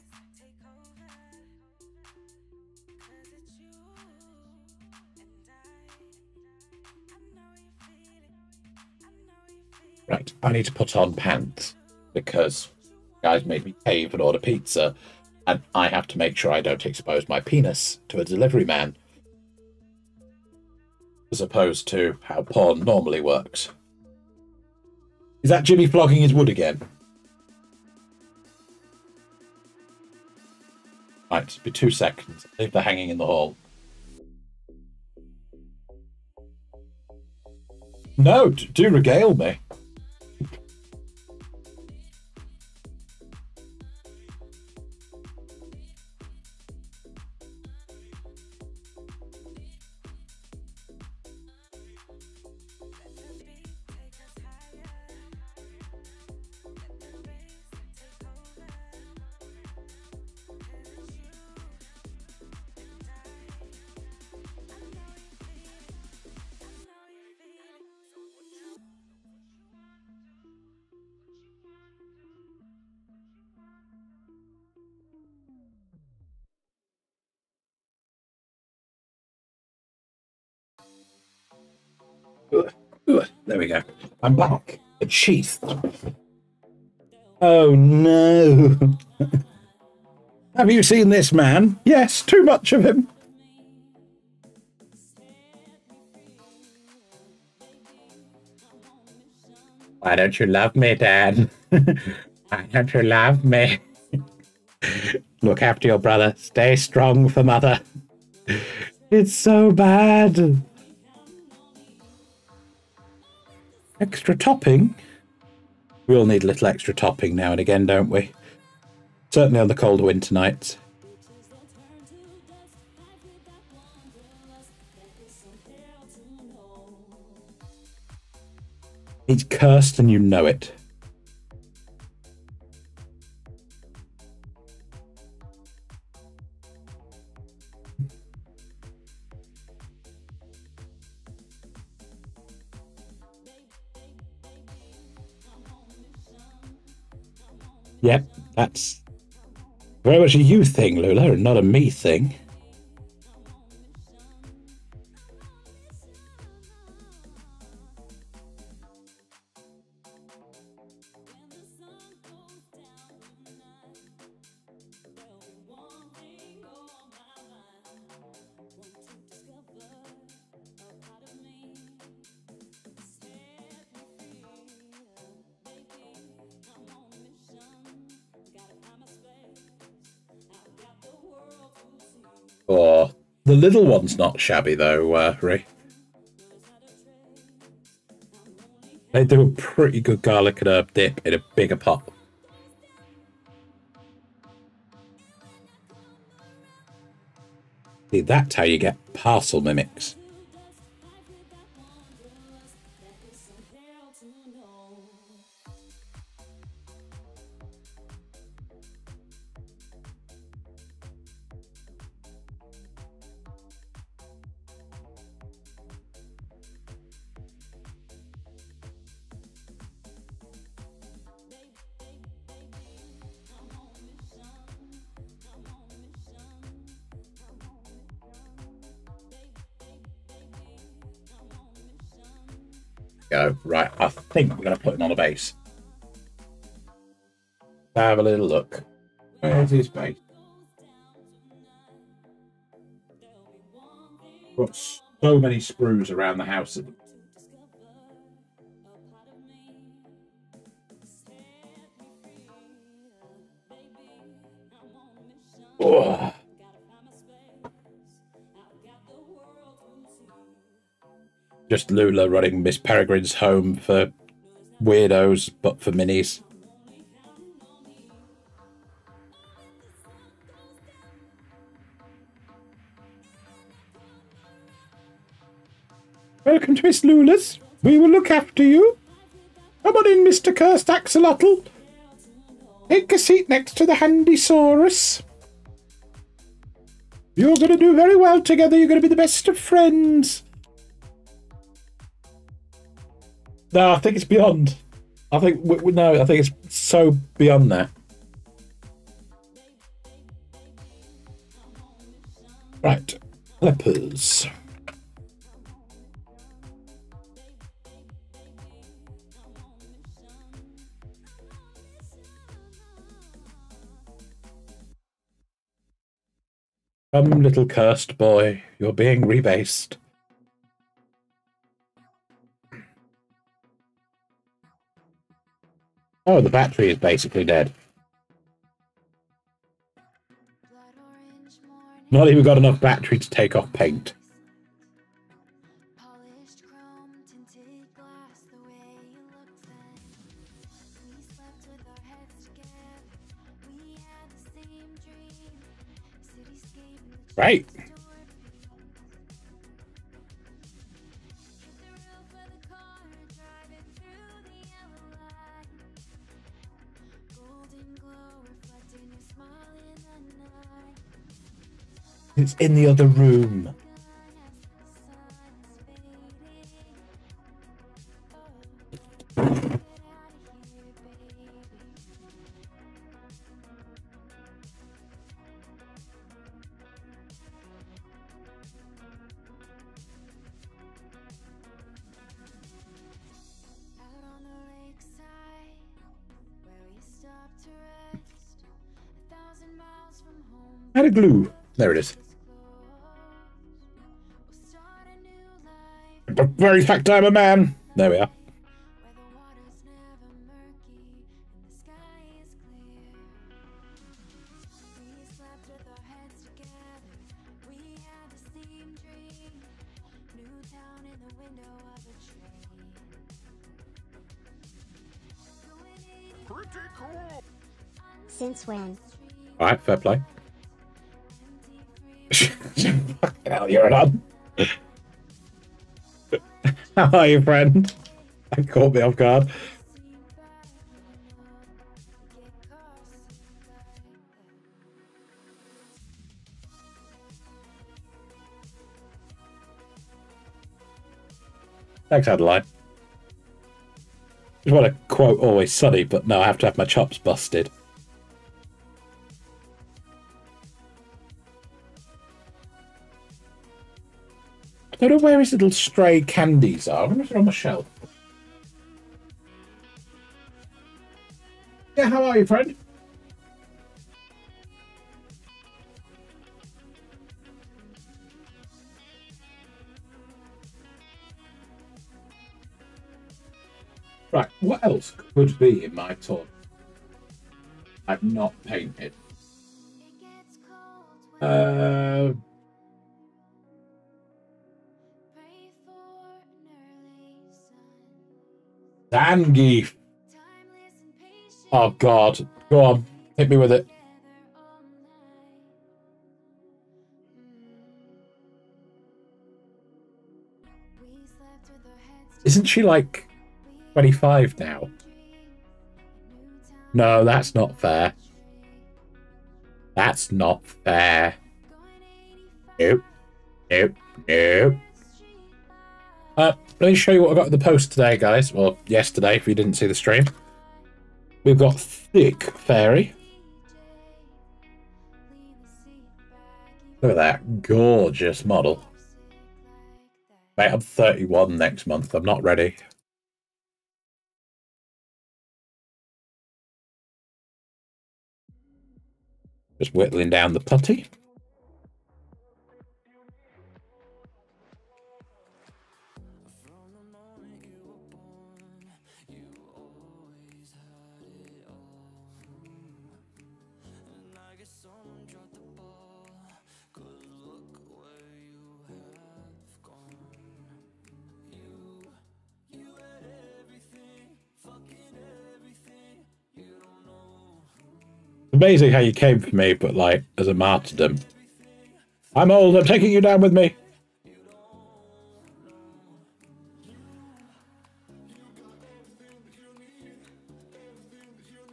Right, I need to put on pants because guys made me cave and order pizza, and I have to make sure I don't expose my penis to a delivery man as opposed to how porn normally works. Is that Jimmy flogging his wood again? Right, be two seconds. Leave the hanging in the hall. No, do regale me. There we go. I'm back. Sheathed. Oh no. Have you seen this man? Yes, too much of him. Why don't you love me, Dad? Why don't you love me? Look after your brother. Stay strong for mother. It's so bad. Extra topping? We all need a little extra topping now and again, don't we? Certainly on the cold winter nights. He's cursed and you know it. Yep, that's very much a you thing, Lula, and not a me thing. Little one's not shabby though, uh, Ray. They do a pretty good garlic and herb dip in a bigger pot. See, that's how you get parcel mimics. Think we're going to put him on a base. Have a little look. Where's his base? Got so many sprues around the house. Oh. Just Lula running Miss Peregrine's home for weirdos, but for minis. Welcome to Miss Lula's. We will look after you. Come on in, Mr. Cursed Axolotl. Take a seat next to the Handysaurus. You're going to do very well together. You're going to be the best of friends. No, I think it's beyond. I think no, I think it's so beyond that. Right, lepers. Come, little cursed boy, you're being rebased. Oh, the battery is basically dead. Not even got enough battery to take off paint. Right. It's in the other room. Out of glue. There it is. The very fact I'm a man. There we are. Since when? Alright, fair play. Fucking hell, you're an How are you, friend? That caught me off guard. Thanks, Adeline. Just want to quote Always Sunny, but no, I have to have my chops busted. I don't know where his little stray candies are. I wonder if they're on the shelf. Yeah, how are you, friend? Right, what else could be in my toy? I've not painted. Uh, Zangief. Oh God, go on, hit me with it. Isn't she like 25 now? No, that's not fair. That's not fair. Nope. Nope. Nope. Uh, let me show you what I got in the post today, guys. Well, yesterday, if you didn't see the stream. We've got Thick Fairy. Look at that gorgeous model. Mate, I'm 31 next month. I'm not ready. Just whittling down the putty. Amazing how you came for me, but like as a martyrdom. I'm old, I'm taking you down with me.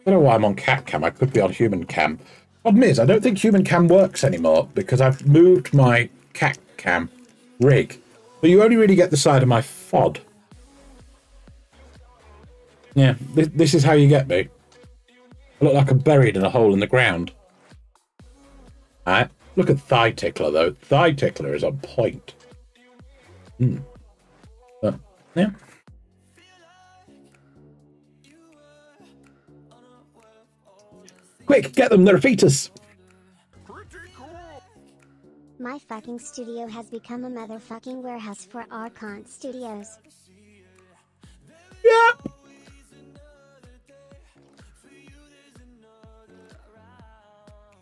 I don't know why I'm on cat cam. I could be on human cam. Problem is, I don't think human cam works anymore because I've moved my cat cam rig. But you only really get the side of my FOD. Yeah, this, this is how you get me. I look like I'm buried in a hole in the ground. Alright, look at Thigh Tickler though. Thigh Tickler is on point. Hmm. But, yeah. Quick, get them, they're fetus. My fucking studio has become a motherfucking warehouse for Archon Studios. Yeah.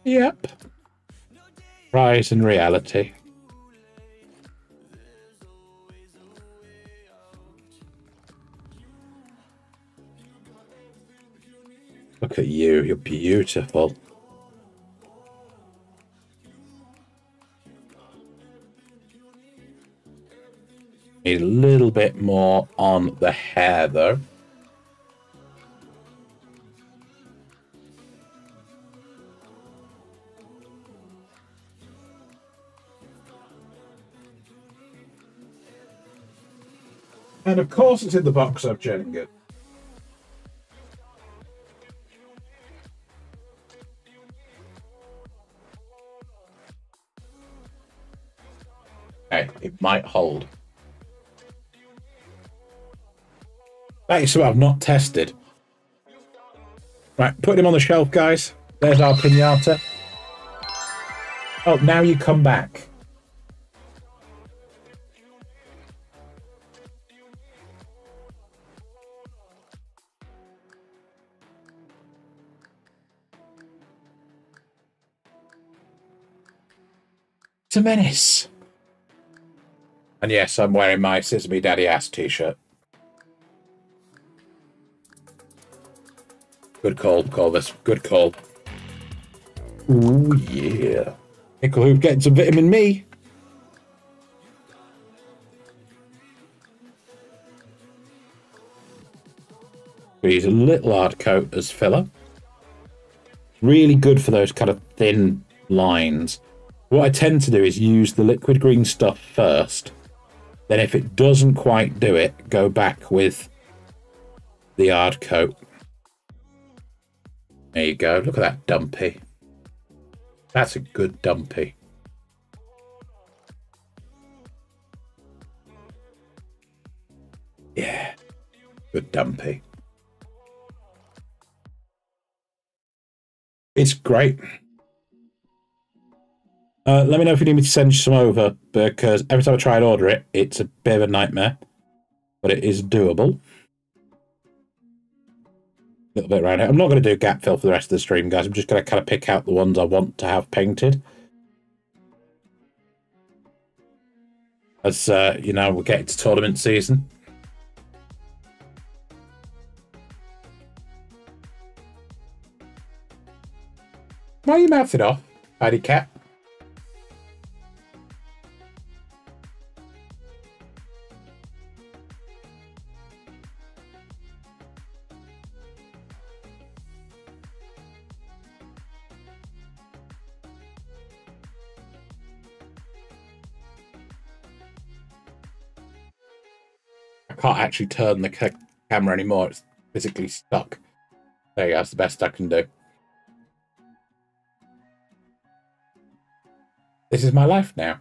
Yep. Rise and reality. Look at you, you're beautiful. Need a little bit more on the hair though. And of course it's in the box of Jenga. Okay, it might hold. That is something I've not tested. Right, put him on the shelf, guys. There's our pinata. Oh, now you come back. It's a menace. And yes, I'm wearing my Sesame Daddy ass t-shirt. Good call, call this. Good call. Ooh, yeah. Pickle Hoof getting some vitamin me. We use a little hard coat as filler. Really good for those kind of thin lines. What I tend to do is use the liquid green stuff first. Then if it doesn't quite do it, go back with the hard coat. There you go. Look at that dumpy. That's a good dumpy. Yeah. Good dumpy. It's great. Uh, let me know if you need me to send you some over because every time I try and order it, it's a bit of a nightmare, but it is doable. A little bit around it. I'm not going to do gap fill for the rest of the stream, guys. I'm just going to kind of pick out the ones I want to have painted. As uh, you know, we're getting to tournament season. Why are you mouthing off, Paddy Cat? Can't actually turn the ca- camera anymore. It's physically stuck. There you go. That's the best I can do. This is my life now.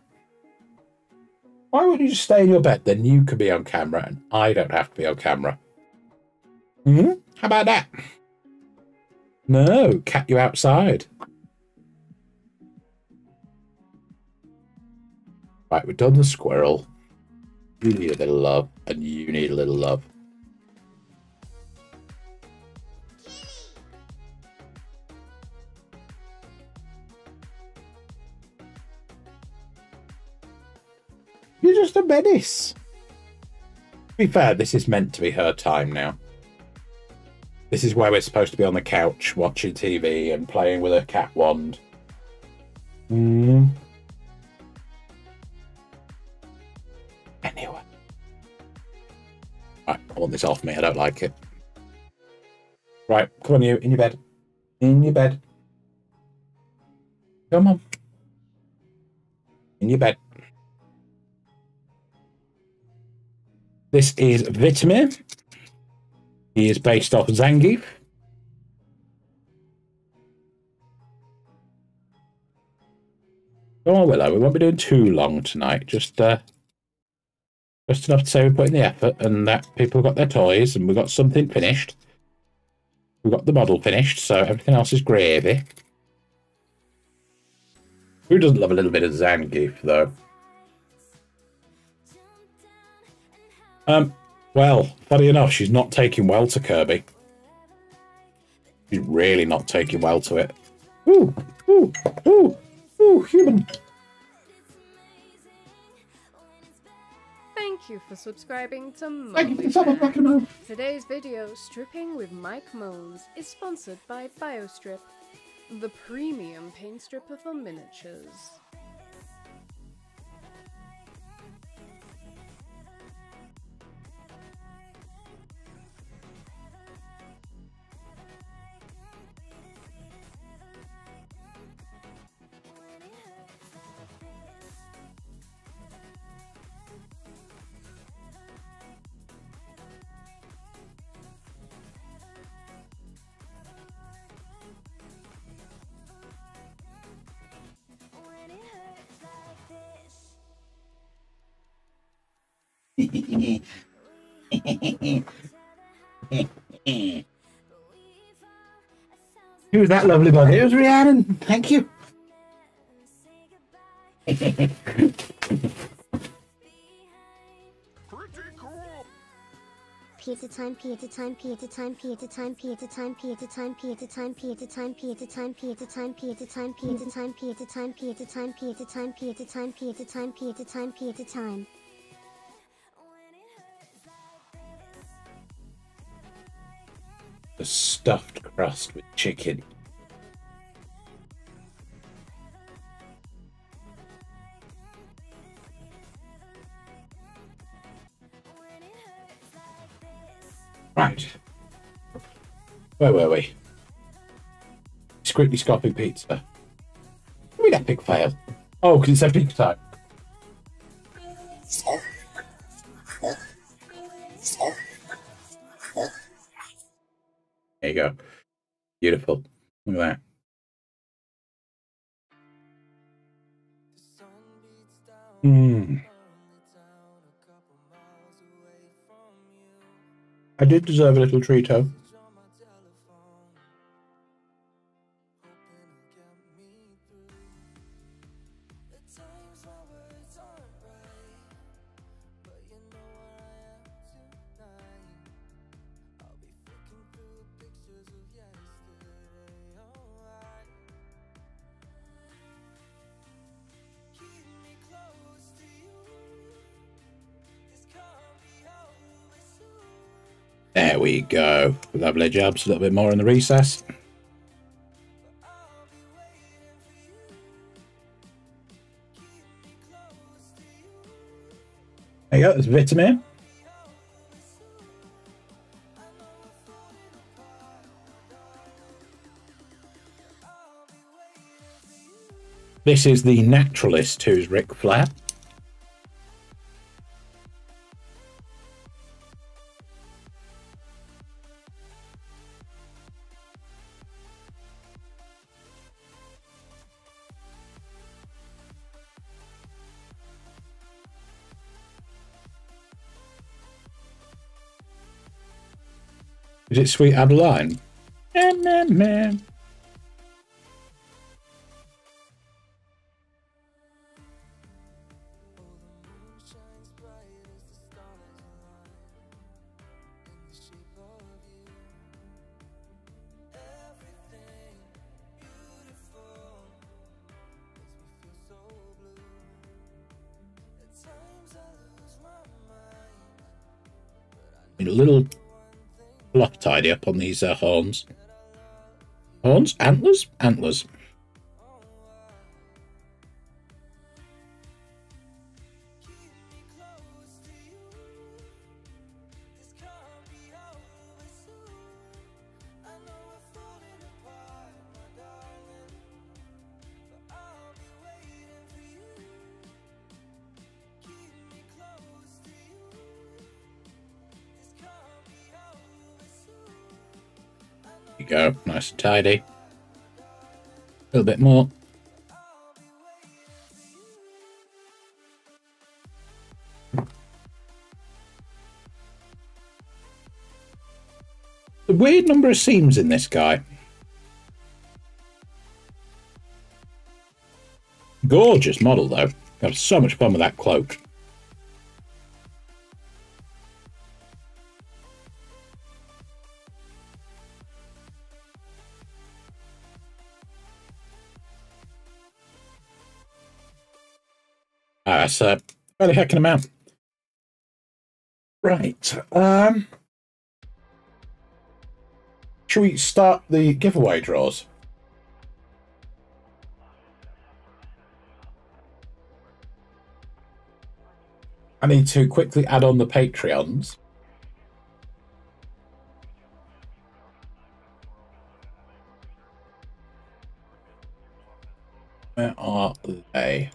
Why wouldn't you just stay in your bed? Then you could be on camera and I don't have to be on camera. Hmm? How about that? No, cat you outside. Right, we've done the squirrel. You need a little love, and you need a little love. You're just a menace. To be fair, this is meant to be her time now. This is where we're supposed to be on the couch watching TV and playing with a cat wand. Hmm. I want this off me. I don't like it. Right, come on, you. In your bed. In your bed. Come on. In your bed. This is Vitamir. He is based off Zangief. Come on, Willow. We won't be doing too long tonight. Just uh, just enough to say we put in the effort and that people got their toys and we got something finished. We got the model finished, so everything else is gravy. Who doesn't love a little bit of Zangief, though? Um, well, funny enough, she's not taking well to Kirby. She's really not taking well to it. Ooh, ooh, ooh, Ooh, human. Thank you for subscribing to Thank you for Moby the sub, Fan. Rock'n'Roll. Today's video, Stripping with Mike Moans, is sponsored by BioStrip, the premium paint stripper for miniatures. Who was that lovely body? It was Rhiannon. Thank you. Pizza time, pizza time, pizza time, pizza time, pizza time, pizza time, pizza time, pizza time, pizza time, pizza time, pizza time, pizza time, pizza time, pizza time, pizza time, pizza time, pizza time, pizza time, pizza time. The stuffed crust with chicken. Right. Where were we? Scriptly Scoppy Pizza. Mean, epic fail. Oh, because it's epic type. Beautiful. Look at that. Hmm. I did deserve a little treat, There we go. Lovely jobs. A little bit more in the recess. There you go. There's vitamin. This is the naturalist who's Ric Flair. Is it Sweet Adeline? Man, man, man. A little fluff tidy up on these uh, horns. Horns? Antlers? Antlers. And tidy. A little bit more. The weird number of seams in this guy. Gorgeous model though. Got so much fun with that cloak. That's a fairly heckin' amount. Right. Um, should we start the giveaway draws? I need to quickly add on the Patreons. Where are they?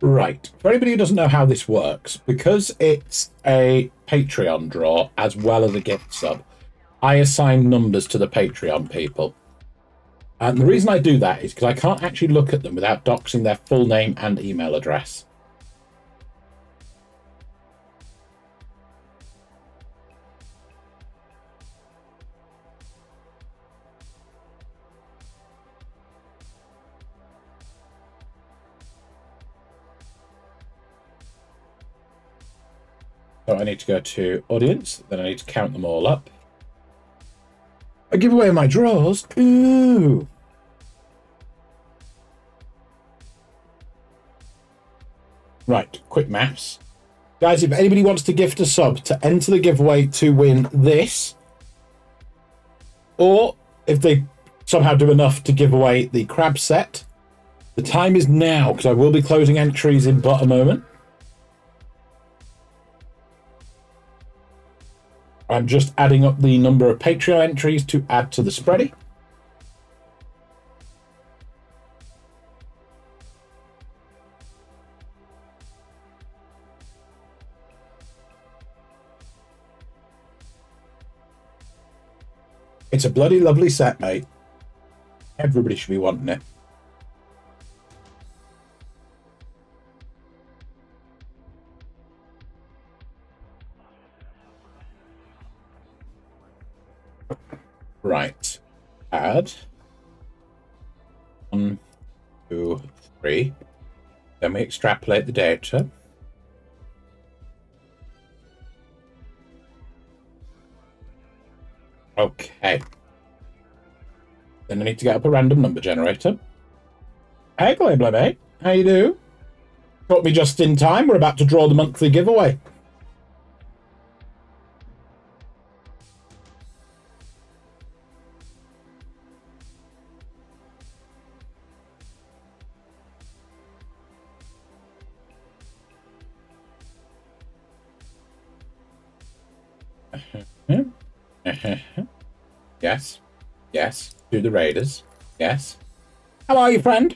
Right. For anybody who doesn't know how this works, because it's a Patreon draw as well as a gift sub, I assign numbers to the Patreon people. And the reason I do that is because I can't actually look at them without doxing their full name and email address. So I need to go to audience, then I need to count them all up. I give away my draws. Ooh. Right, quick maths. Guys, if anybody wants to gift a sub to enter the giveaway to win this, or if they somehow do enough to give away the crab set, the time is now because I will be closing entries in but a moment. I'm just adding up the number of Patreon entries to add to the spready. It's a bloody lovely set, mate. Everybody should be wanting it. Right. Add. One, two, three. Then we extrapolate the data. Okay. Then I need to get up a random number generator. Hey, mate. How you do? Caught me just in time. We're about to draw the monthly giveaway. Yes. Yes. Do the Raiders. Yes. How are you, friend?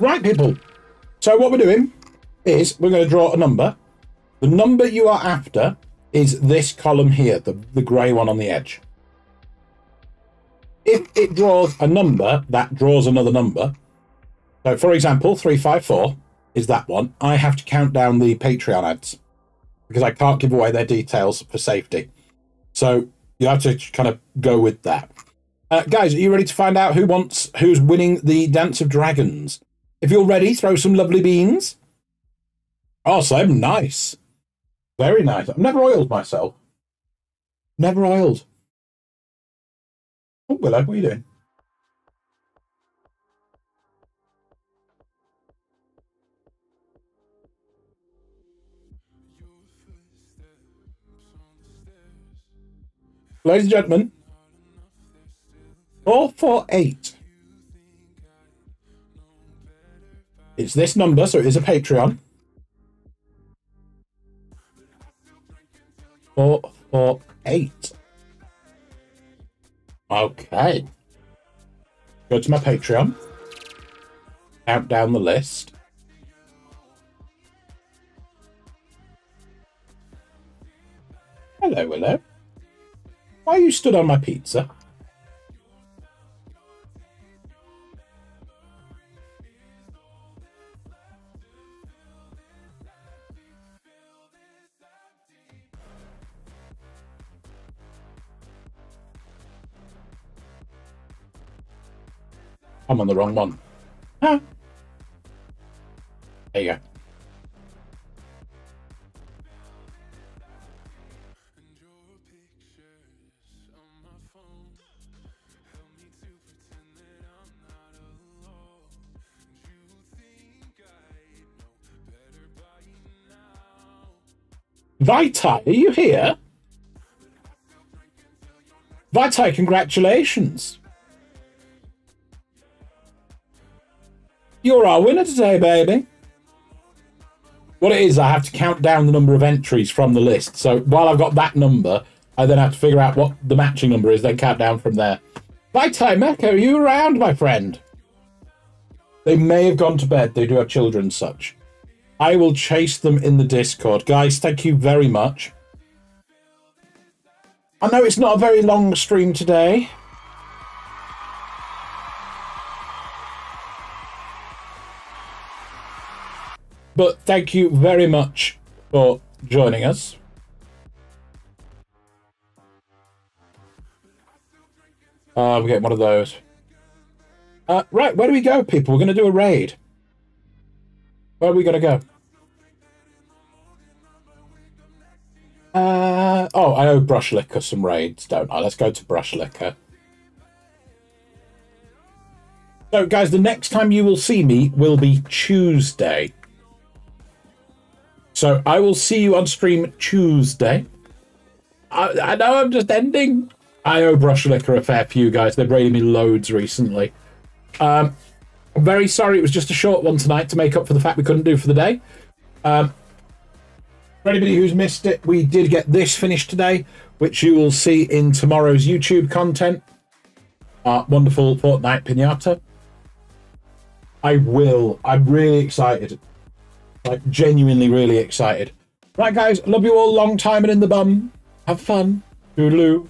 Right, people. So what we're doing is we're going to draw a number. The number you are after is this column here, the, the grey one on the edge. If it draws a number, that draws another number. So, for example, 354 is that one. I have to count down the Patreon ads because I can't give away their details for safety. So you have to kind of go with that. Uh, guys, are you ready to find out who wants who's winning the Dance of Dragons? If you're ready, throw some lovely beans. Slim, nice. Very nice. I've never oiled myself. Never oiled. Oh, Willow, what are you doing? Ladies and gentlemen, 448. It's this number, so it is a Patreon. Four, four, eight. Okay. Go to my Patreon. Count down the list. Hello, hello. Why you stood on my pizza? I'm on the wrong one. Huh? There you go. Vitae, are you here? Vitae, congratulations. You're our winner today, baby. What it is, I have to count down the number of entries from the list. So while I've got that number, I then have to figure out what the matching number is, then count down from there. Vitae Mecca, are you around, my friend? They may have gone to bed. They do have children such. I will chase them in the Discord. Guys, thank you very much. I know it's not a very long stream today. But thank you very much for joining us. Uh, we get one of those. Uh, right, where do we go, people? We're going to do a raid. Where are we going to go? Uh, oh, I owe Brush Liquor some raids, don't I? Let's go to Brush Liquor. So, guys, the next time you will see me will be Tuesday. So, I will see you on stream Tuesday. I, I know I'm just ending. I owe Brush Liquor a fair few, guys. They've raided me loads recently. Um, I'm very sorry it was just a short one tonight to make up for the fact we couldn't do for the day. Um, for anybody who's missed it, we did get this finished today, which you will see in tomorrow's YouTube content. Our wonderful Fortnite pinata. I will. I'm really excited. Like, genuinely really excited. Right, guys, love you all long time and in the bum. Have fun. Toodaloo.